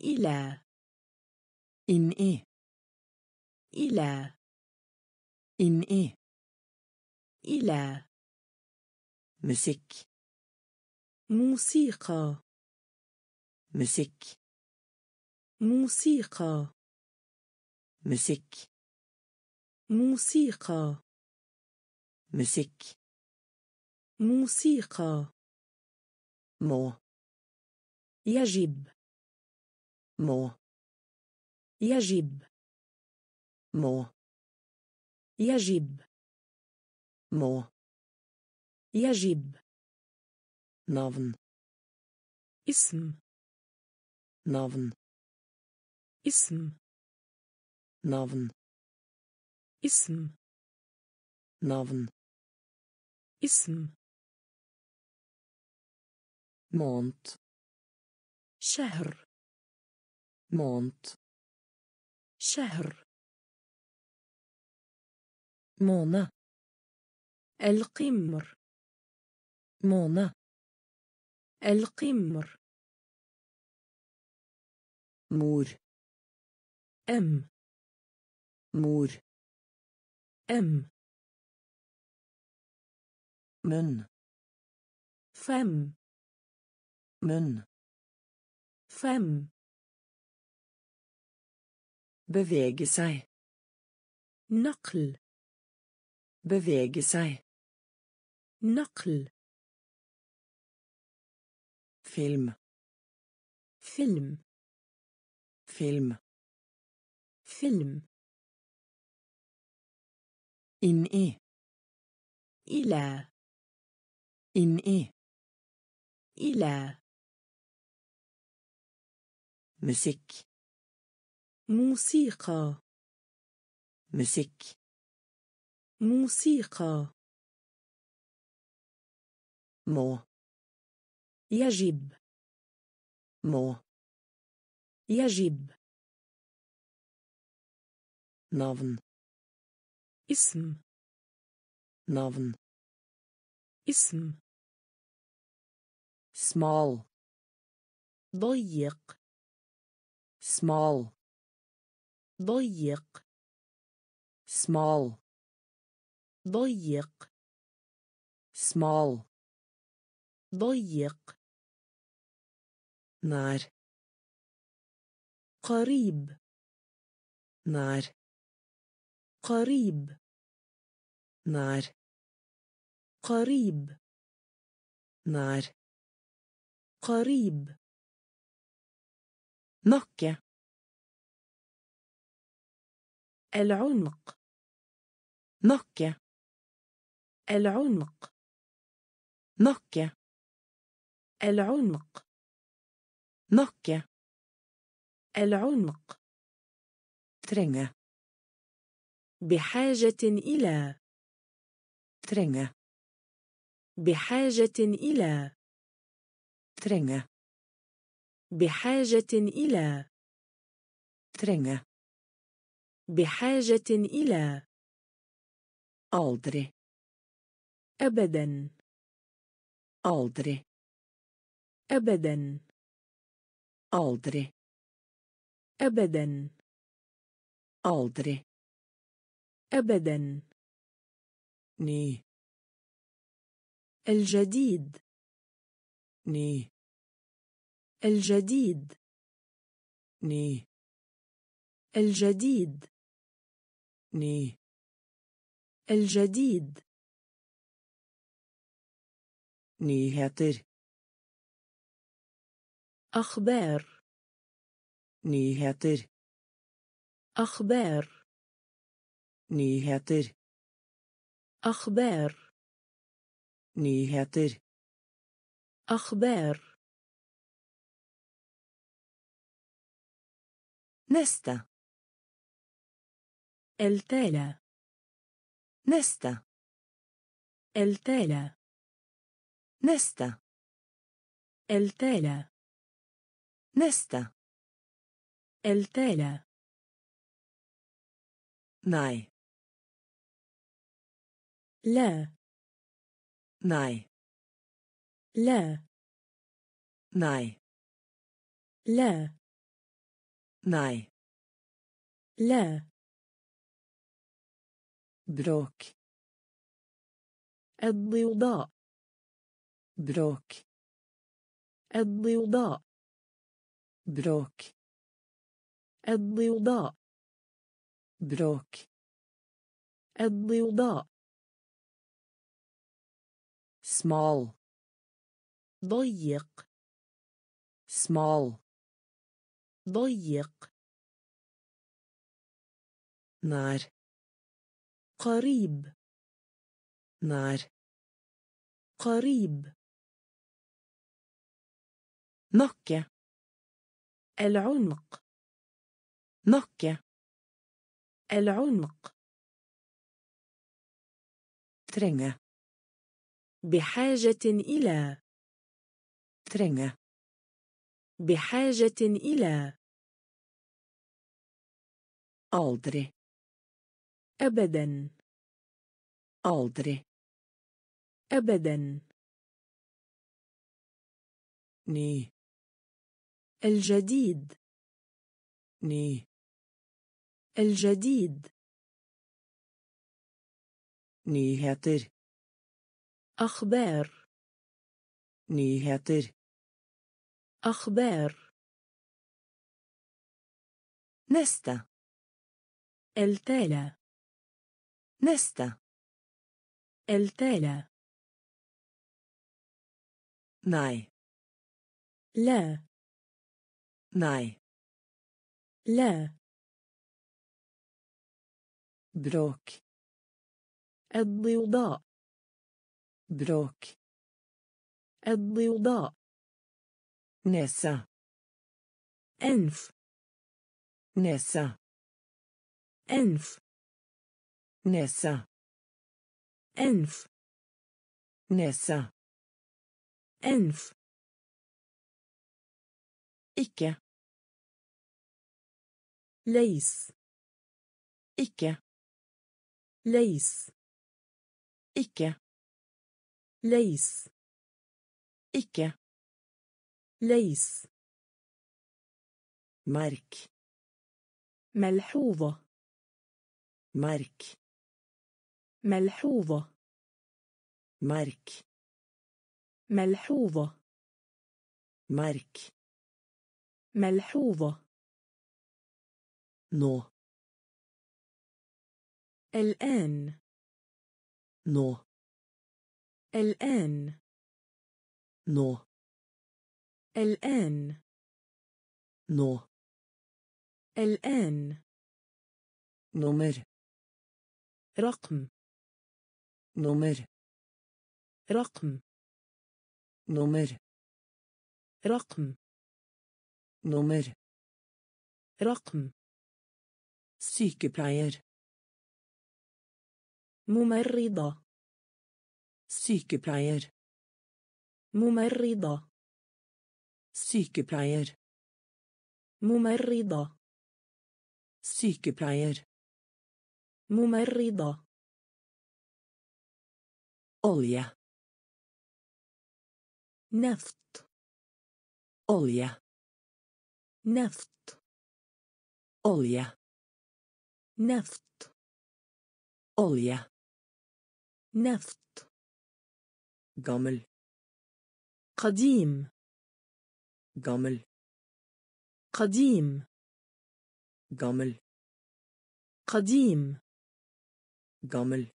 إلى. inn i إلى. inn i إلى. musikk موسيقى. musikk موسيقى. musikk موسيقى. musikk موسيقى. må يجب. مو. يجب. مو. يجب. مو. يجب. نافن اسم. نافن اسم. نافن اسم. نافن اسم. مونت. شهر. مونت. شهر. مونة. القمر. مونة. القمر. مور. أم. مور. أم. من. فم. من. فم. Bevege seg نقل bevege seg نقل film فيلم film فيلم inn i إلى inn i إلى musikk موسيقى. musikk موسيقى. må يجب. må يجب. navn اسم. navn اسم. smal ضيق. smal ضيق. Smal ضيق. Smal ضيق. nær قريب. nær قريب. nær قريب. nær قريب. nakke العنق. nakke العنق. nakke العنق. nakke العنق. trenge بحاجة إلى. trenge بحاجة إلى. trenge بحاجة إلى. trenge بحاجة إلى. Aldri. أبدا. Aldri. أبدا. Aldri. أبدا. Aldri. أبدا. Ny. الجديد. Ny. الجديد. Ny. الجديد. ني الجديد. نيهتر أخبار. نيهتر أخبار. نيهتر أخبار. نيهتر أخبار. نيهتر. نستا التالى nästa التالى nästa التالى nästa التالى nej لا. nej لا. nej لا. nej لا. Bråk. الضوضاء bråk. الضوضاء bråk. الضوضاء bråk. الضوضاء smal. ضيق smal. ضيق nær. قريب. nær قريب. nakke العنق. nakke العنق. trenge بحاجة إلى. trenge بحاجة إلى. aldri أبدا. Aldri. أبدا. Ny. الجديد. Ny. الجديد. Nyheter. أخبار. Nyheter. أخبار. Nästa التالى nästa التالى nej لا. nej لا. bråk الضوضاء. bråk الضوضاء. näsa أنف. näsa أنف. Näsa أنف näsa أنف icke ليس icke ليس icke ليس icke ليس märk ملحوظة märk ملحوظة. märk ملحوظة. märk ملحوظة. nå الآن. nå الآن. nå الآن. nå الآن. nummer رقم. Nummer رقم nummer رقم nummer رقم sykepleier ممرضة sykepleier ممرضة sykepleier ممرضة sykepleier ممرضة olje نفط olje نفط olje نفط olje نفط gammel قديم gammel قديم gammel قديم gammel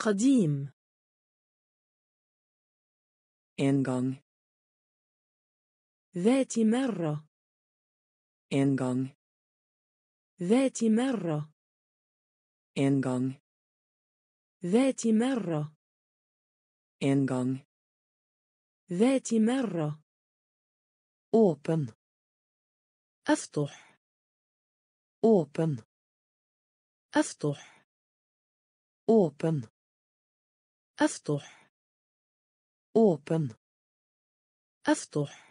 قديم en gang ذات مرة en gang ذات مرة En gang. ذات مرة En gang. ذات مرة Åpen. أفتح Åpen. أفتح Åpen. أفتح Åpen. أفتح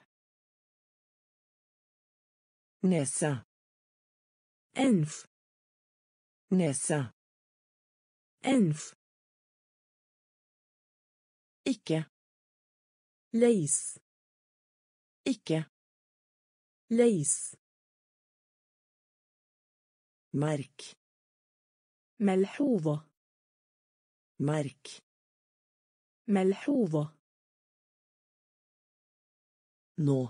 Nese. أنف Nese. أنف Ikke. ليس Ikke. ليس Merk. ملحوظة Merk. ملحوظة. نو.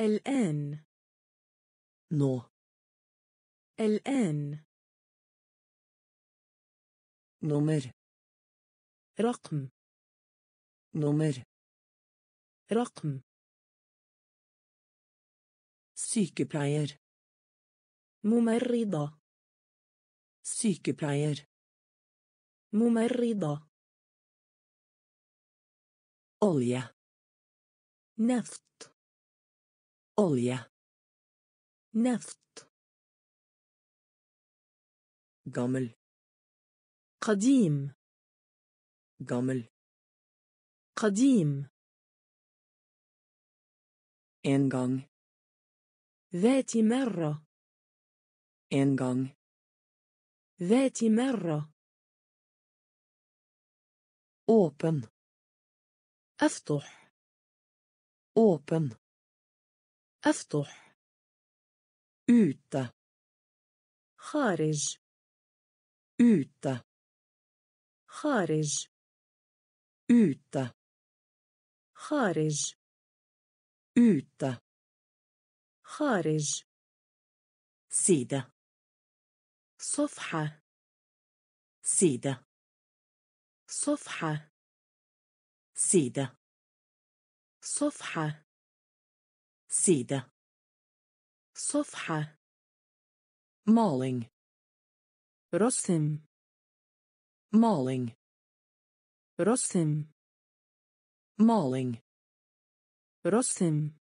الآن. نو. الآن. نمر رقم. نمر رقم. سيكبراير. ممرضة. سيكبراير. ممرضة. Olje. نفط Olje. نفط Gammel. قديم Gammel. قديم En gang. ذات مرة En gang. ذات مرة Åpen. أفتح Åpen. أفتح Ute. خارج Ute. خارج Ute. خارج Ute. خارج Side. صفحة Side. صفحة سيدة. صفحة. سيدة. صفحة. مالين رسم. maling رسم. maling رسم.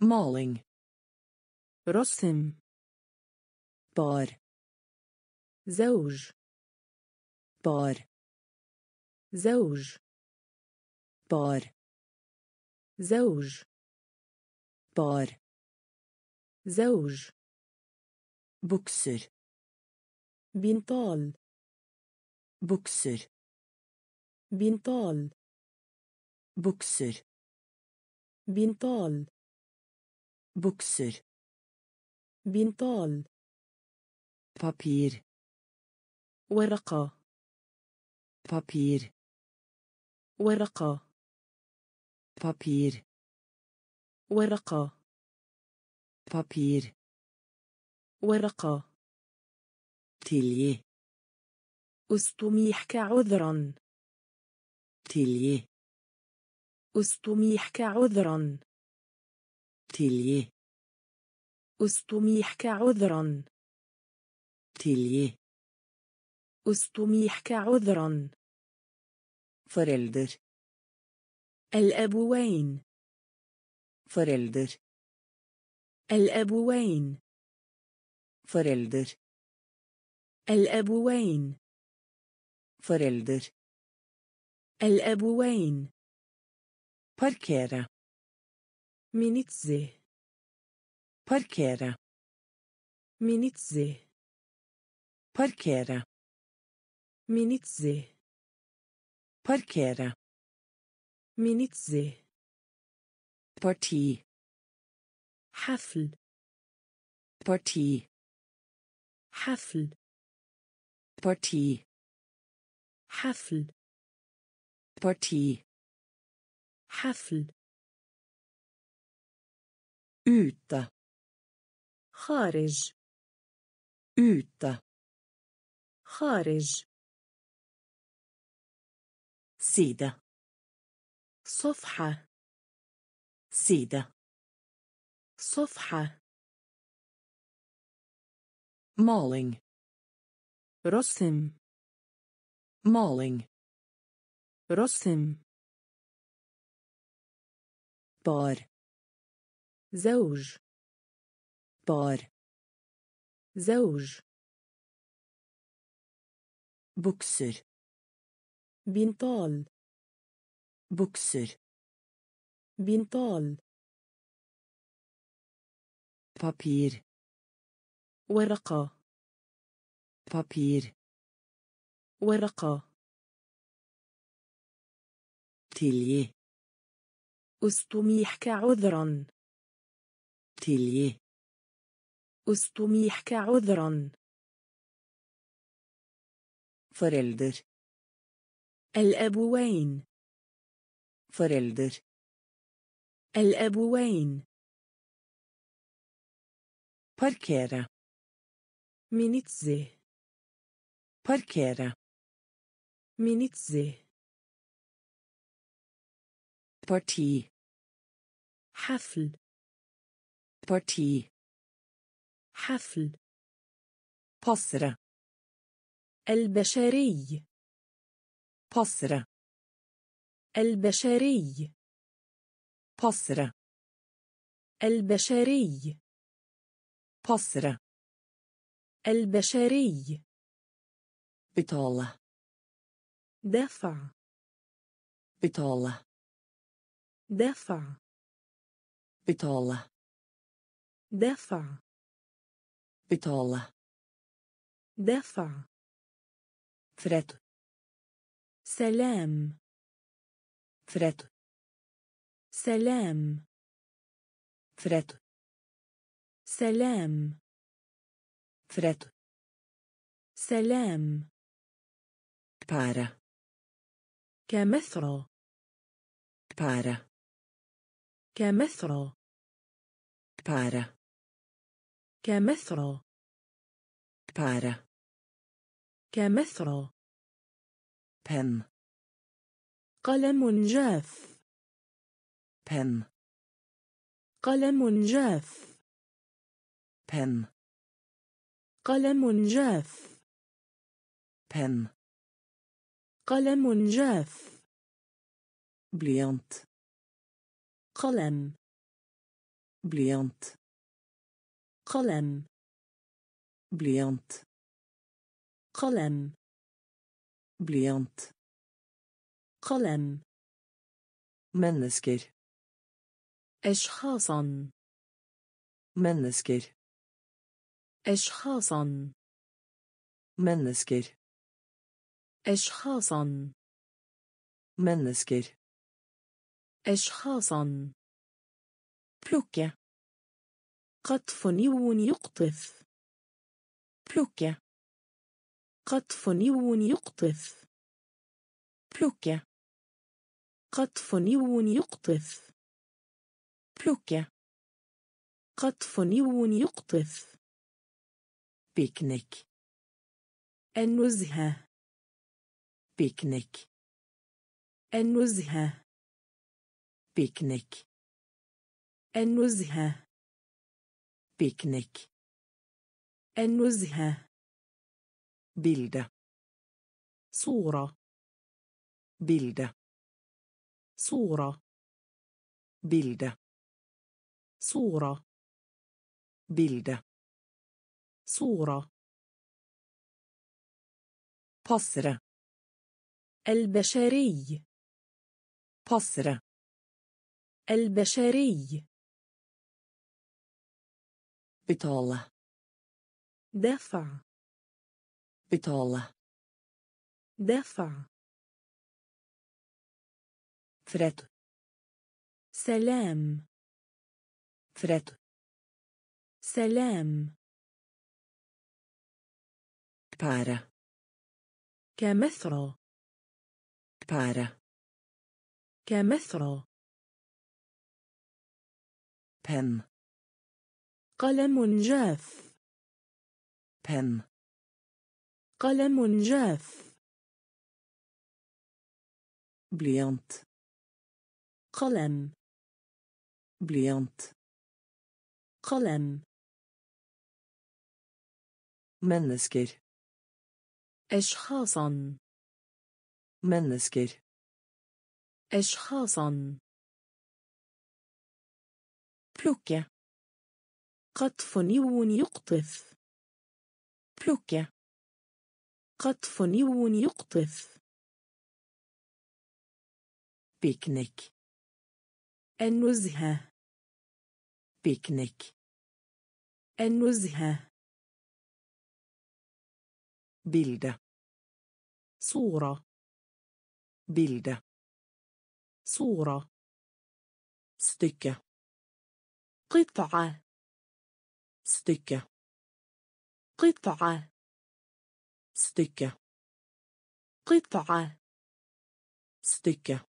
maling رسم. par. زوج. par. زوج. par. زوج. par. زوج. bukser. بنطال. bukser. بنطال. bukser. بنطال. bukser. بنطال. papir. ورقة. papir. ورقة. Papir. ورقة Papir. ورقة Tilgi. أستميحك عذرا Tilgi. أستميحك عذرا Tilgi. أستميحك عذرا Tilgi. أستميحك عذرا Forelder. الأبوين. forelder الأبوين. forelder الأبوين. forelder الأبوين. parkere مينيتزي parkere مينيتزي باركيرا مينيتزي باركيرا منتزه Parti. حفل Parti. حفل Parti. حفل Parti. حفل Ute. خارج Ute. خارج Side. صفحة. سيدة. صفحة. مالين رسم. مالين رسم. بار. زوج. بار. زوج. بوكسر. بنطال. Bukser. بنطال papir. ورقة papir. ورقة tilgi أستميحك عذرا tilgi أستميحك عذرا forelder. الأبوين forelder الأبوين parkere منتزه parkere منتزه parti حفل parti حفل passere البشري passere البشري. بصرة. البشري. بصرة. البشري. بطالة. دفع. بطالة. دفع. بطالة. دفع. بطالة. دفع. فرد سلام. Fred سلام fred سلام fred سلام pære كمثرى pære كمثرى pære كمثرى pære كمثرى penn قلم جاف. Pen قلم جاف. Pen قلم جاف. Pen قلم جاف. بليانت قلم. بليانت قلم. بليانت قلم. بليانت قلم. منسكر أشخاصاً. منسكر أشخاصاً. منسكر أشخاصاً. منسكر أشخاصاً. Plukke. قطف نيو يقطف. بلوكة قطف نيو يقطف. بلوكة قطف نيو يقطف. plukke قطف نيو يقطف. piknik النزهة. piknik النزهة. piknik النزهة. piknik النزهة. bilde صورة. bilde صورة bilde صورة bilde صورة passere البشري passere البشري betale دفع betale دفع fred سلام fred سلام pære كمثرى pære كمثرى penn قلم جاف penn قلم جاف blyant. قلم. بليانت قلم. منسكر اشخاصا. منسكر اشخاصا. بلوكة قطف يون يقطف. بلوكة قطف يون يقطف. بيكنيك النزهة. بيكنيك. النزهة. بيلدة. صورة. بيلدة. صورة. ستكة. قطعة. ستكة. قطعة. ستكة. قطعة. ستكة.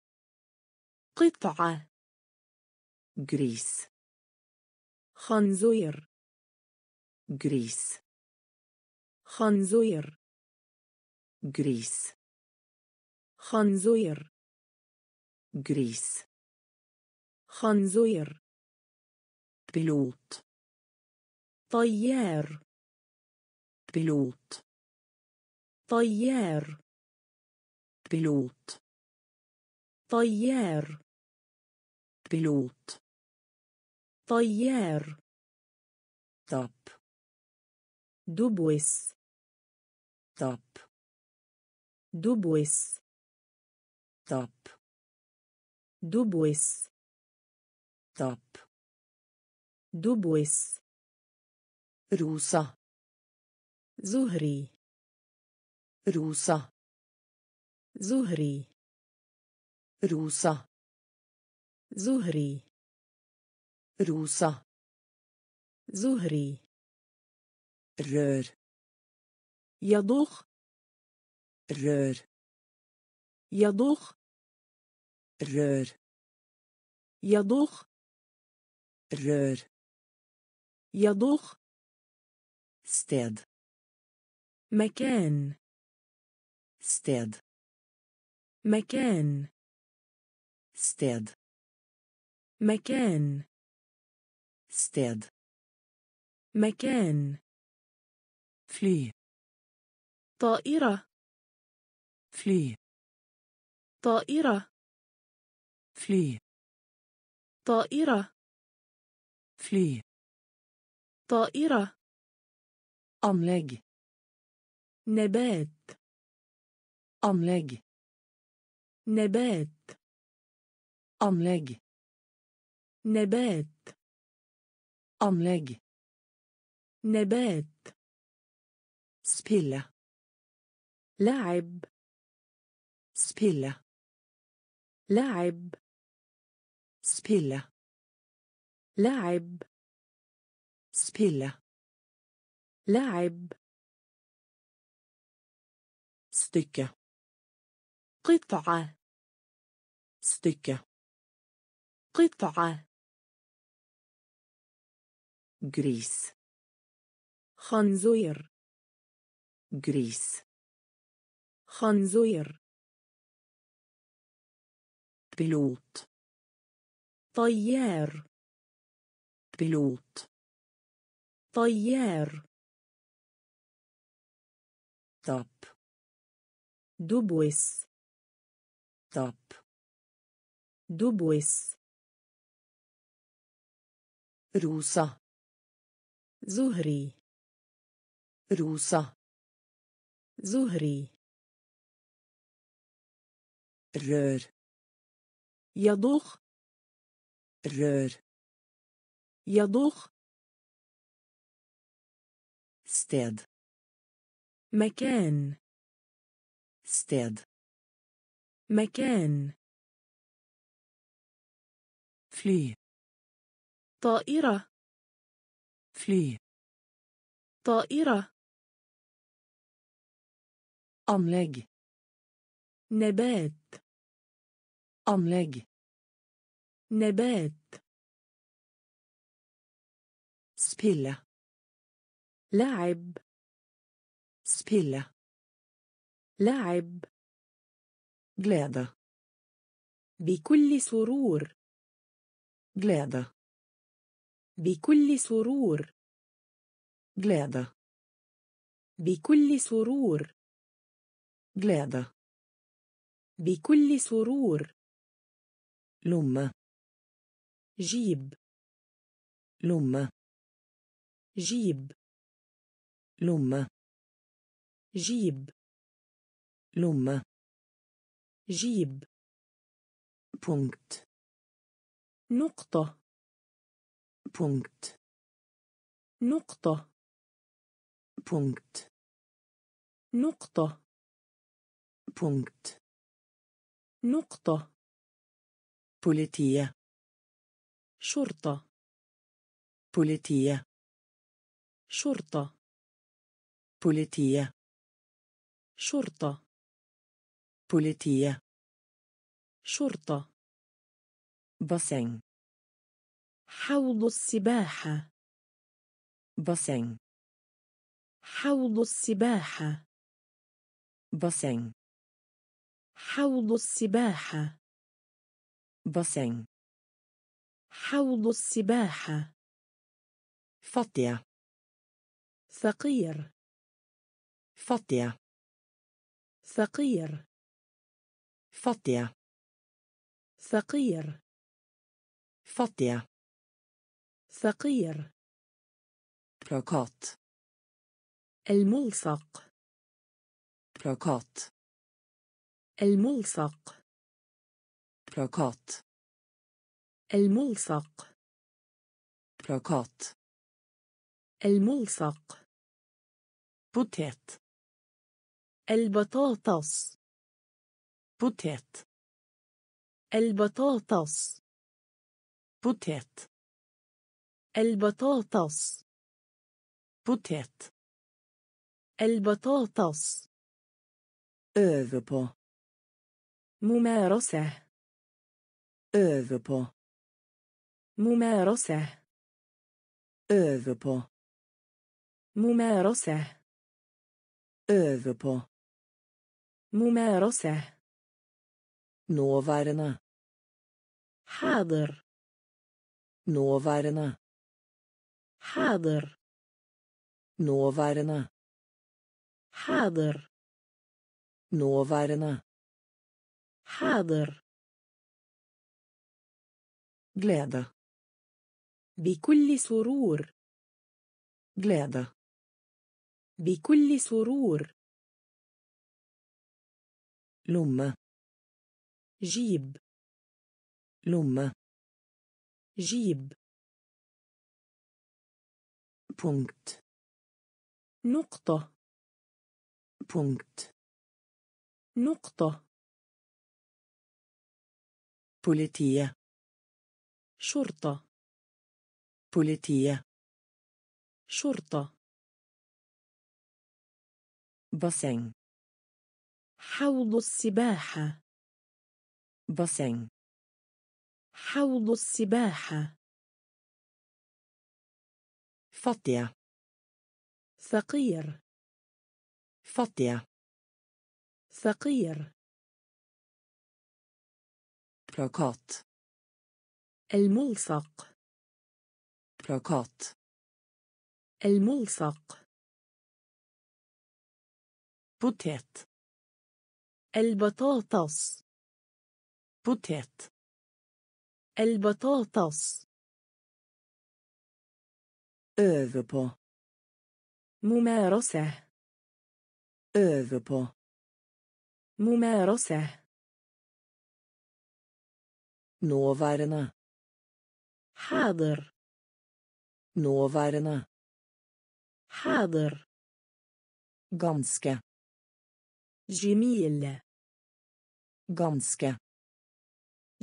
قطعة. Gris. خنزير Gris. خنزير Gris. خنزير Gris. خنزير Pilot. طيار Pilot. طيار Pilot. طيار Pilot. طيار Tapp. دبوس Tapp. دبوس Tapp. دبوس Tapp. دبوس Rosa. زهري Rosa. زهري Rosa. زهري Rosa. زهري Rør. يضخ Rør. يضخ Rør. يضخ Rør. يضخ Sted. مكان Sted. مكان Sted. مكان Sted. مكان Fly. طائرة Fly. طائرة Fly. طائرة Fly. طائرة Anlegg. نبات Anlegg. نبات Anlegg. نبات Anlegg. نبات Spille. لعب Spille. لعب Spille. لعب Spille. لعب Stykke. قطعة Stykke. قطعة Gris. خنزير Gris. خنزير Pilot. طيار Pilot. طيار Tapp. دبوس Tapp. دبوس Rosa. زهري Rosa. زهري Rør. يضخ Rør. يضخ Sted. مكان Sted. مكان Fly. طائرة فلي طائرة. أملاج. نبات. أملاج. نبات. سبيلا. لاعب. سبيلا. لاعب. جلادة. بكل سرور. جلادة. بكل سرور. Glede. بكل سرور. Glede بكل سرور. Lomme جيب. Lomme جيب. Lomme جيب. Lomme جيب. Punkt. نقطة. Punkt نقطة punkt نقطة punkt نقطة politiet شرطة politiet شرطة politiet شرطة politiet شرطة basseng حوض السباحة. basseng حوض السباحة. basseng حوض السباحة. basseng حوض السباحة. fattige ثقير fattige ثقير fattige ثقير fattige ثقير plakat الملصق. Plakat الملصق. Plakat الملصق. Plakat الملصق. Potet. البطاطس. Potet. البطاطس. Potet. البطاطس potet البطاطس på ممارسة på ممارسة på ممارسة øve på ممارسة nåværende حاضر nåværende حاضر nåværende حاضر nåværende حاضر glede بكل سرور glede بكل سرور lomme جيب lomme جيب punkt نقطة punkt نقطة politiet شرطة politiet شرطة basseng حوض السباحة basseng حوض السباحة فطية فقير. فطية فقير. بروكات الملصق. بروكات الملصق. potet البطاطس. potet البطاطس. Øve på ممارسة øve på ممارسة nåværende حاضر nåværende حاضر ganske جميل ganske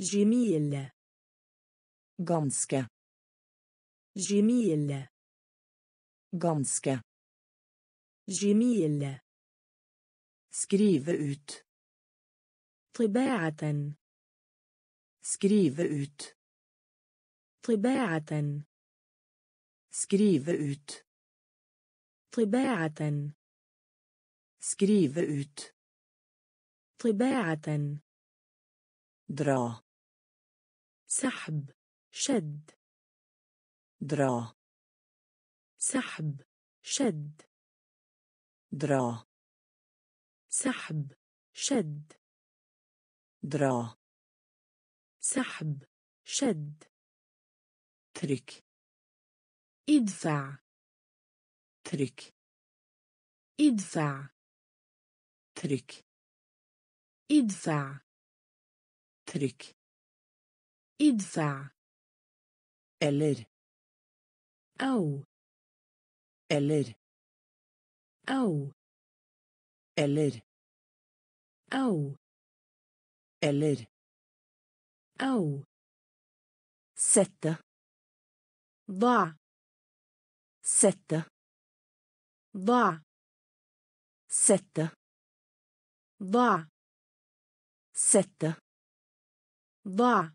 جميل ganske جميل ganske جميل skrive ut طباعة skrive ut طباعة skrive ut طباعة skrive ut طباعة dra سحب شد dra سحب شد. dra سحب شد. dra سحب شد. tryck ادفع. tryck ادفع. tryck ادفع. tryck ادفع. Eller. أو. Eller أو eller أو eller أو sette ضع sette ضع sette ضع sette ضع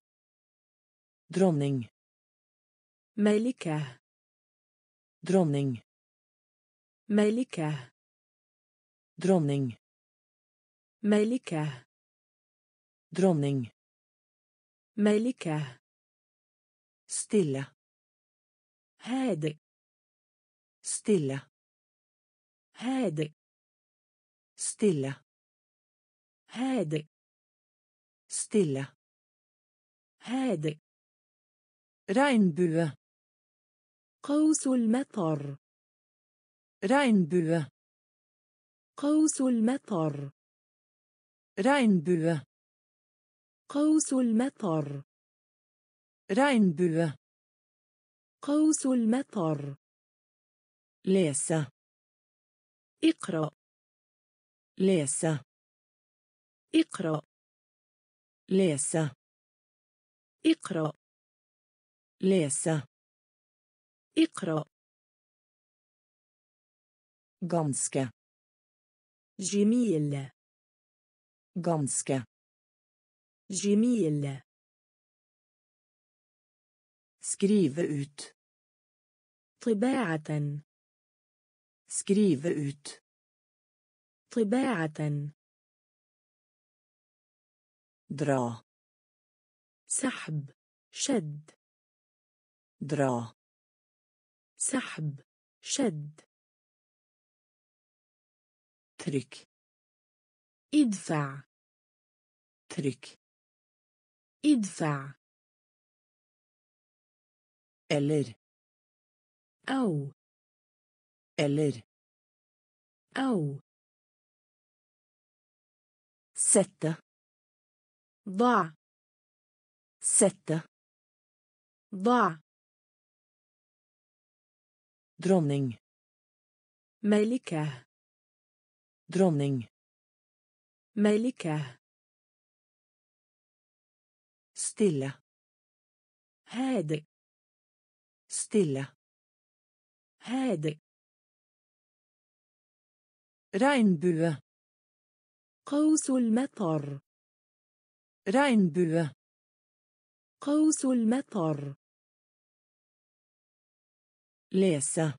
dronning ملكة dronning ملكة dronning ملكة dronning ملكة stille هادئ stille هادئ stille هادئ stille هادئ regnbue قوس المطر regnbue. قوس المطر. Regnbue. قوس المطر. Regnbue. قوس المطر. Lese اقرأ. Lese اقرأ. Lese اقرأ. Lese اقرأ. Ganske جميل ganske جميل skrive ut طباعة skrive ut طباعة dra سحب شد dra سحب شد tryck ادفع tryck ادفع eller أو eller أو sette ضع sette ضع dronning ملكة dronning ملكة stille هادئ stille هادئ regnbue قوس المطر regnbue قوس المطر lese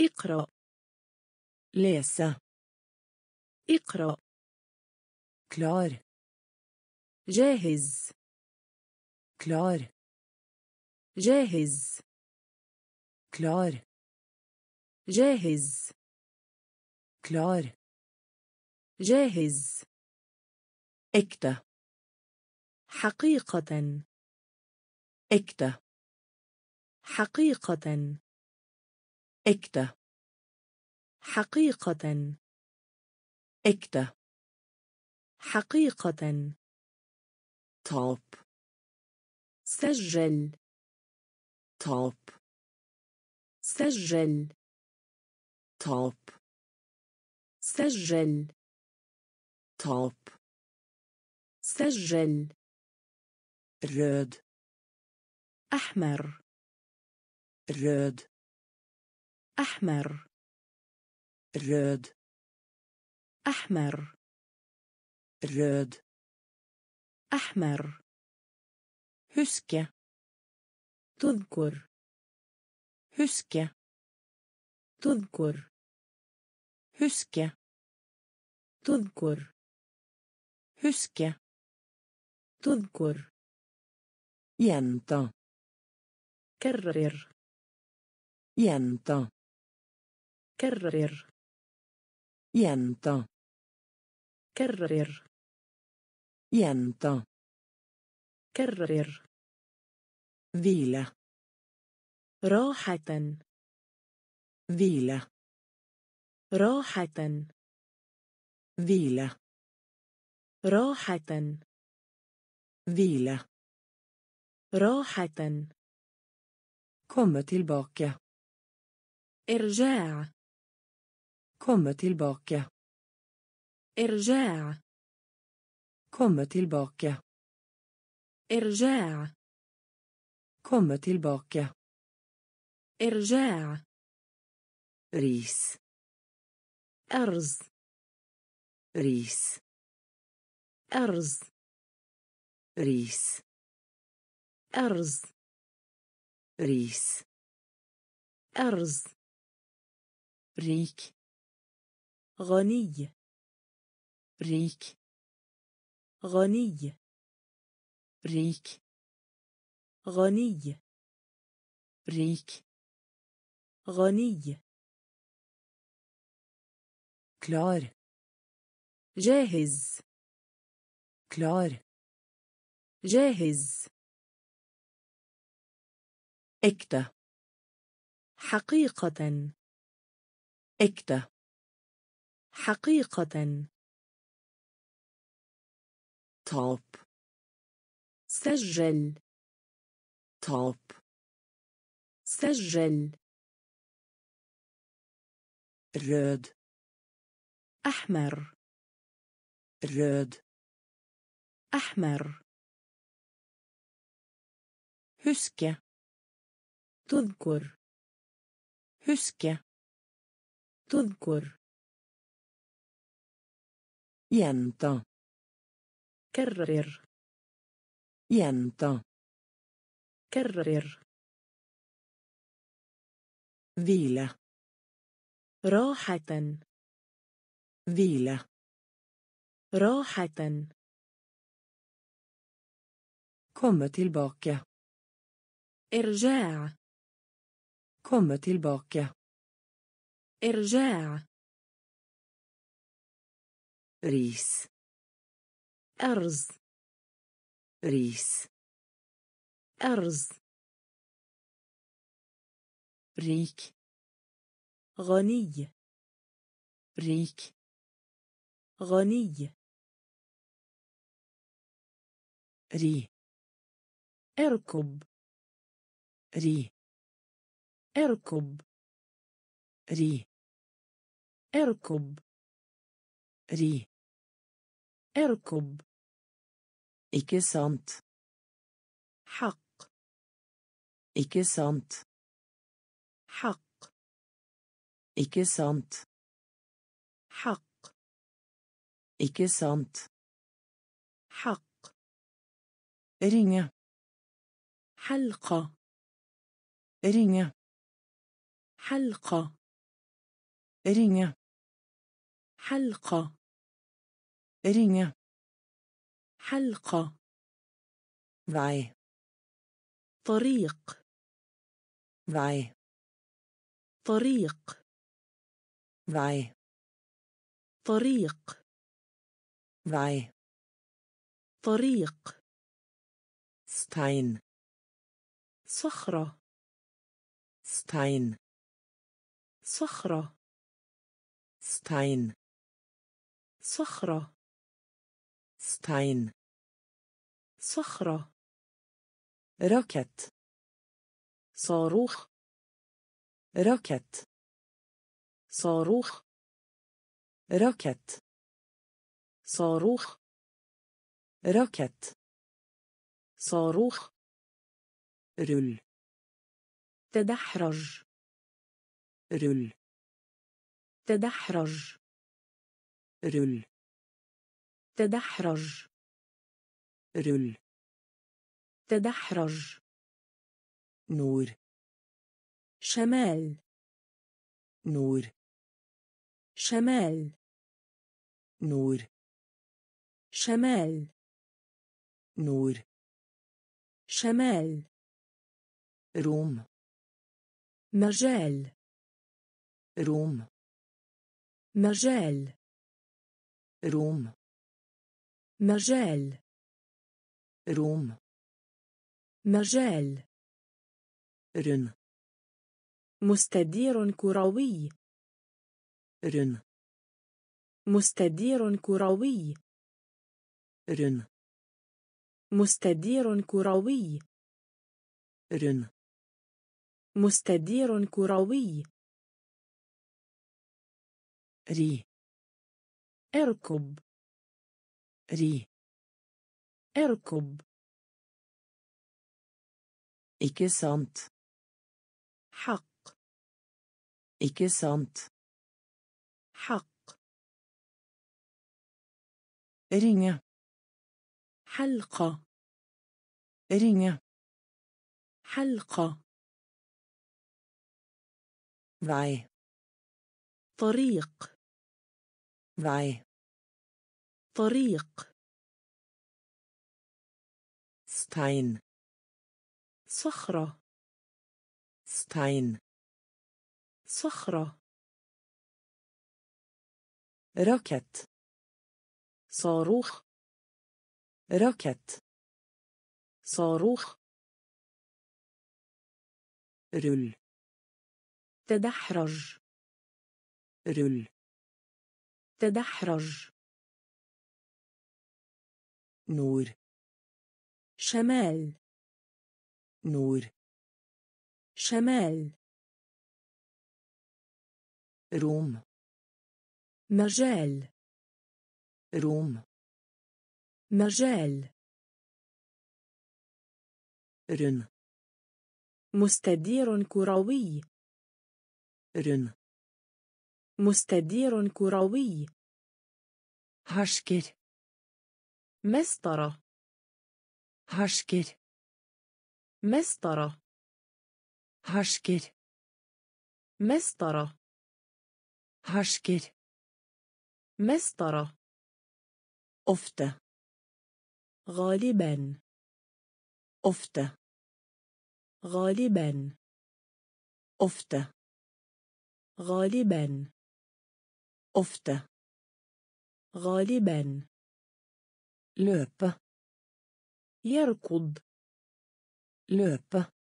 اقرأ lese اقرأ. Klar. جاهز. Klar. جاهز. Klar. جاهز. Klar. جاهز. Äkta حقيقة. Äkta حقيقة. Äkta حقيقة. Äkta حقيقة. top سجل. top سجل. top سجل. top سجل. röd أحمر. röd أحمر. röd أحمر röd أحمر huske تذكر huske تذكر huske تذكر huske تذكر gjenta كرر gjenta كرر Gjenta. كرر Gjenta. كرر Hvile. راحة Hvile. راحة Hvile. راحة Hvile. راحة Komme tilbake. إرجاع Komme tilbake. إرجاع Komme tilbake. إرجاع Komme tilbake. إرجاع Ris. أرز Ris. أرز Ris. أرز Ris. أرز Rik. غني Rik. غني Rik. غني Rik. غني Klar. جاهز Klar. جاهز Ekte. حقيقة Ekte. حقيقة توب سجل. توب سجل. رود. أحمر. رود. أحمر. huske تذكر. huske تذكر. ينطق. كرر. ينتا كرر. فيلا راحة. فيلا راحة. komme tillbaka إرجاع. komme tillbaka إرجاع. ريس. أرز Ris. أرز Rik. غني Rik. غني Ri. اركب Ri. اركب Ri. اركب Ri. اركب Ikke sant. حق Ikke sant. حق Ikke sant. حق Ikke sant. حق Ringe. حلقة Ringe. حلقة Ringe. حلقة Ringe. حلقة Vei. طريق Vei. طريق Vei. طريق Vei. طريق Stein. صخرة Stein. صخرة Stein. صخرة stein صخرة rakett صاروخ rakett صاروخ rakett صاروخ rakett صاروخ rull تدحرج rull تدحرج رول تدحرج Rull. تدحرج Nord. شمال Nord. شمال Nord. شمال Nord. شمال Rom. مجال Rom. مجال rom مجال. rom مجال. rund مستدير كروي. rund مستدير كروي. rund مستدير كروي. rund مستدير كروي. ri اركب. Ri اركب ikke sant حق ikke sant حق ringe حلقة ringe حلقة vei طريق vei طريق. Stein. صخرة. Stein. صخرة. Rakett صاروخ. Rakett صاروخ. Rull. تدحرج. Rull. تدحرج. Nord شمال. nord شمال. rom مجال. rom مجال. rund مستدير كروي. rund مستدير كروي. hersker مسطرة hersker مسطرة hersker مسطرة hersker مسطرة ofte. غالبا ofte. غالبا ofte. غالبا ofte. غالبا løpe يركض løpe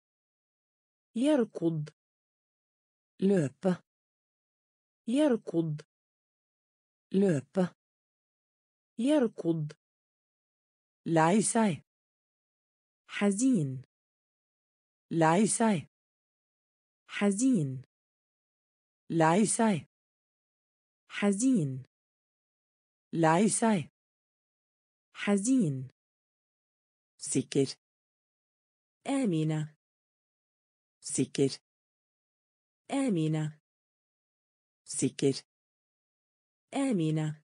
يركض løpe يركض løpe يركض lei seg حزين lei seg حزين lei seg حزين lei seg حزين. سكر. آمنة. سكر. آمنة. سكر. آمنة.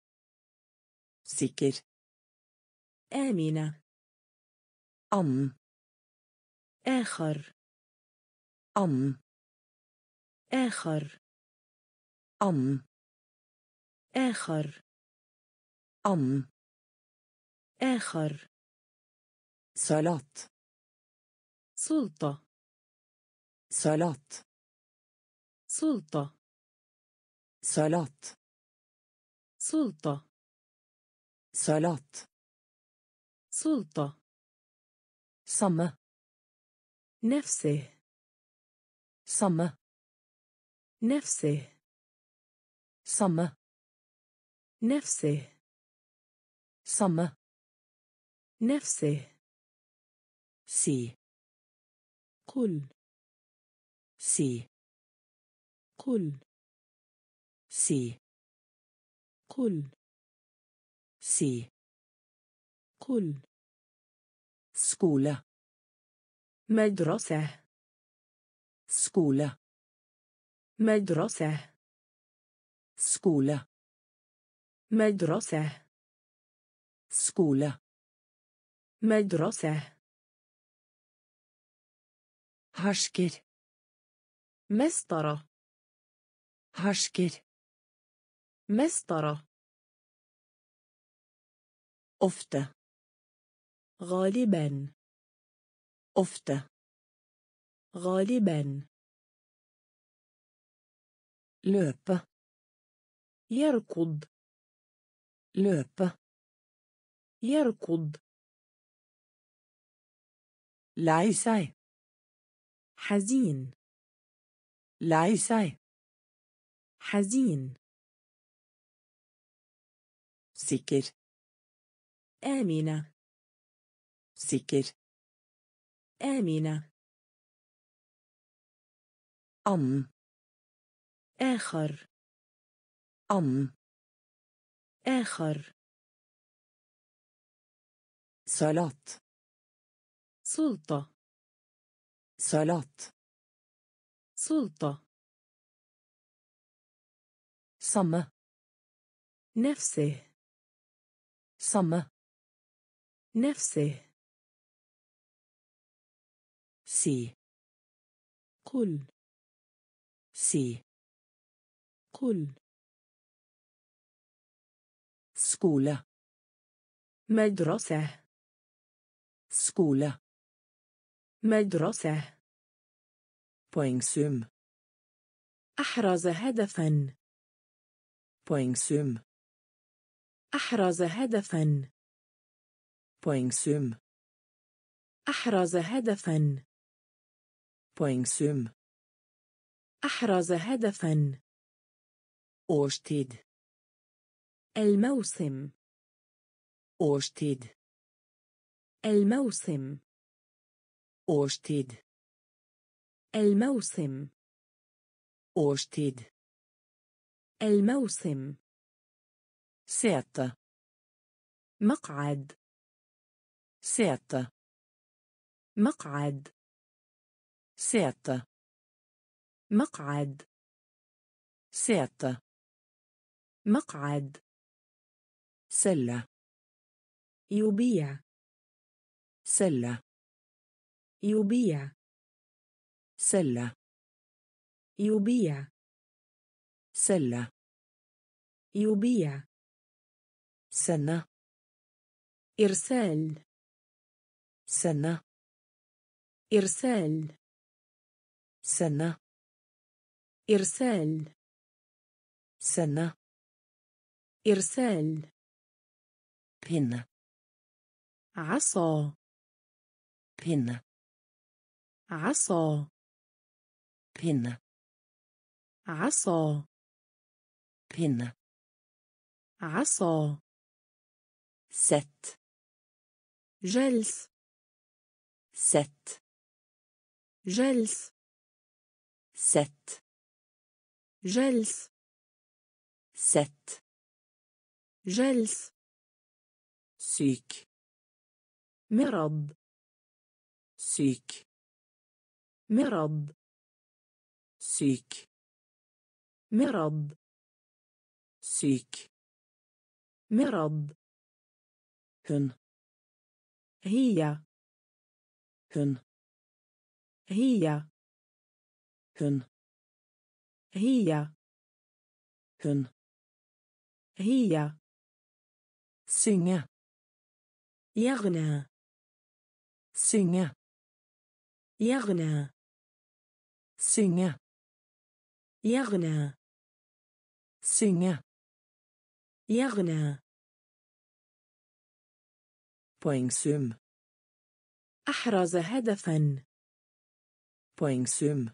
سكر. آمنة. أم. آخر. أم. آخر. أم. آخر. أم. آخر. سلط سلطة. سلط سلطة. سلط سلطة. سلط سلطة. سما نفسه. سما نفسه. سما نفسه. سما نفسه. سي. قل. سي. قل. سي. قل. سي. قل. سكولا مدرسة. سكولا مدرسة. سكولا مدرسة. سكولا مدرسة. hersker مسطرة. hersker مسطرة. ofte غالبا. ofte غالبا. løpe يركض. løpe يركض. لايساي حزين. لايساي حزين. سكر. آمنة. سكر. آمنة. أم. آخر. أم. آخر. سلطة سلطة salat سلطة samme نفسه samme نفسه si قل si قل skole مدرسة skole مدرسة. Poengsum أحرز هدفا. Poengsum أحرز هدفا. Poengsum أحرز هدفا. Poengsum أحرز هدفا. årstid الموسم. årstid الموسم. årstid. الموسم. årstid. الموسم. sete مقعد. sete مقعد. sete مقعد. sete مقعد. سلة. يبيع. سلة. يبيع. سلة. يبيع. سلة. يبيع. سنة. إرسال. سنة. إرسال. سنة. إرسال. سنة. إرسال. بن. عصا. بن. عصا pinne عصا pinne عصا sett جلس sett جلس sett جلس sett جلس syk مرض syk مرض syk مرض syk مرض hun هي hun هي hun هي hun هي synge يغنى synge يغنى synge يغنى synge يغنى poengsum أحرز هدفا poengsum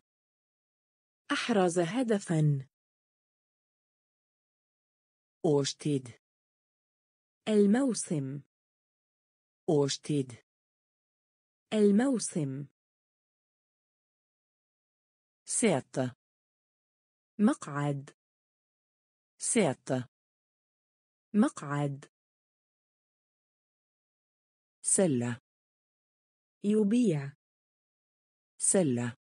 أحرز هدفا årstid الموسم årstid الموسم سيتا مقعد. سيتا مقعد. سلة. يبيع. سلة.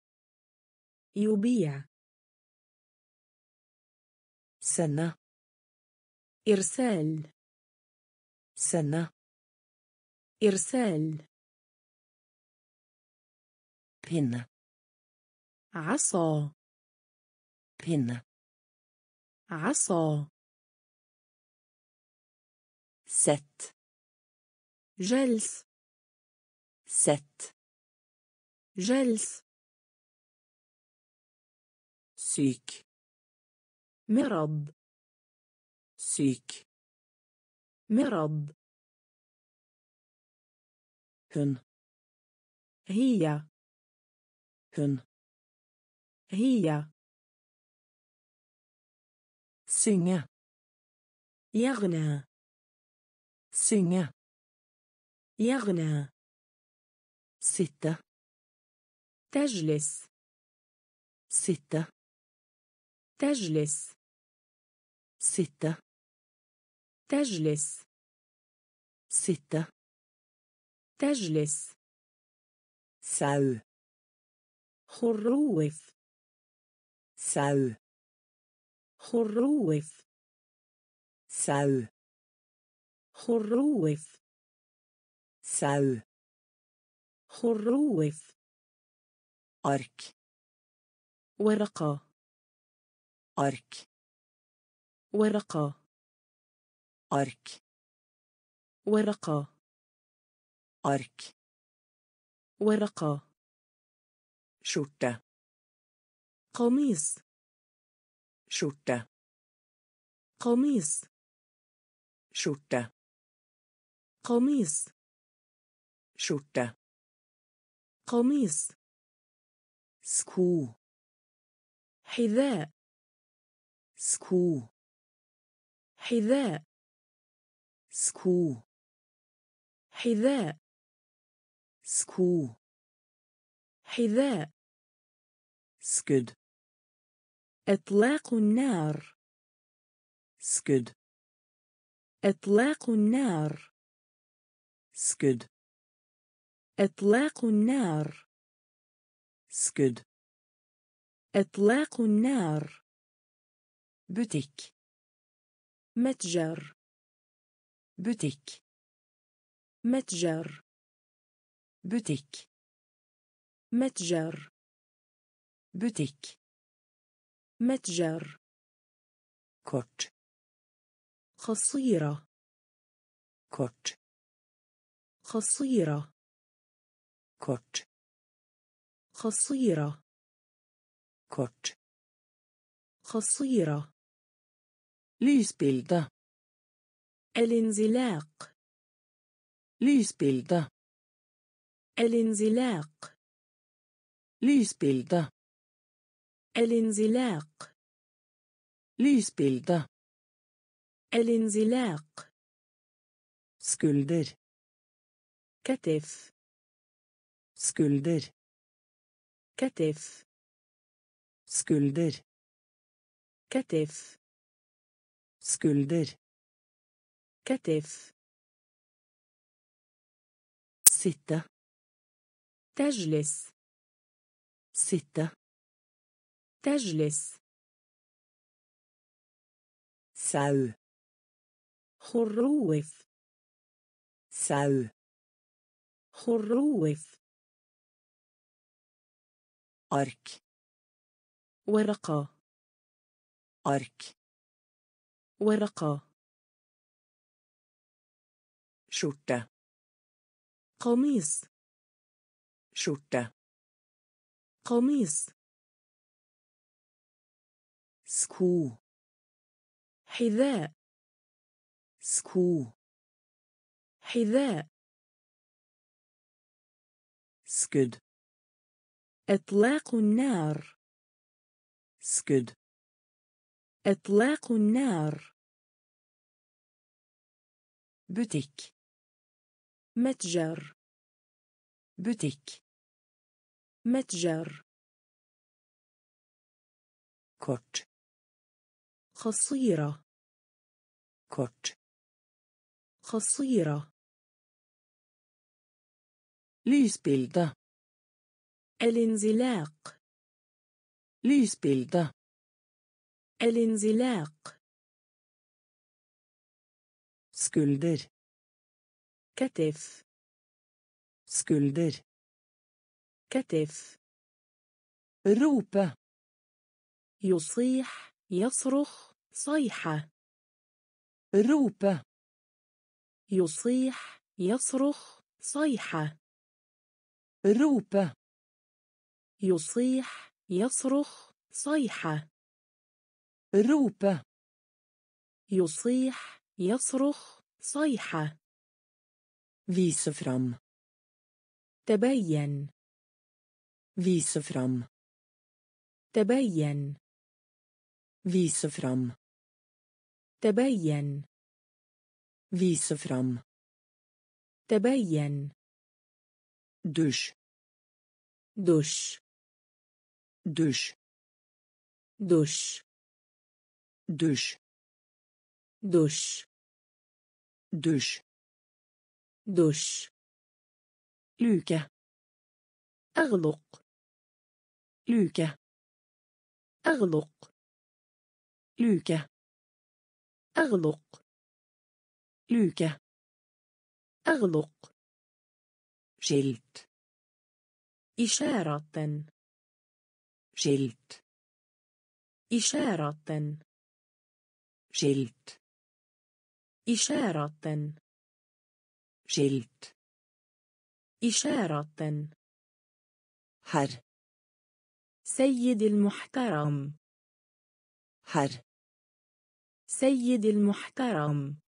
يبيع. سنة. إرسال. سنة. إرسال. بينه عصا. Pinne عصا. ست جلس. ست جلس. سيك مرض. سيك مرض. هن هي. هن هي synge يغنى synge يغنى sitte تجلس sitte تجلس sitte تجلس sitte تجلس sau خروف sau خروف. sau خروف. sau خروف. ark ورقة ark ورقة ark ورقة ark ورقة skjorte قميص. skjorte قميص. skjorte قميص. skjorte قميص. sko. حذاء. sko. حذاء. sko. حذاء. sko. حذاء. Skudd إطلاق النار. skudd إطلاق النار. skudd إطلاق النار. skudd إطلاق النار. butikk متجر. butikk متجر. butikk متجر. butikk. متجر. kort. قصيرة. kort. قصيرة. كوت. قصيرة. كوت. قصيرة. لوس بيلدا الانزلاق. لوس بيلدا الانزلاق. لوس بيلدا الانزلاق lysbilde الانزلاق skulder كتف skulder كتف skulder كتف skulder كتف sitte تجلس sitte تجلس. sau خروف. sau خروف. ark ورقة. ark ورقة. skjorte قميص. skjorte قميص. Sko حذاء. sko حذاء. skudd إطلاق النار. skudd إطلاق النار. butikk متجر. butikk متجر. kort قصيرة كورت قصيرة لوسبيلدا الانزلاق. لوسبيلدا الانزلاق. skulder كتف. skulder كتف. rope يصيح. يصرخ صيحة. rope يصيح يصرخ صيحة. rope يصيح يصرخ صيحة. rope يصيح يصرخ صيحة. Vise fram. تبين. Vise fram. تبين. Vise fram. تبين Vise fram. تبين Dusj. دش Dusj. دش Dusj. دش Dusj. دش Luke. أغلق Luke. أغلق Luke. أغلق Luke. أغلق Skilt. إشارة Skilt. إشارة Skilt. إشارة Skilt. إشارة Herr. سيد المحترم Herr. سيد المحترم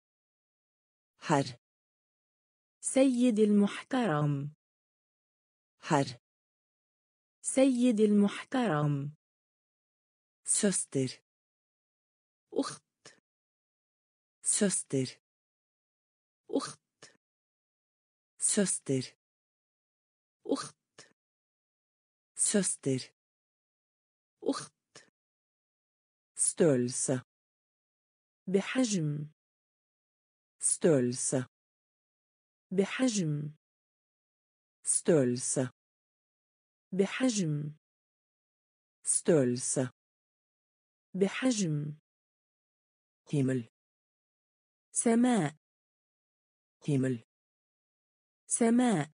Herr. سيد المحترم Herr. سيد المحترم Søster. أخت Søster. أخت Søster. أخت Søster. أخت Størrelse. بحجم. størrelse بحجم. størrelse بحجم. størrelse بحجم. himmel سماء. himmel سماء.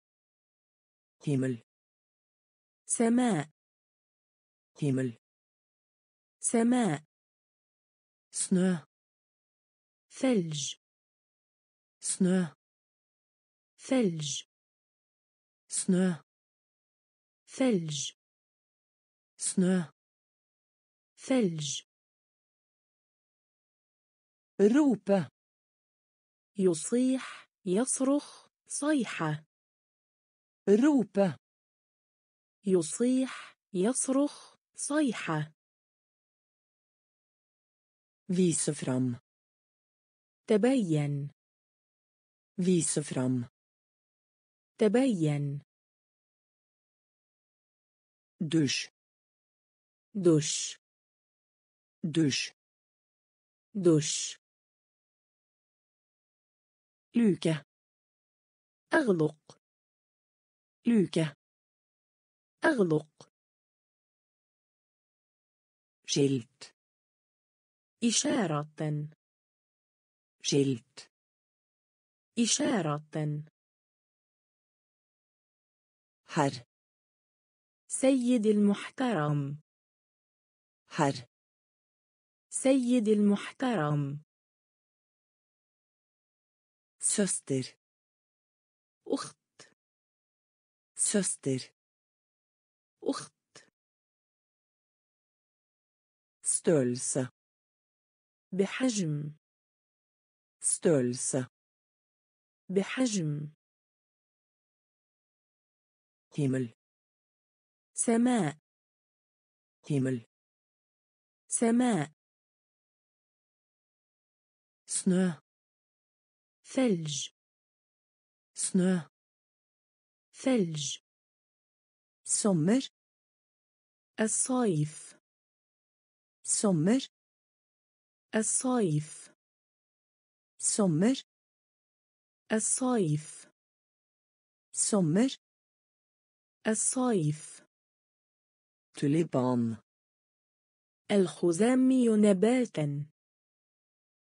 كيمل سماء. كيمل سماء. سنو ثلج Snø. ثلج Snø. ثلج Snø. ثلج Rope. يصيح يصرخ صيحة Rope. يصيح يصرخ صيحة Vise fram. تبين Vise fram. تبين Dusj. دش Dusj. دش Luke. أغلق Luke. أغلق Skilt. إشارة Skilt. إشارة Herr. سيد المحترم Herr. سيد المحترم Søster. أخت Søster. أخت Størrelse. بحجم ستولس بحجم. كيمل سماء. كيمل سماء. سنو. ثلج. سنو. ثلج. سمر. الصيف. سمر. الصيف. Sommer. الصيف Sommer. الصيف Tulipan. الخزامي نباتا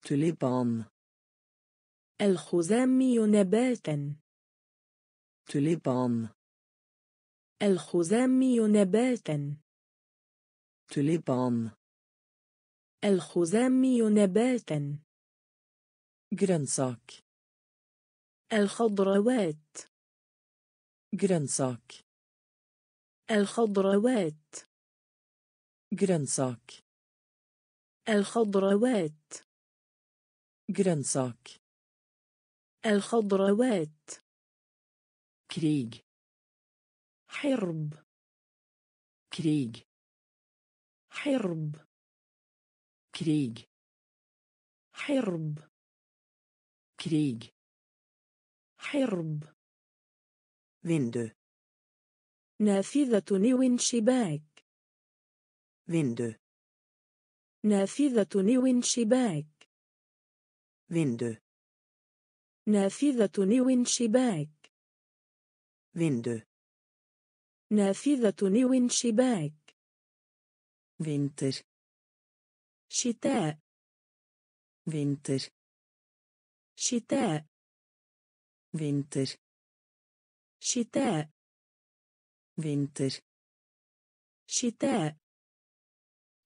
Tulipan. الخزامي نباتا Tulipan. الخزامي نباتا Tulipan. الخزامي نباتا Grønnsak. الخضروات Grønnsak. الخضروات Grønnsak. الخضروات grønnsak الخضروات krig حرب krig حرب krig حرب krig حرب. vindu نافذة نيو شباك. vindu نافذة نيو شباك. vindu نافذة نيو شباك. vindu نافذة نيو شباك. vinter شتاء. vinter شتاء. Vinter شتاء. Vinter شتاء.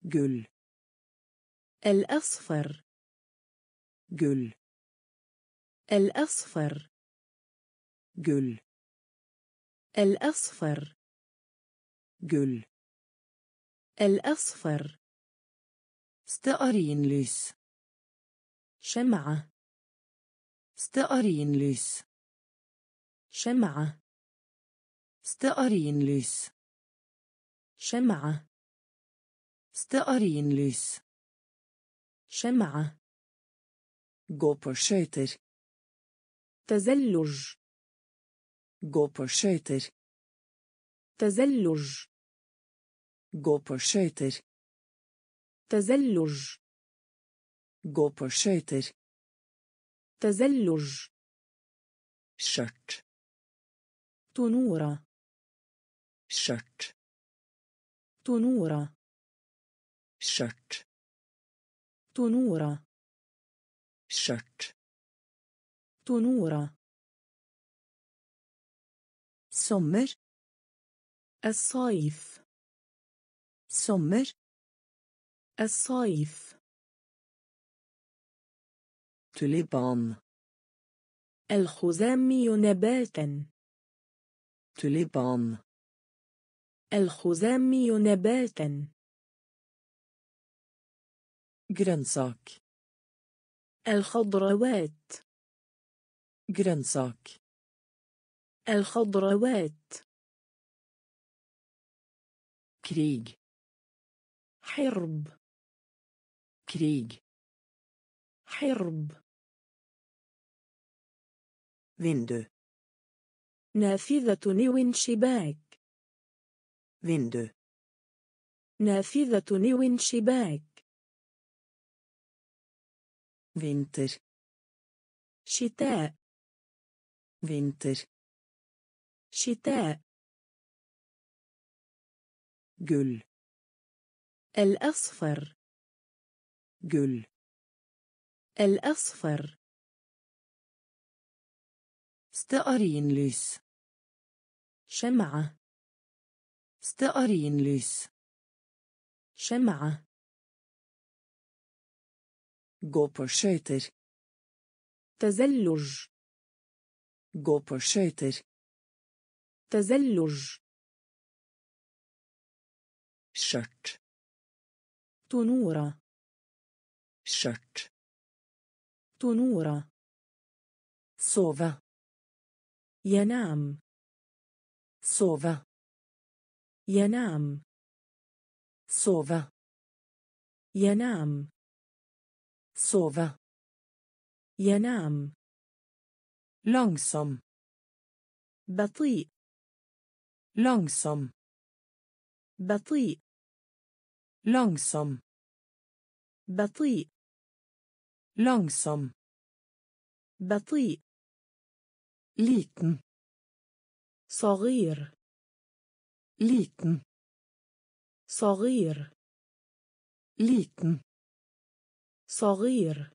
Gull. الأصفر. Gull. الأصفر. Gull. الأصفر. Gull. الأصفر. Stearinlys. شمعة. Stearinlys شمعة stearinlys شمعة stearinlys شمعة gå på skøyter تزلج gå på skøyter تزلج gå på skøyter تزلج gå på skøyter تزلج skjørt تنورة skjørt تنورة skjørt تنورة skjørt تنورة sommer الصيف sommer الصيف tulipan الخزامي نباتا. tulipan الخزامي نباتا. grønnsak الخضروات. grønnsak الخضروات. krig حرب. krig حرب. Vindu. نافذة نيو شباك vindu. نافذة نيو شباك vinter. شتاء. Vinter. شتاء. Gull. الأصفر. Gull. الأصفر. Stearinlys شمعة stearinlys شمعة gå på skøyter تزلج gå på skøyter تزلج skjørt تنورة skjørt تنورة sove ينام sove ينام sove ينام sove ينام langsom بطيء langsom بطيء langsom بطيء langsom بطيء liten صغير liten صغير liten صغير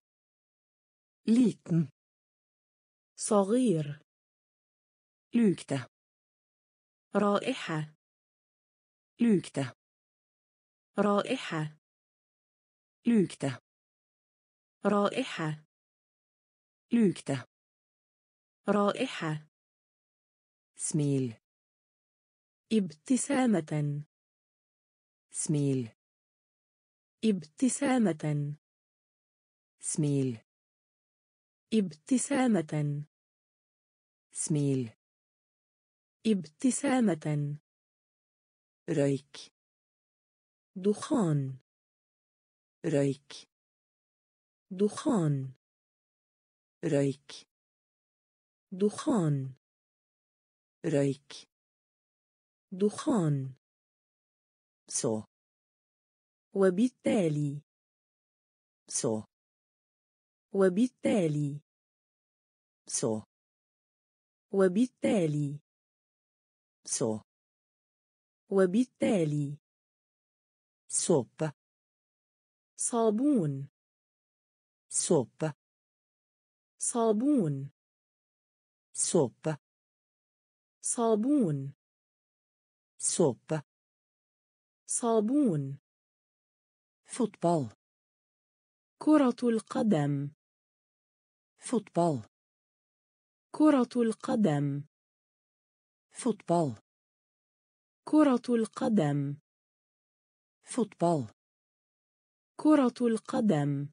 liten صغير lukte رائحة lukte رائحة lukte رائحة lukte رائحة. smil ابتسامة. smil ابتسامة. smil ابتسامة. smil ابتسامة. røyk دخان. røyk دخان. røyk دخان. røyk دخان. så وبالتالي så وبالتالي så وبالتالي så وبالتالي såpe صابون. såpe صابون. Såpe صابون. såpe صابون. fotball كرة القدم. fotball كرة القدم. fotball كرة القدم. fotball كرة القدم.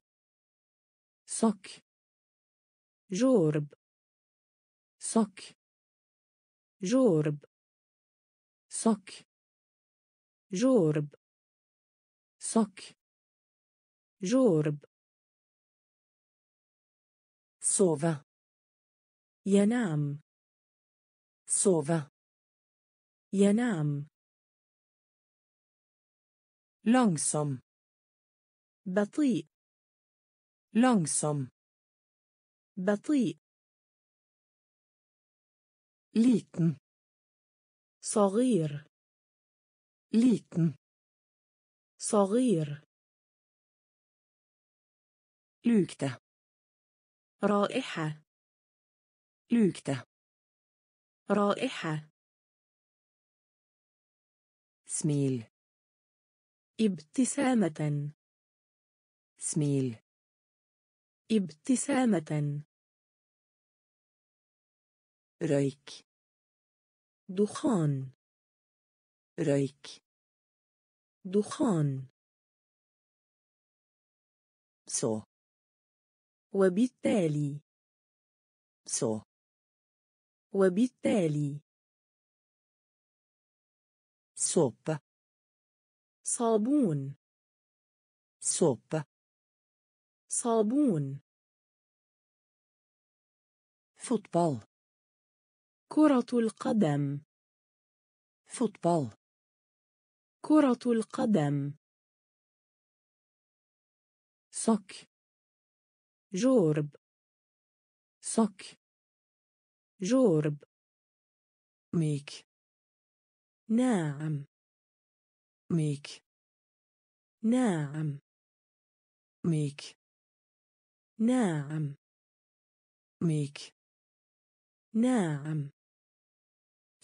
sokk جورب. Sokk جورب sokk جورب sokk جورب sove ينام sove ينام langsom بطيء langsom بطيء liten صغير liten صغير lukte رائحة lukte رائحة smil ابتسامة smil ابتسامة røyk دخان. røyk دخان. så وبالتالي. så وبالتالي. såpe صابون. såpe صابون. fotball كرة القدم. Fotball. كرة القدم. Sokk جورب. Sokk جورب. Myk ناعم. Myk ناعم. Myk ناعم. Myk ناعم.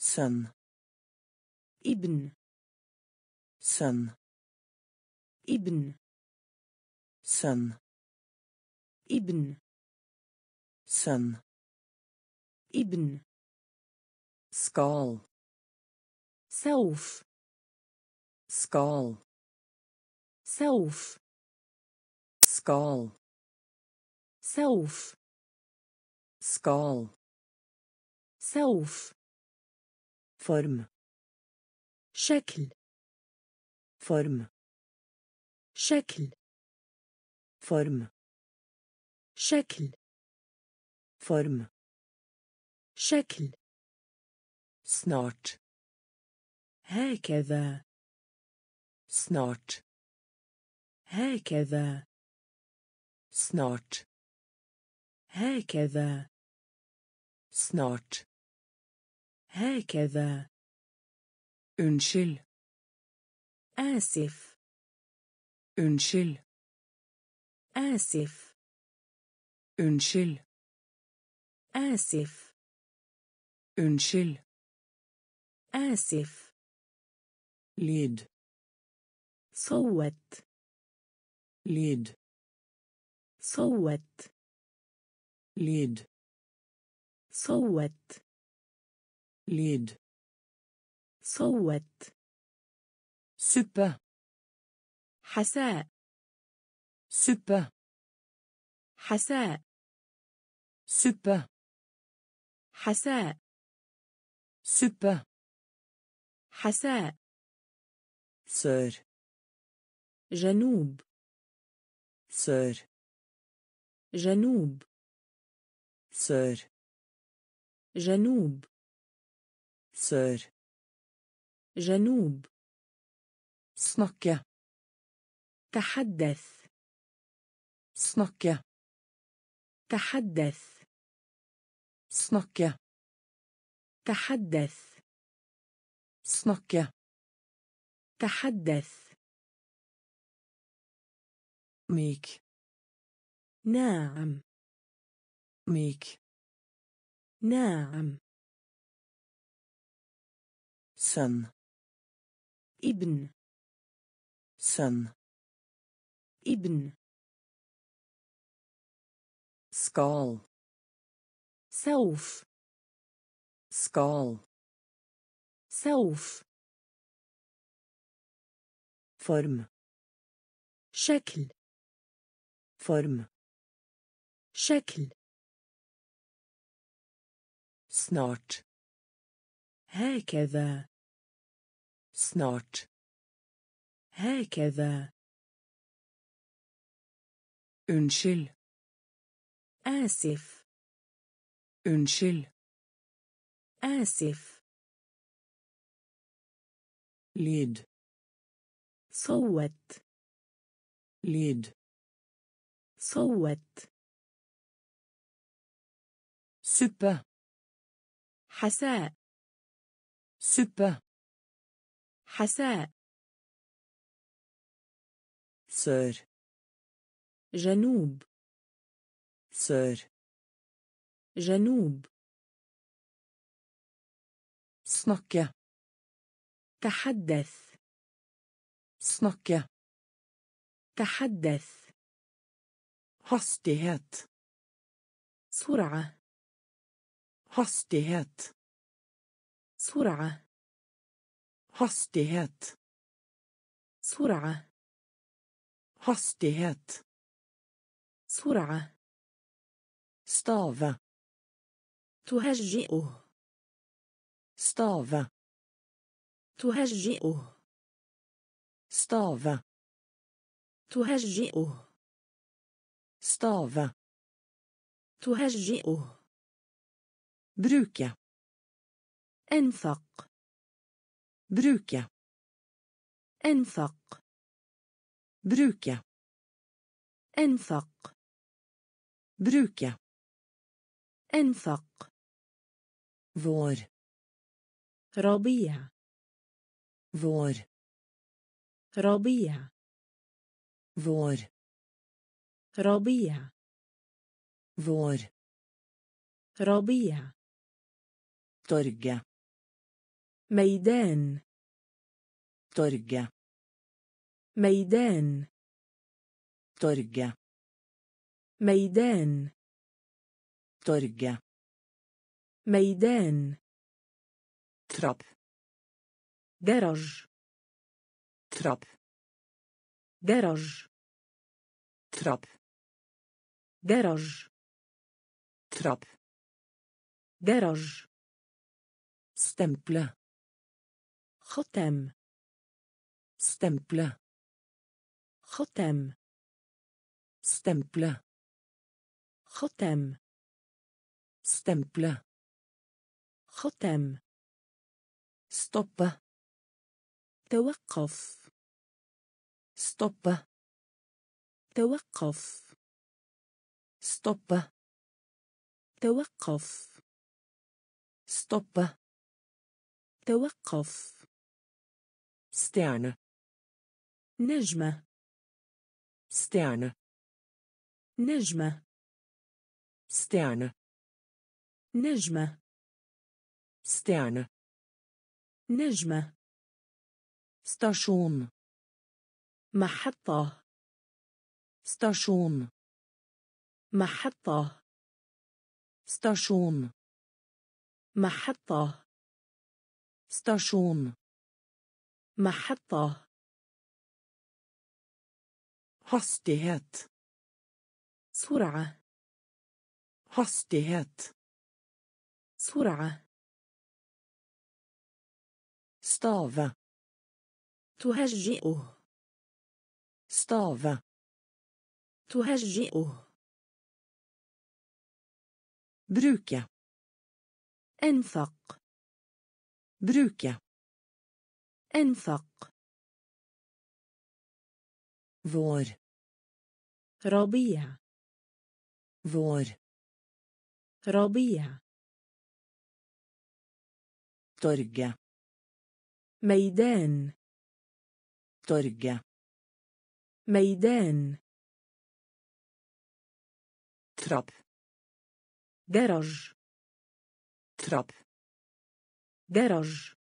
sønn ابن sønn ابن sønn ابن sønn ابن skal سوف skal سوف skal سوف skal سوف form شكل form شكل form شكل form شكل snart هكذا snart هكذا snart هكذا snart هكذا. أنشل. آسف. أنشل. آسف. أنشل. آسف. أنشل. آسف. ليد. صوت. ليد. صوت. lyd. صوت. lyd. صوت. suppe حساء. suppe حساء. suppe حساء. suppe حساء. سر. جنوب. سر. جنوب. سر. جنوب. Sør جنوب snakke تحدث snakke تحدث snakke تحدث snakke تحدث myk ناعم myk ناعم sønn ابن sønn ابن skal سوف skal سوف form شكل form شكل snart هكذا snart هكذا unnskyld آسف unnskyld آسف lyd صوت lyd صوت suppe حساء suppe حساء سر جنوب سر جنوب سنك تحدث سنك تحدث هاستيهت سرعة هاستيهت سرعة. Hastighet سرعة hastighet سرعة stave تهجئه stave تهجئه stave تهجئه stave تهجئه bruke أنفق bruke أنفق bruke أنفق bruke أنفق vår ربيع vår ربيع vår ربيع vår ربيع torget ميدان torget ميدان torget ميدان torget ميدان trapp درج trapp درج trapp درج trapp درج stemple ختم stemple ختم stemple ختم stemple ختم stoppe توقف stoppe توقف stoppe توقف stoppe توقف stjerne نجمة stjerne نجمة stjerne نجمة stjerne نجمة stasjon محطة stasjon محطة stasjon محطة stasjon محطة hastighet سرعة Hastighet. سرعة Stave. تهجئه Stave. تهجئه Bruke. أنفق Bruke. أنفق Vår. ربيع Vår. ربيع Torget. ميدان Torget. ميدان Trapp. درج Trapp. درج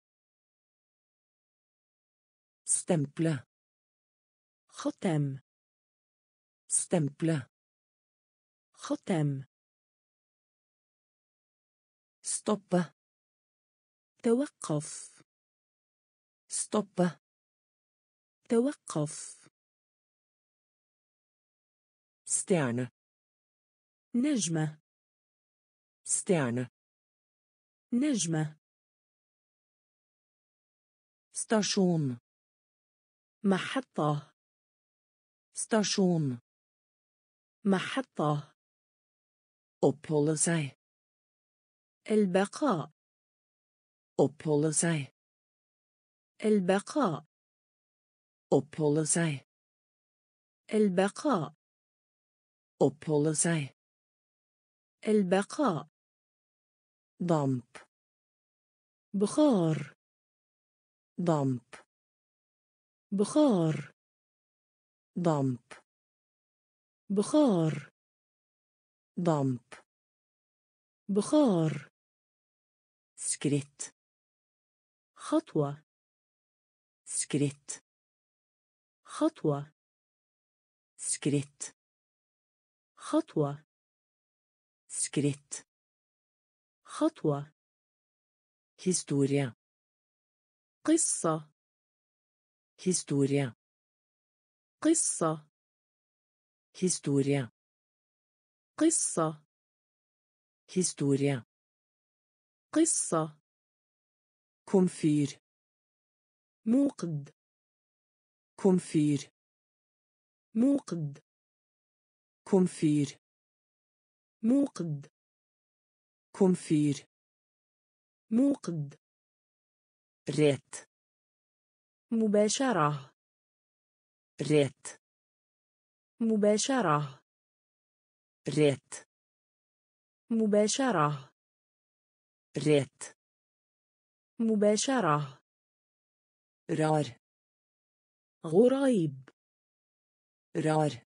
Stemple. ختم Stemple. ختم Stoppe. توقف Stoppe. توقف Stjerne. نجمة Stjerne. نجمة Stasjon. محطة Stasjon. محطة Oppholde seg. البقاء Oppholde seg. البقاء Oppholde seg. البقاء Oppholde seg. البقاء Damp. بخار Damp. بخار. damp. بخار. damp. بخار. skritt. خطوة. skritt. خطوة. سكريت. خطوة. سكريت. خطوة. هستوريا قصة. Historie. قصة Historie. قصة Historie. قصة Komfyr. موقد Komfyr. موقد Komfyr. موقد Komfyr. موقد Rett. مباشرة Rett. مباشرة Rett. مباشرة Rett. مباشرة Rar. غريب Rar.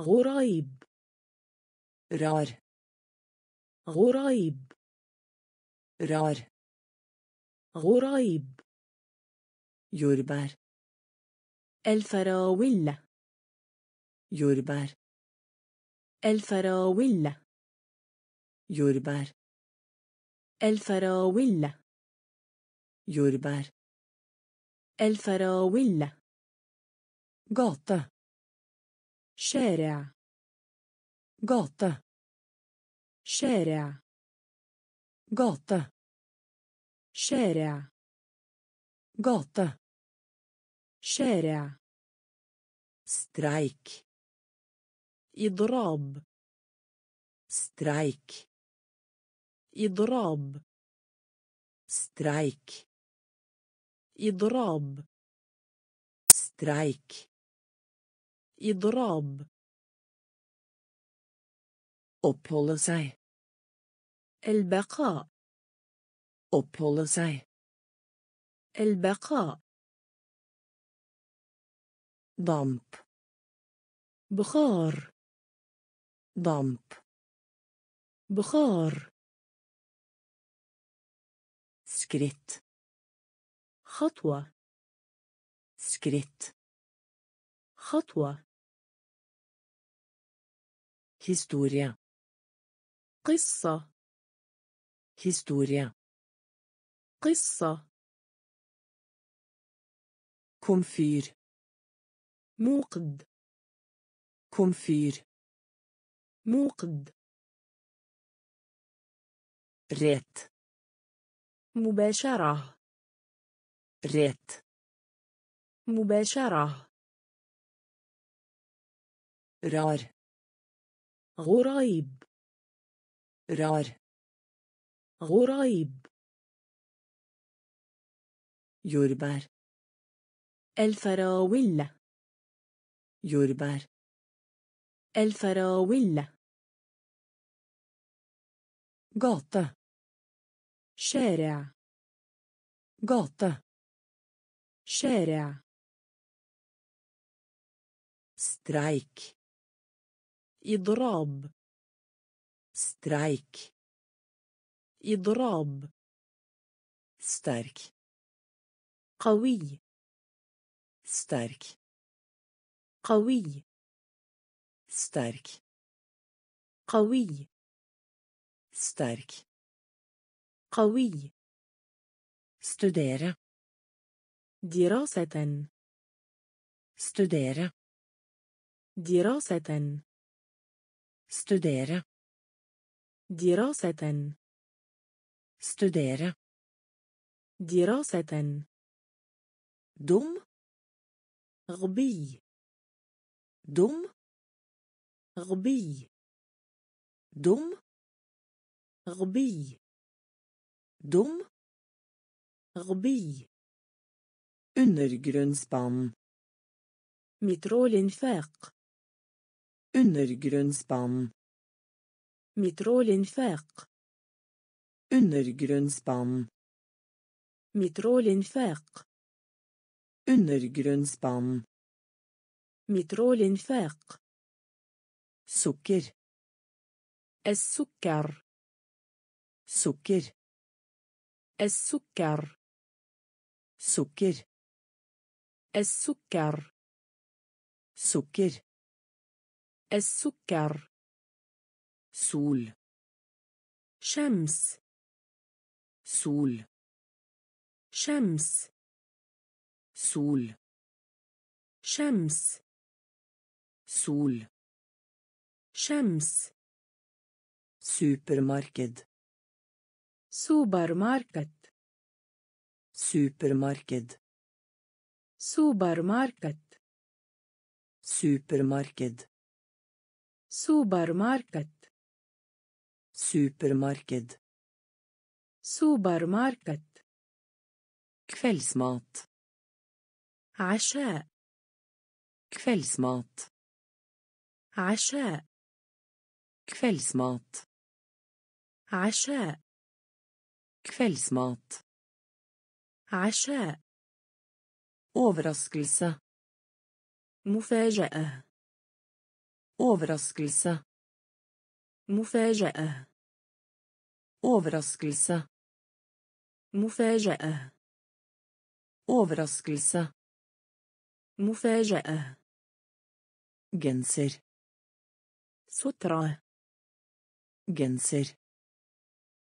غريب Rar. غريب Rar. غريب Jordbær. الفراولة Jordbær. الفراولة Jordbær. الفراولة Jordbær. الفراولة Gate. شارع Gate. شارع Gate. شارع Gate. شارع Streik. إضراب Streik. إضراب Streik. إضراب Streik. إضراب Oppholde seg. البقاء Oppholde seg. البقاء damp بخار damp بخار skritt خطوة skritt خطوة historie قصة هستوريا قصة كمفير موقد Komfyr. موقد Rett. مباشرة Rett. مباشرة Rar. غريب Rar. غريب Jordbær. الفراولة Jordbær. الفراولة Gate. شارع Gate. شارع Streik. إضراب Streik. إضراب Sterk. قوي Sterk. قوي. ستارك. قوي. ستارك. قوي. ستودير دراسة. studere دراسة. studere دراسة. studere دراسة. dum. غبي. Dum. غبي Dum. غبي Dum. غبي Undergrunnsbanen. مترو الانفاق Undergrunnsbanen. مترو الانفاق Undergrunnsbanen. مترو الانفاق Undergrunnsbanen. مترو الانفاق Sukker. السكر Sukker. السكر Sukker. السكر Sukker. السكر Sol. شمس Sol. شمس Sol. شمس Sol. شمس Supermarked. ماركت Supermarked. ماركت Supermarked. ماركت Supermarked. ماركت Kveldsmat. عشاء Kveldsmat. عشاء Kveldsmat. عشاء Kveldsmat. عشاء Overraskelse. مفاجأة Overraskelse. مفاجأة Overraskelse. مفاجأة Overraskelse. مفاجأة Genser. سترة جنسر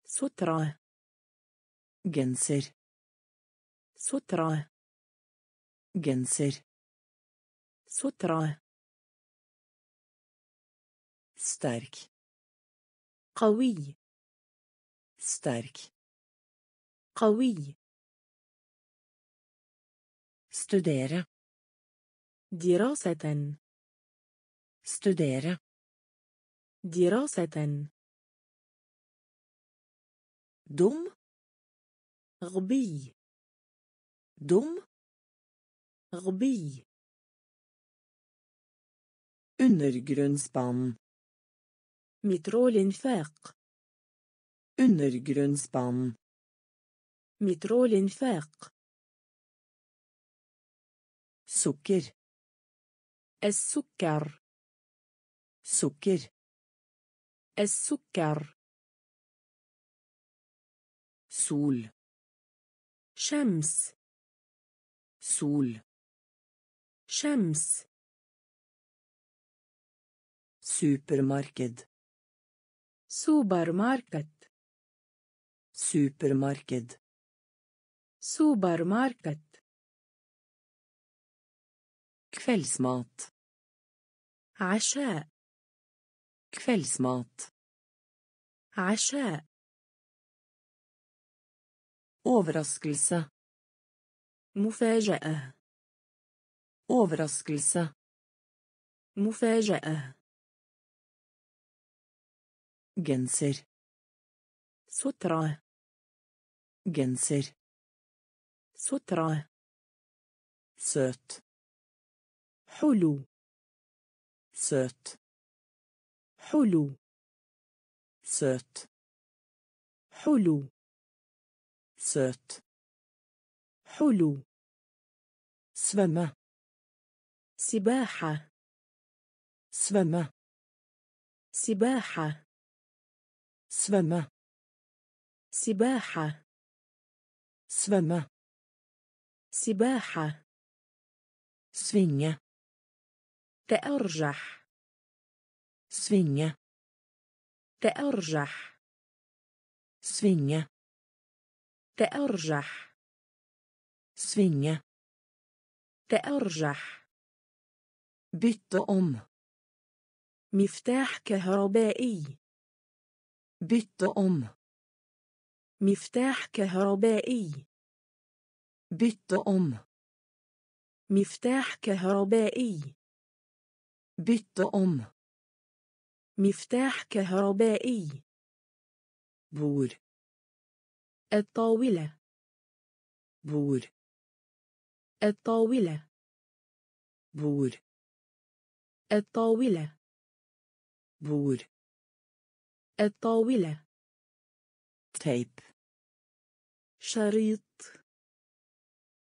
سترة جنسر سترة جنسر سترة ستارك قوي ستارك قوي ستدير دراسة ستدير دراسة Dum. غبي Dum. غبي Undergrunnsbanen. الانفاق Undergrunnsbanen. الانفاق Sukker. السكر Sukker. السكر Sol. شمس Sol. شمس Supermarked. سوبر ماركت Supermarked. سوبر ماركت Kveldsmat. عشاء Kveldsmat. عشاء Overraskelse. مفاجأة Overraskelse. مفاجأة Genser. سترة Genser. سترة Søt. حلو Søt. حلو. سات حلو. سات حلو. سما سباحة. سما سباحة. سما سباحة. سما سباحة. سفينة تأرجح. Svinge. تأرجح Svinge. تأرجح Svinge. تأرجح Bytte om. مفتاح كهربائي Bytte om. مفتاح كهربائي Bytte om. مفتاح كهربائي Bytte om. مفتاح كهربائي Bord. الطاولة Bord. الطاولة Bord. الطاولة Bord. الطاولة Tape. شريط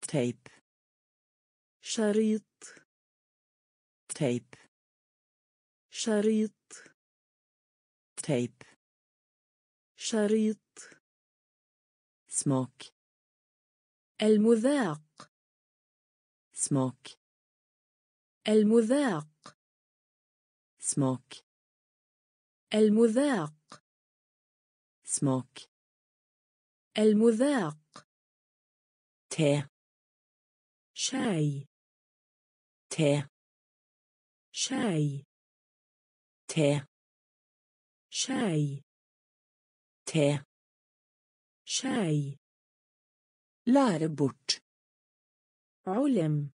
Tape. شريط Tape. شريط Tape. شريط Smak. المذاق Smak. المذاق Smak. المذاق Smak. المذاق Te. شاي Te. شاي Te. شاي Te. شاي Lære bort. علم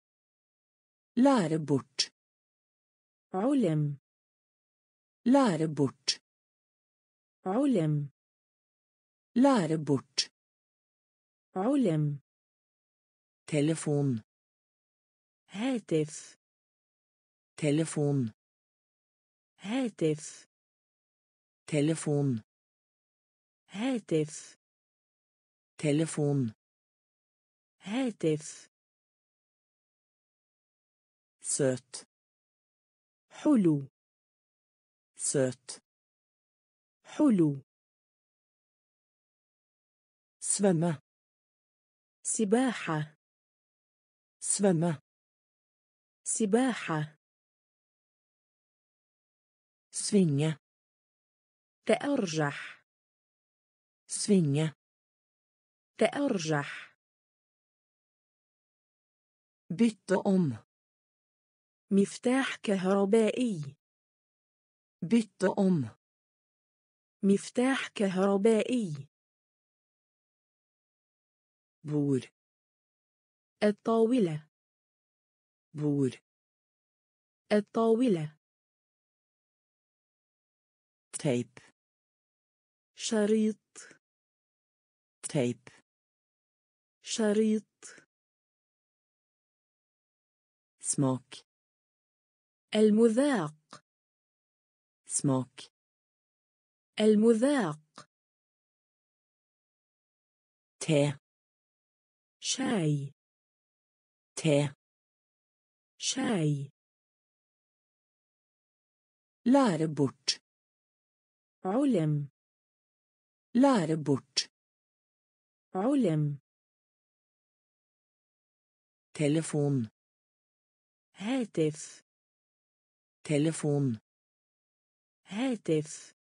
Lære bort. علم Lære bort. علم Lære bort. علم Telefon. هاتف Telefon. هاتف Telefon. هاتف Telefon. هاتف Søt. حلو Søt. حلو Svømme. سباحة Svømme. سباحة Svinge. تأرجح Svinge. تأرجح Bytte om. مفتاح كهربائي Bytte om. مفتاح كهربائي Bord. الطاولة Bord. الطاولة Tape. شريط Tape. شريط Smak. المذاق Smak. المذاق Te. شاي Te. شاي Lære bort. علم Lære bort. علم Telefon. هاتف Telefon. هاتف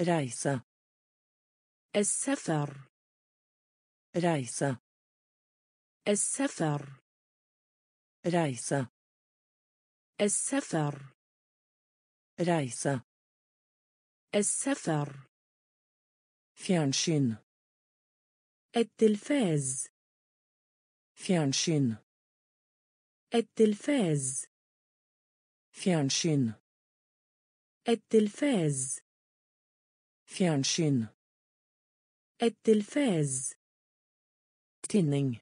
Reise. السفر Reise. السفر Reise. السفر Reise. السفر فيانشين التلفاز فيانشين التلفاز فيانشين التلفاز فيانشين التلفاز تينينغ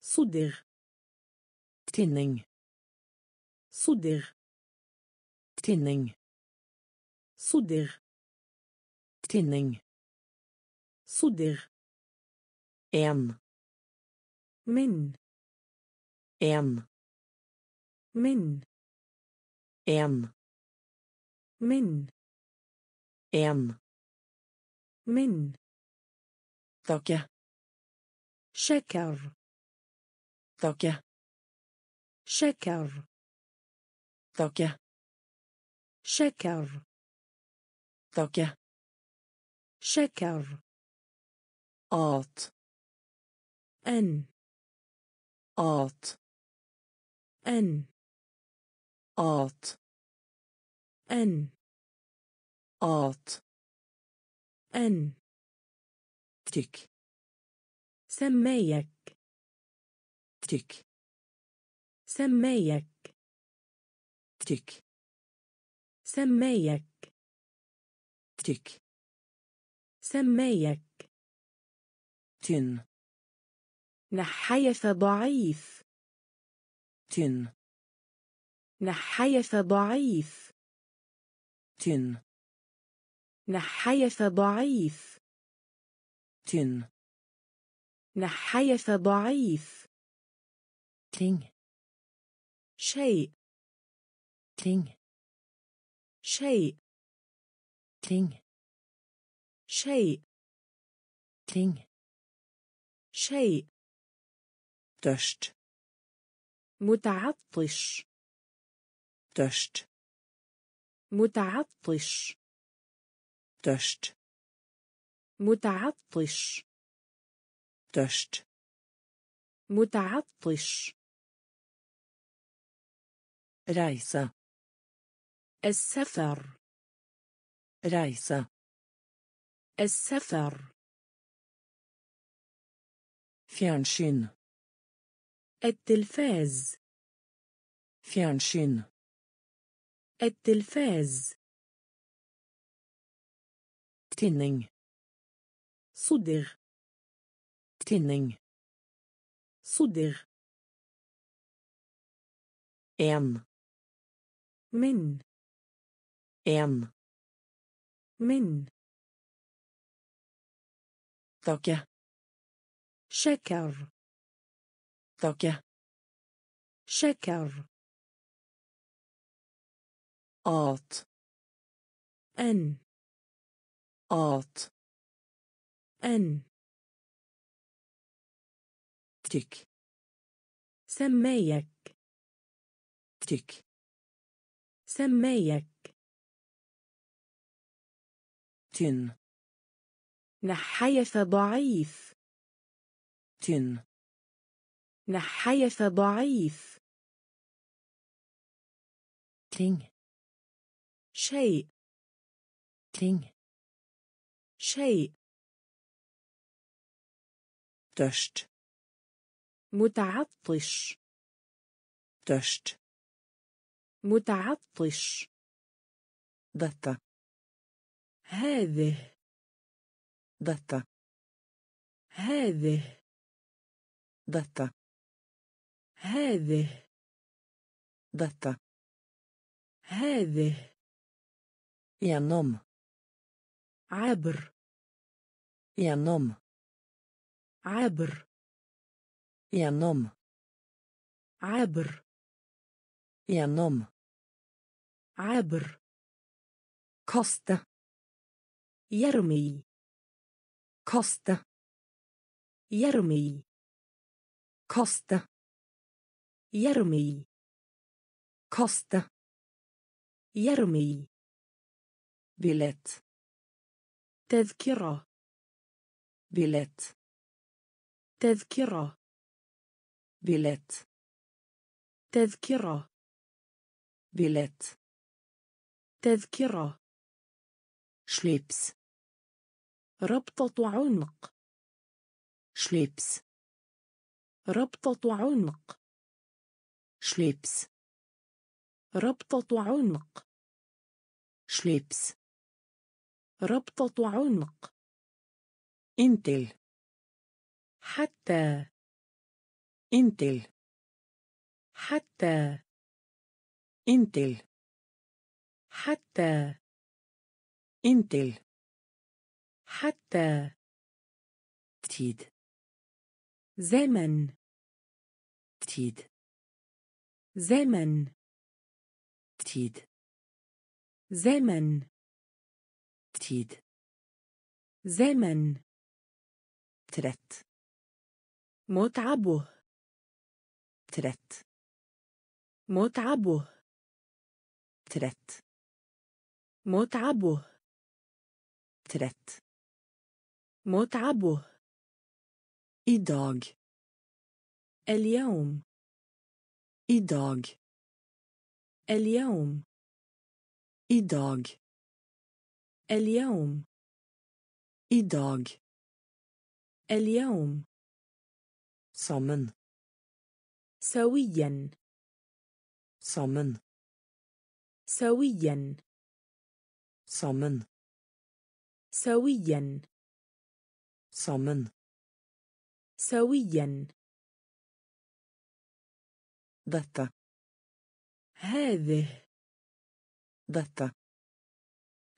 صدر تينينغ صدر تينينغ صدر tinning صدغ en من en من en من en من takke شكر takke شكر takke شكر takke شكر. آت. أن. آت. أن. آت. أن. آت. أن. تك سميك. تك سميك. تك سميك. تك سمايك. tynn نحيف ضعيف. tynn نحيف ضعيف. tynn نحيف ضعيف. tynn نحيف ضعيف. ting شيء. ting شيء. ting شيء ting شيء tørst متعطش tørst متعطش tørst متعطش tørst متعطش reise السفر reise السفر. فيانشين التلفاز. فيانشين التلفاز. تينينغ صدغ. تينينغ صدغ. ان من. ان من. Takke شكر takke شكر at أن at أن trykk سمايك trykk سمايك tynn نحيف ضعيف. tynn نحيف ضعيف. ting شيء. ting شيء. tørst متعطش. tørst متعطش. dette هذه. Dette هذه dette هذه dette هذه gjennom عبر gjennom عبر gjennom عبر gjennom عبر kaste يرمي kaste يرمي kaste يرمي kaste يرمي billett تذكرة billett تذكرة billett تذكرة billett تذكرة slips ربطة عنق. شليبس. ربطة عنق. شليبس. ربطة عنق. شليبس. ربطة عنق. إنتل. حتى. إنتل. حتى. إنتل. حتى. إنتل. حتى تيد. زمن. تيد. زمن. تيد. زمن. تيد. زمن. ترت. متعبه. ترت. متعبه. ترت. متعبه. ترت. متعبه. Idag اليوم. Idag اليوم. Idag اليوم. Idag اليوم. Sammen. سويا. Sammen. سويا. Sammen. سويا. سامن سويا. دتا هذه. دتا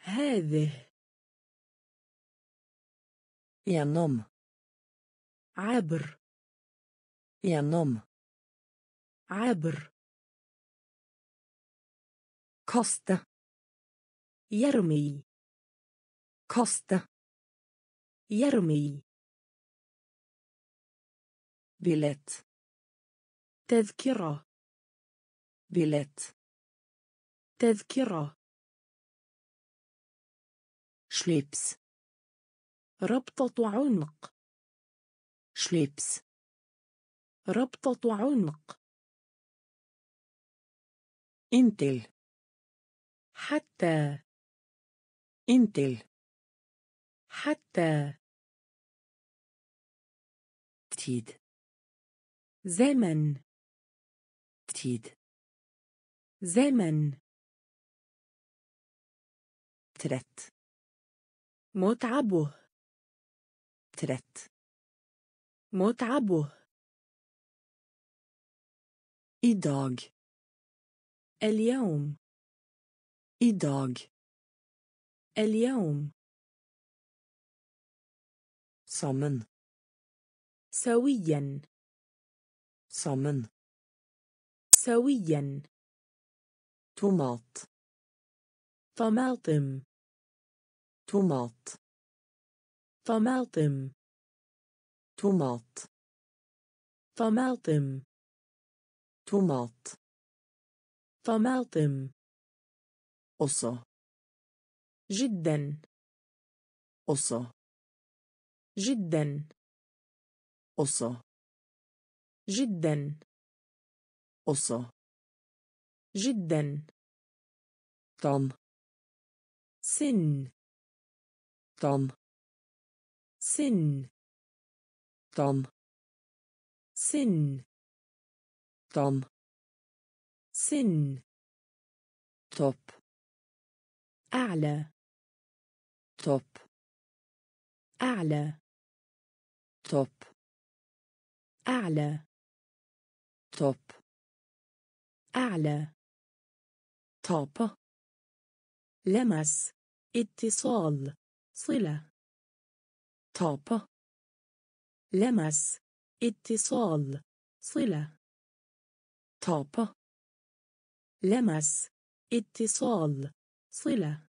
هذه. ينم. عبر. ينم. عبر. كوستا يرمي. كوستا يرمي. بلت. تذكرة. بلت. تذكرة. شليبس. ربطة عنق. شليبس. ربطة عنق. إنتل. حتى. إنتل. حتى. تيد. زمن. تيد. زمن. ترت. متعبه. ترت. متعبه. إيداغ اليوم. إيداغ اليوم. سامن. سويا. sammen سويا. tomat طماطم. tomat طماطم. tomat طماطم. tomat طماطم. også جدا. også جدا. قصة جدا. قصة جدا. طم سن. طم سن. طم سن. طم سن. توب. أعلى. طب أعلى. طب أعلى. Topp أعلى. Tape لمس. اتصال. صلة. Tape لمس. اتصال. صلة. Tape لمس. اتصال. صلة.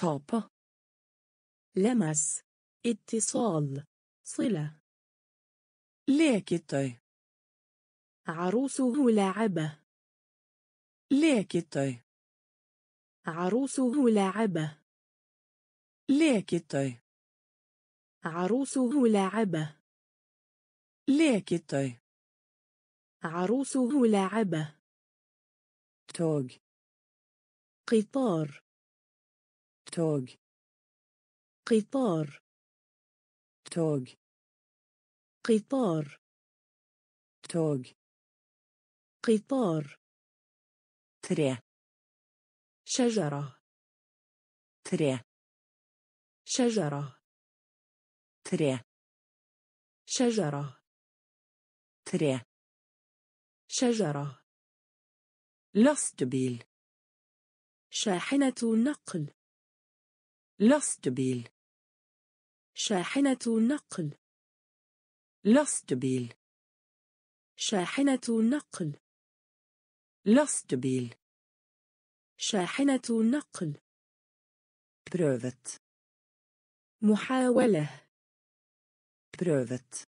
Tape لمس. اتصال. صلة. Leketøy عروسه لاعبة. leketøy عروسه لاعبة. leketøy عروسه لاعبة. leketøy عروسه لاعبة. tog قطار. tog قطار. tog قطار. tog قطار. tre شجرة. tre شجرة. tre شجرة. tre شجرة. lastebil شاحنة نقل. lastebil شاحنة نقل. lastebil شاحنة نقل lastebil شاحنة نقل prøvd محاولة. prøvd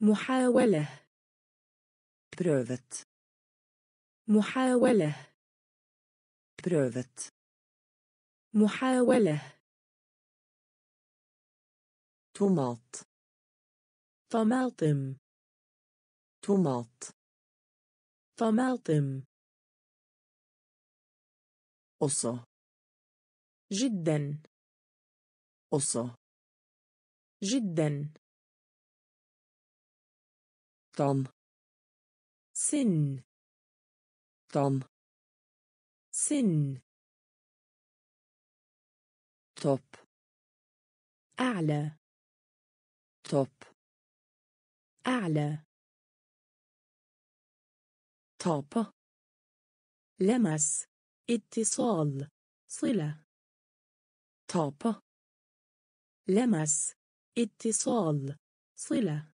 محاولة. prøvd محاولة. بروفت محاولة. تومات طماطم طماط طماطم أصا جدا أصا جدا طم سن طم سن توب أعلى توب أعلى. tapa لمس. اتصال. صلة. tapa لمس. اتصال. صلة.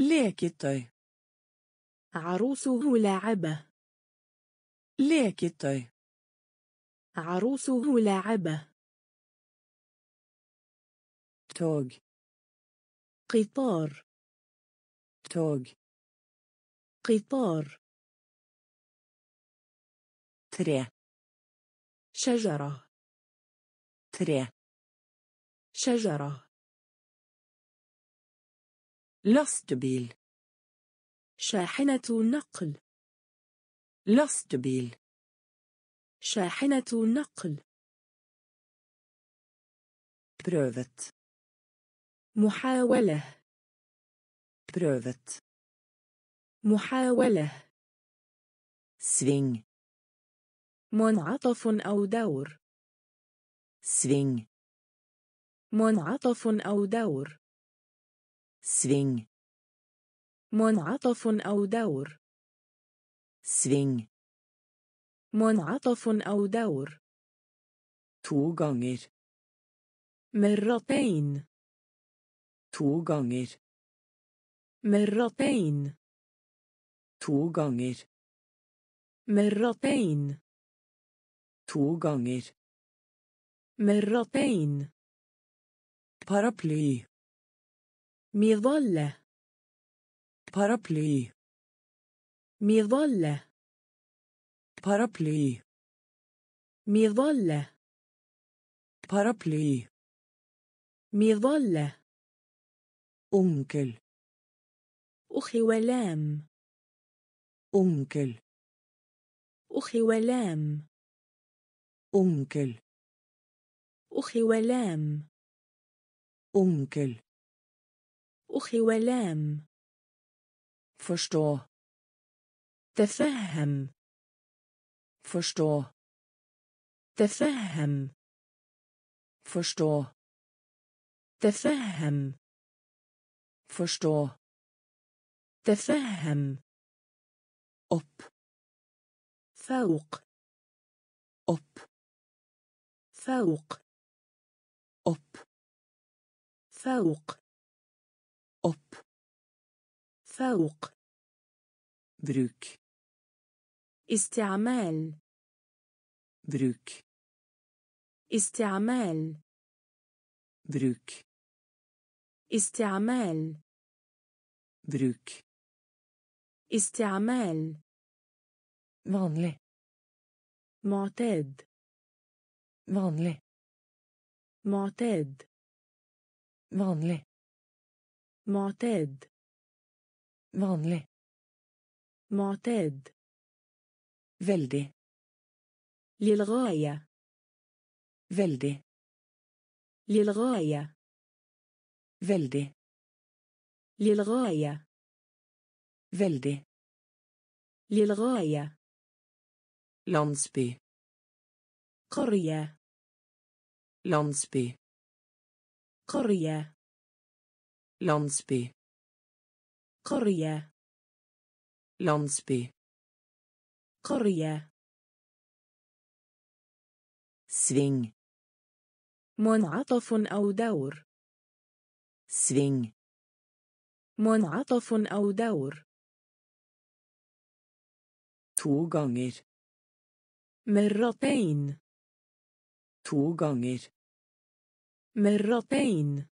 leketøy عروسه لاعبة. leketøy عروسه لاعبة. tog قطار. tog قطار. tre شجرة. tre شجرة. lastebil شاحنة نقل. lastebil شاحنة نقل. Prøvet. محاولة. Prøvet. محاولة. Sving. منعطف أو دور. Sving. منعطف أو دور. Sving. منعطف أو دور. Sving. منعطف أو دور. To ganger. مرتين. To ganger مرتين to ganger مرتين to ganger مرتين paraply مظلة paraply مظلة paraply مظلة paraply مظلة onkel أخي ولام. onkel أخي ولام. onkel أخي ولام. onkel أخي ولام. forstå تفهم. forstå تفهم. forstå تفهم. Forstå تفهم opp فوق opp فوق opp فوق opp فوق bruk. استعمال bruk. استعمال bruk. استعمال. Bruk. استعمال. Vanlig. معتاد. Vanlig. معتاد. Vanlig. معتاد. Vanlig. معتاد. Veldig. للغاية. Veldig. للغاية. Veldig. للغاية Veldig. للغاية Landsby. قرية Landsby. قرية Landsby. قرية Landsby. قرية Sving. منعطف أو دور سوينغ. منعطف أو دور. تو غانير مرتين. to ganger مرتين.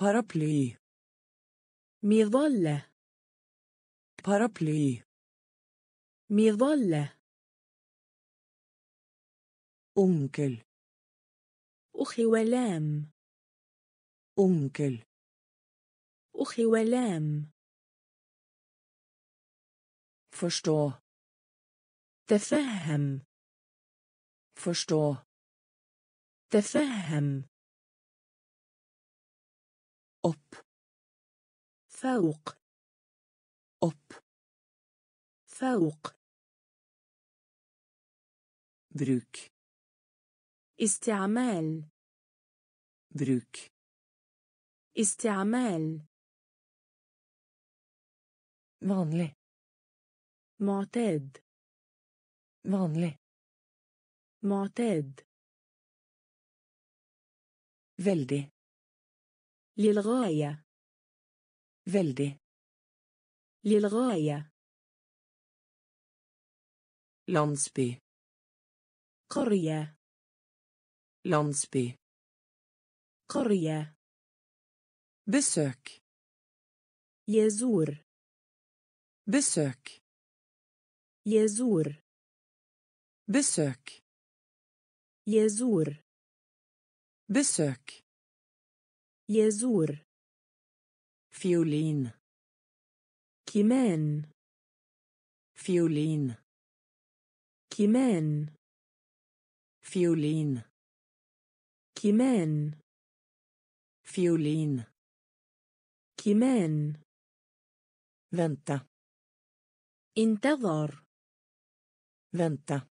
paraply. مظلة. paraply. مظلة. onkel أخو الأم. onkel أخو الأم. فشتو. تفهم. فشتو. تفهم. أب. فوق. أب. فوق. بروك. استعمال. بروك. استعمال Vanlig. معتاد Vanlig. معتاد Veldig. للغاية Veldig. للغاية Landsby. قرية Landsby. قرية Besøk. يزور Besøk. يزور Besøk. يزور Besøk. يزور Fiolin. كمان Fiolin. كمان Fiolin. كمان Fiolin. كمان Vänta. انتظر Vänta.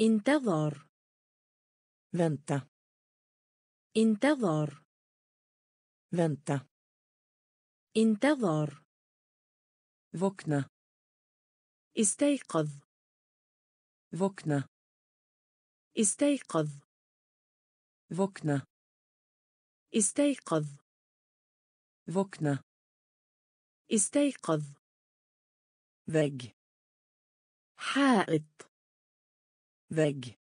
انتظر Vänta. انتظر Vänta. انتظر Vakna. استيقظ Vakna. استيقظ Vakna. استيقظ Vakna. استيقظ Vägg. حائط Vägg.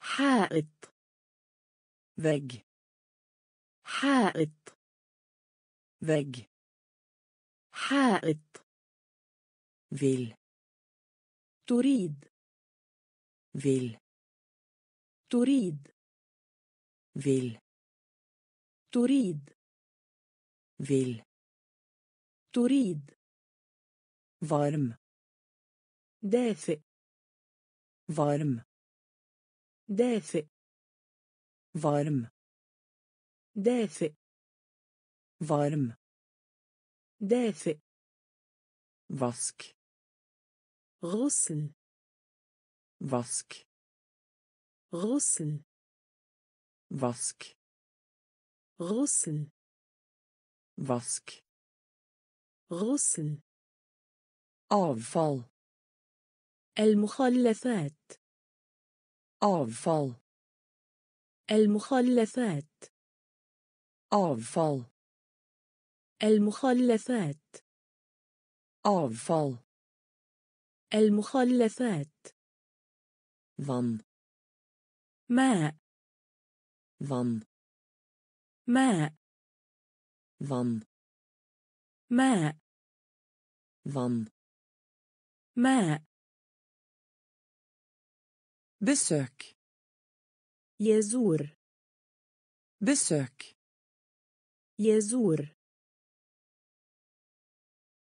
حائط Vägg. حائط Vägg. حائط Vill. تريد Vill. تريد Vill. تريد Vill. تريد Varm. دافئ Varm. دافئ Varm. دافئ Varm. دافئ Vask. غسل Vask. غسل Vask. غسل Vask. غسل Avfall. المخلفات Avfall. المخلفات Avfall. المخلفات Avfall. المخلفات Vann. ماء Vann. ماء Vann. ماء Vann. ماء Besøk. يزور Besøk. يزور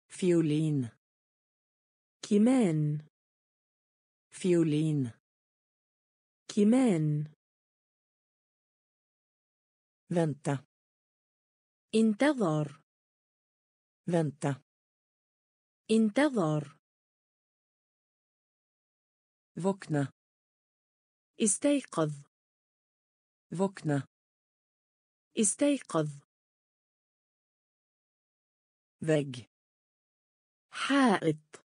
Fiolin. كمان Fiolin. كمان Vänta. انتظر Vänta. انتظر Vakna. استيقظ Vakna. استيقظ Vägg. حائط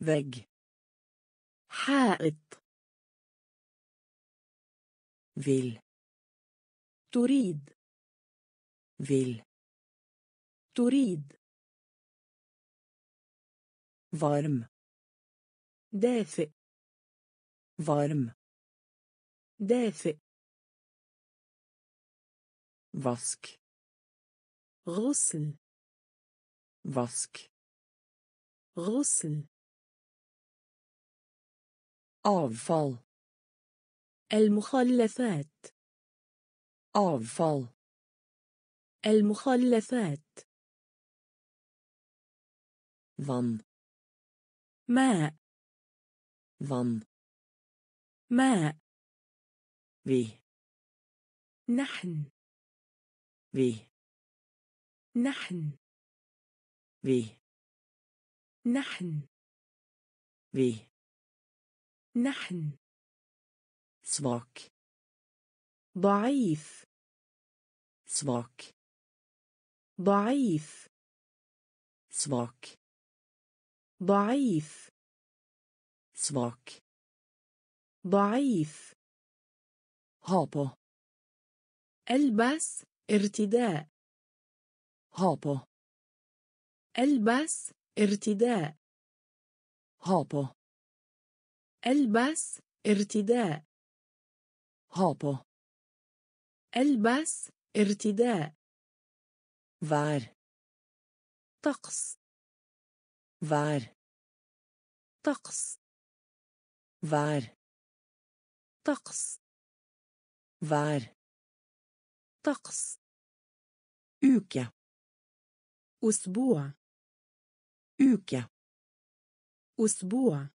Vägg. حائط Vill. تريد Vill. تريد Varm. دافئ Varm. دافئ Vask. غسل Vask. غسل Avfall. المخلفات Avfall. المخلفات Vann. ماء Vann. ماء Vi. نحن Vi. نحن Vi. نحن Vi. نحن Svak. ضعيف Svak. ضعيف Svak. ضعيف Svak. ضعيف på. ألبس ارتداء på. ألبس ارتداء på. ألبس ارتداء på. ألبس ارتداء Vær. طقس Vær. طقس Vær. طقس Vær. طقس Uke. أسبوع Uke. أسبوع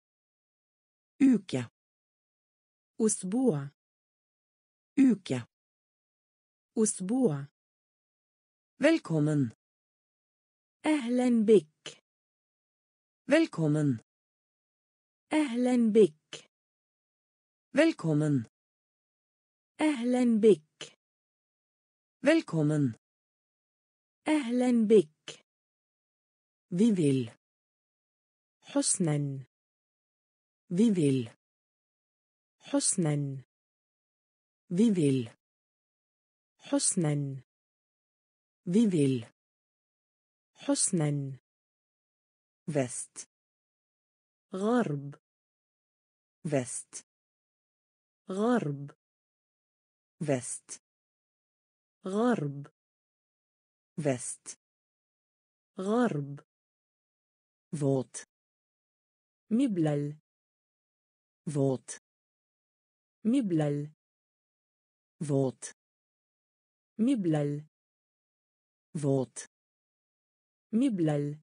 Uke. أسبوع Uke. أسبوع Velkommen. أهلا بك Velkommen. أهلا بك Velkommen. أهلا بك Velkommen. أهلا بك Vi vill. حسنا Vi vill. حسنا Vi vill. حسنا Vill. حسنا Väst. غرب Väst. غرب Väst. غرب Väst. غرب Våt. مبلل Våt. مبلل Våt. مبلل Våt. مبلل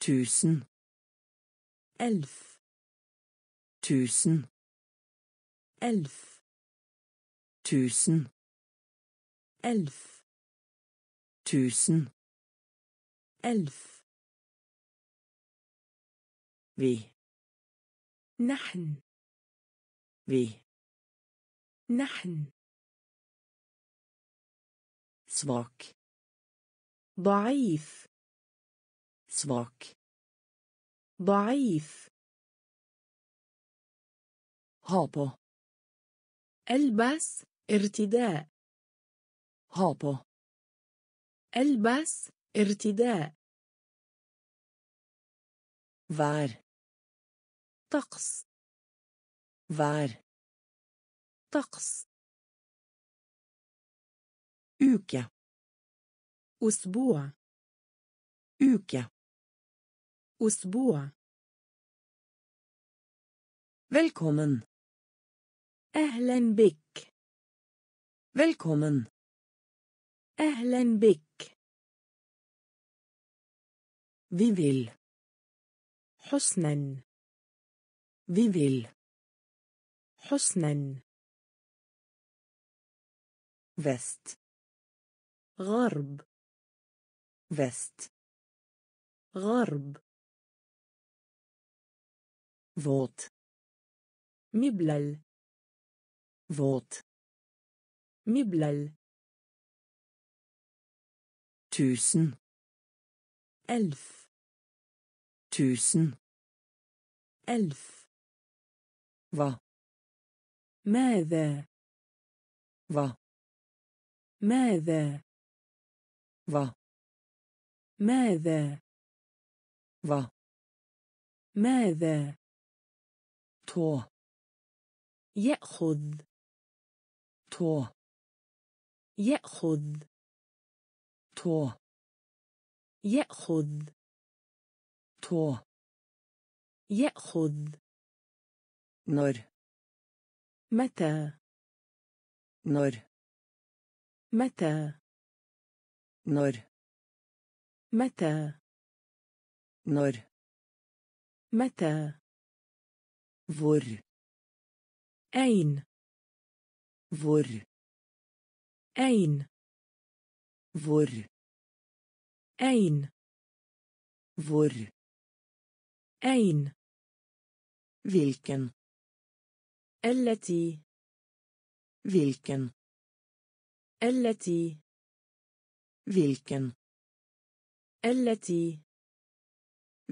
Tusen. ألف Tusen. ألف Tusen. ألف Tusen. ألف Vi. نحن Vi. نحن Svak. ضعيف Svak. ضعيف Ha på. ألبس ارتداء Ha på. ألبس ارتداء Vær. طقس Vær. طقس Uke. أسبوع Uke. أسبوع Velkommen. أهلا بك Velkommen. أهلا بك Vi vill. حسنا Vi vill. حسنا vest غرب vest غرب våt مبلل våt مبلل tusen ألف tusen ألف hva ماذا hva ماذا hva ماذا؟ Hva? ماذا؟ Tå. يأخذ. Tå. يأخذ. Tå. يأخذ. Tå. يأخذ. Når. متى؟ Når. متى؟ Når. متى når متى hvor أين hvor أين hvor أين hvor أين hvilken التي hvilken التي hvilken التي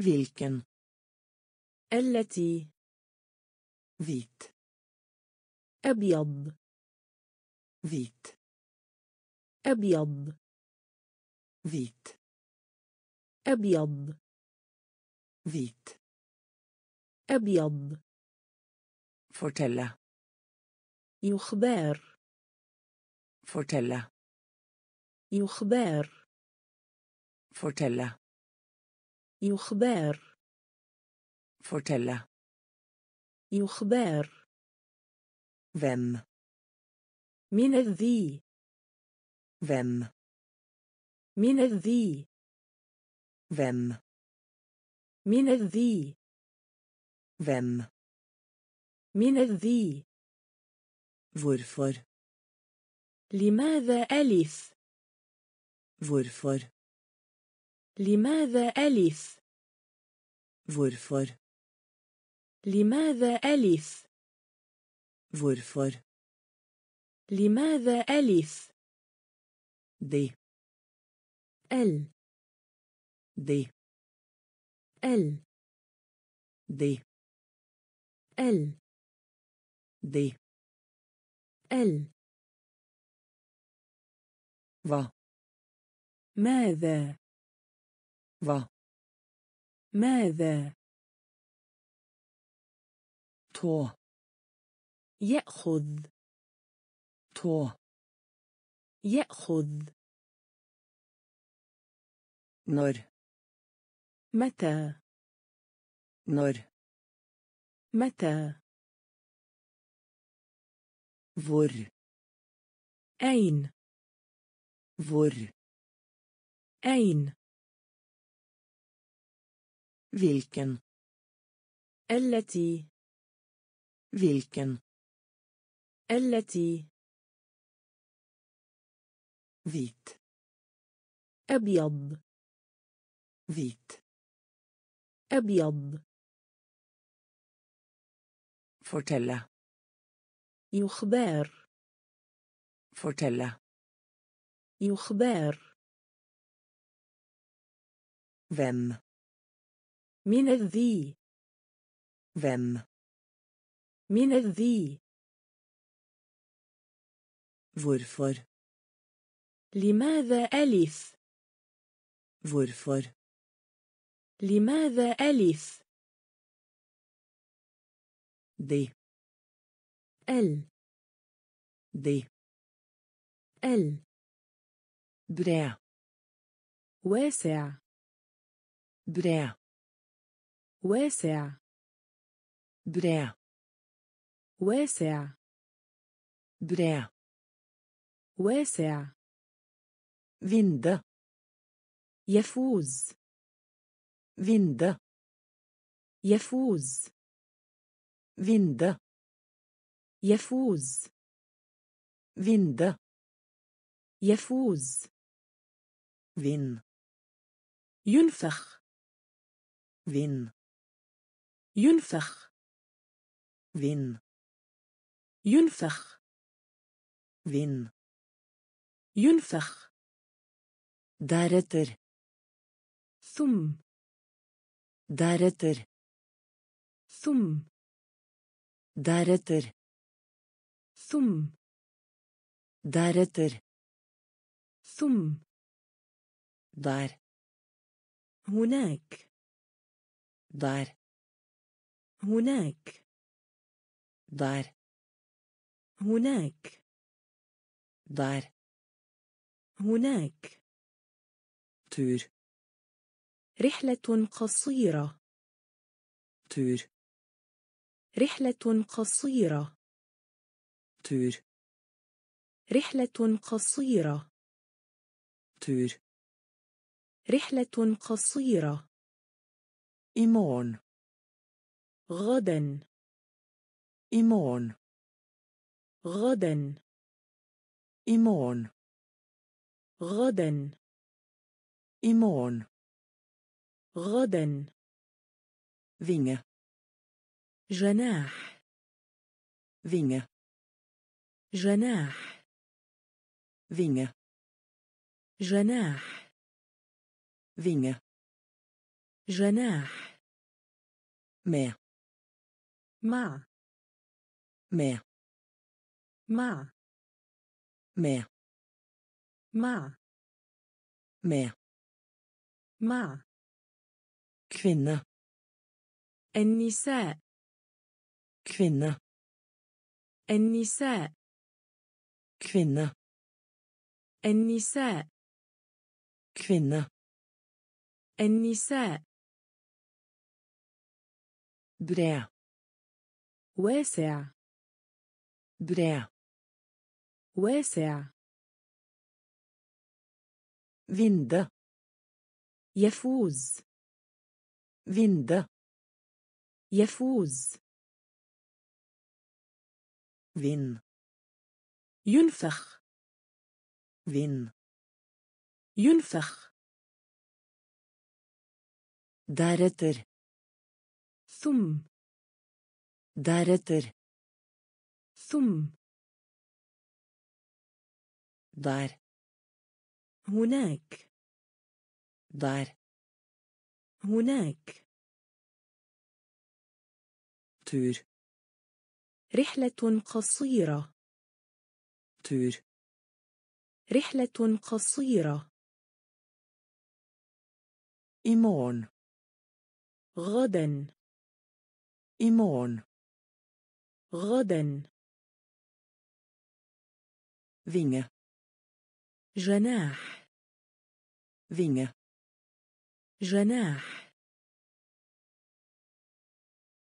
hvilken التي hvit أبيض hvit أبيض hvit أبيض hvit أبيض fortelle يخبر fortelle يخبر fortelle يخبر fortelle يخبر hvem من الذي hvem من الذي hvem من الذي hvem من الذي hvorfor لماذا ألف hvorfor لماذا ألف؟ Hvorfor? لماذا ألف؟ Hvorfor? لماذا ألف؟ De. ال. De. ال. De. ال. De. ال. Hva? ماذا؟ Hva ماذا؟ tå يأخذ. tå يأخذ. når متى؟ når متى؟ hvor أين؟ hvor أين؟ Hvilken التي hvilken التي hvit أبيض hvit أبيض fortelle يخبر fortelle يخبر hvem من الذي؟ Hvem? من الذي؟ Hvorfor? لماذا ألف؟ Hvorfor? لماذا ألف؟ De. ال. De. ال. Bred واسع. Bred واسع. bred واسع. bred واسع. ويندو يفوز. ويندو يفوز. ويندو يفوز. ويندو يفوز. vinne ينفخ. وين ينفخ vind ينفخ vind ينفخ deretter ثم deretter ثم deretter ثم deretter ثم der هناك der هناك. der هناك. der هناك. tur رحلة قصيرة. tur رحلة قصيرة. tur رحلة قصيرة. tur رحلة قصيرة. morgen غدا morgen غدا morgen غدا morgen غدا vinge جناح vinge جناح vinge جناح vinge جناح med مع med مع med مع med مع kvinne النساء kvinne النساء kvinne النساء kvinne النساء bred واسع. براء واسع. ويندا يفوز. ويندا يفوز. وين ينفخ. وين ينفخ. دارتر. ثم. Deretter ثم der هناك der هناك tur رحلة قصيرة tur رحلة قصيرة i morgen غدا i morgen غدا vinge جناح vinge جناح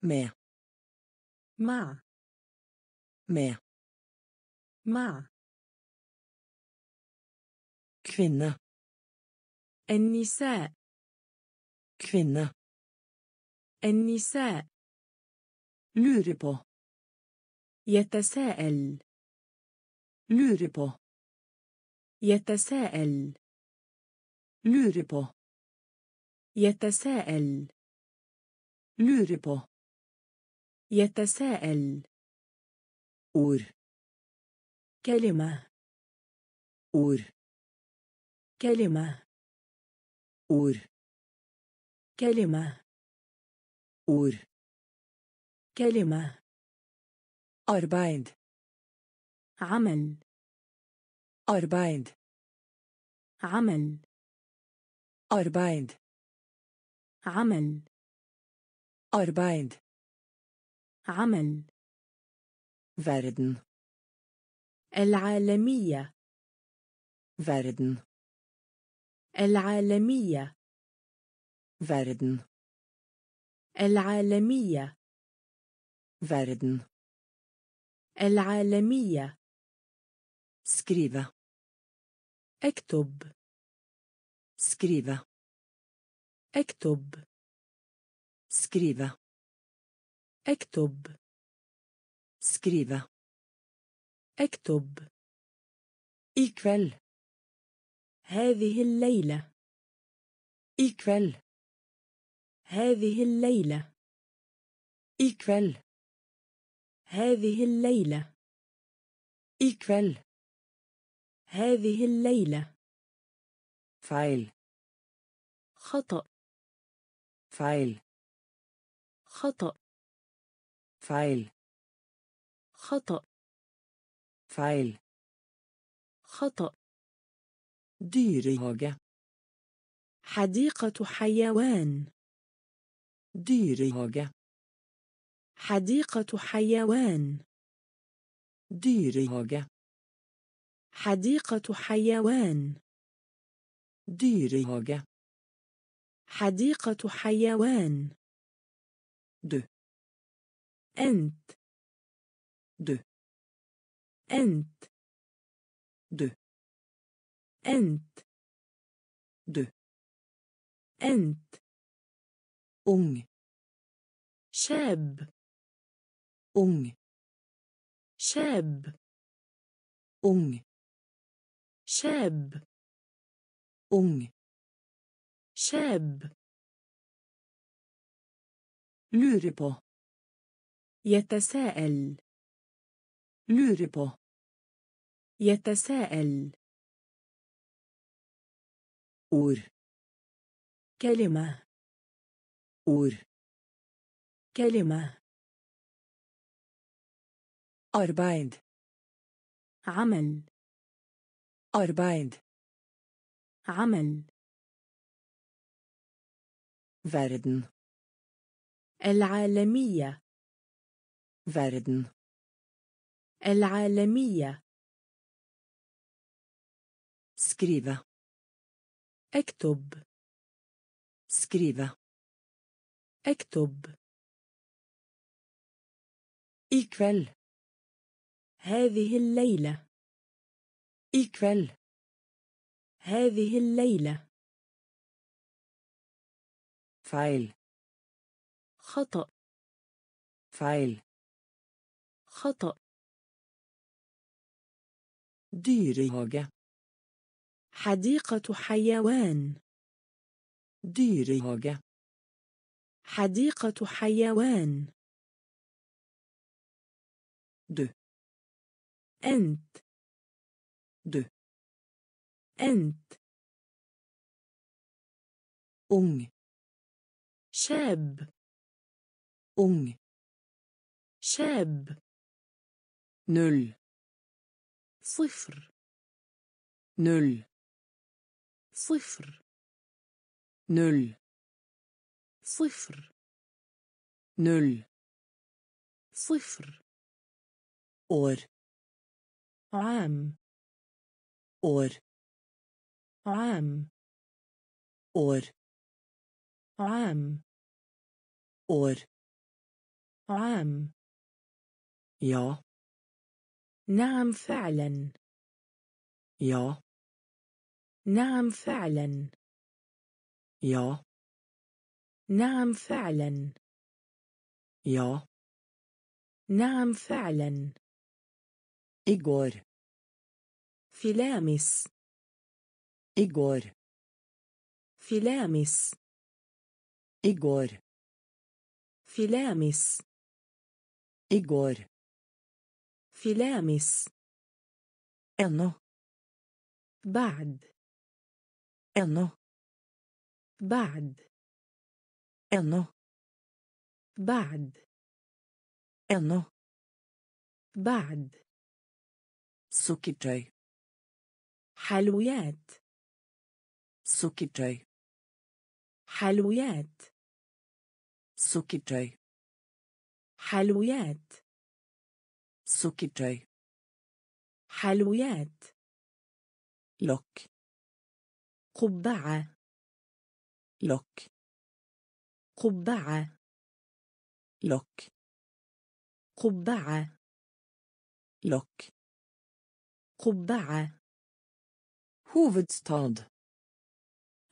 med مع med مع kvinne النساء kvinne النساء lure på يتساءل. Lure på. يتساءل. Lure på. يتساءل. Lure på. يتساءل. Ord. كلمة. Ord. كلمة. Ord. كلمة. Ord. كلمة. Arbeid عمل arbeid عمل arbeid عمل arbeid عمل verden العالمية verden العالمية verden العالمية verden العالمية. Skrive اكتب. Skrive اكتب. Skrive اكتب. Skrive اكتب. Kveld. هذه الليلة. Kveld. هذه الليلة. Kveld. هذه الليلة kveld. هذه الليلة Feil. خطأ Feil. خطأ Feil. خطأ Feil. خطأ Dyrehage. حديقة حيوان Dyrehage. حديقة حيوان Dyrehage. حديقة حيوان Dyrehage. حديقة حيوان Du. أنت Du. أنت Du. أنت Du. أنت Ung. شاب Ung. شاب Ung. شاب Ung. شاب Lure på. يتساءل Lure på. يتساءل Ord. كلمة Ord. كلمة Arbeid. عمل Arbeid. عمل Verden. العالمية Verden. العالمية Skrive. اكتب Skrive. اكتب I kveld. هذه الليلة I kveld. هذه الليلة Feil. خطأ Feil. خطأ Dyrehage. حديقة حيوان Dyrehage. حديقة حيوان Du. أنت Du. أنت Ung. شاب Ung. شاب Null. صفر Null. صفر Null. صفر Null. صفر År. عام År. عام År. عام År. عام Ja. نعم فعلا Ja. نعم فعلا Ja. نعم فعلا Ja. نعم فعلا Igår. فلامس Igår. فلامس Igår. فلامس Igår. فلامس Ennå. بعد Ennå. بعد Ennå. بعد Ennå. بعد سوكيتاي حلويات. sukkertøy حلويات. sukkertøy حلويات. sukkertøy حلويات. lokk. قبعة. lokk. قبعة. lokk. قبعة. lokk. قبعة Hovedstad.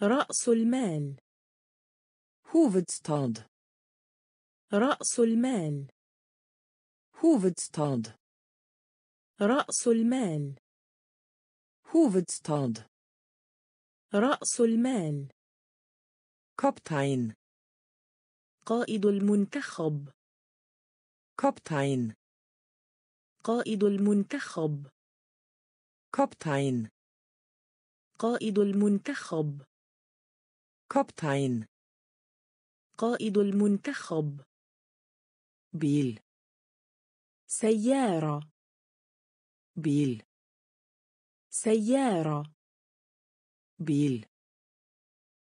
رأس المال Hovedstad. رأس المال Hovedstad. رأس المال Hovedstad. رأس المال Kaptein. قائد المنتخب Kaptein. قائد المنتخب Kaptein. قائد المنتخب Kaptein. قائد المنتخب Bil. سيارة Bil. سيارة Bil.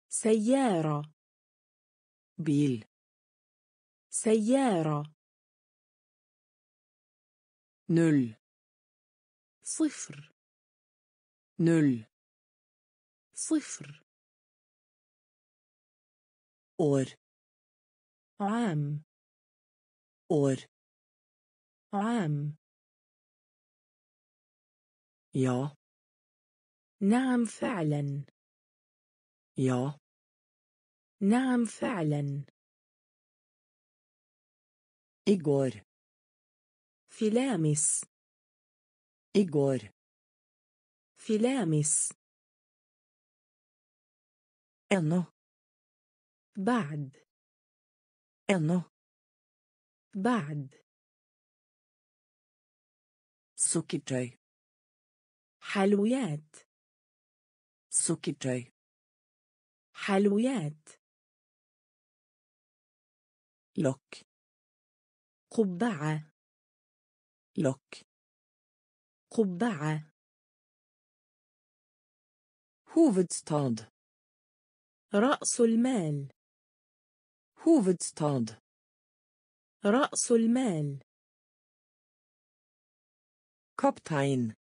سيارة Bil. سيارة Null. صفر Null. صفر År. عام År. عام Ja. نعم فعلا Ja. نعم فعلا Igår. فلامس Igår. فيلامس إنه. بعد. إنه. بعد. سوكيتاي حلويات. sukkertøy حلويات. lokk. قبعة. lokk. قبعة. Hovedstad. رأس المال Hovedstad. رأس المال Kaptein.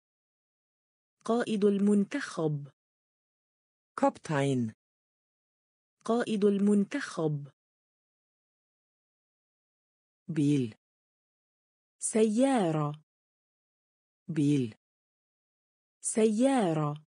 قائد المنتخب Kaptein. قائد المنتخب Bil. سيارة Bil. سيارة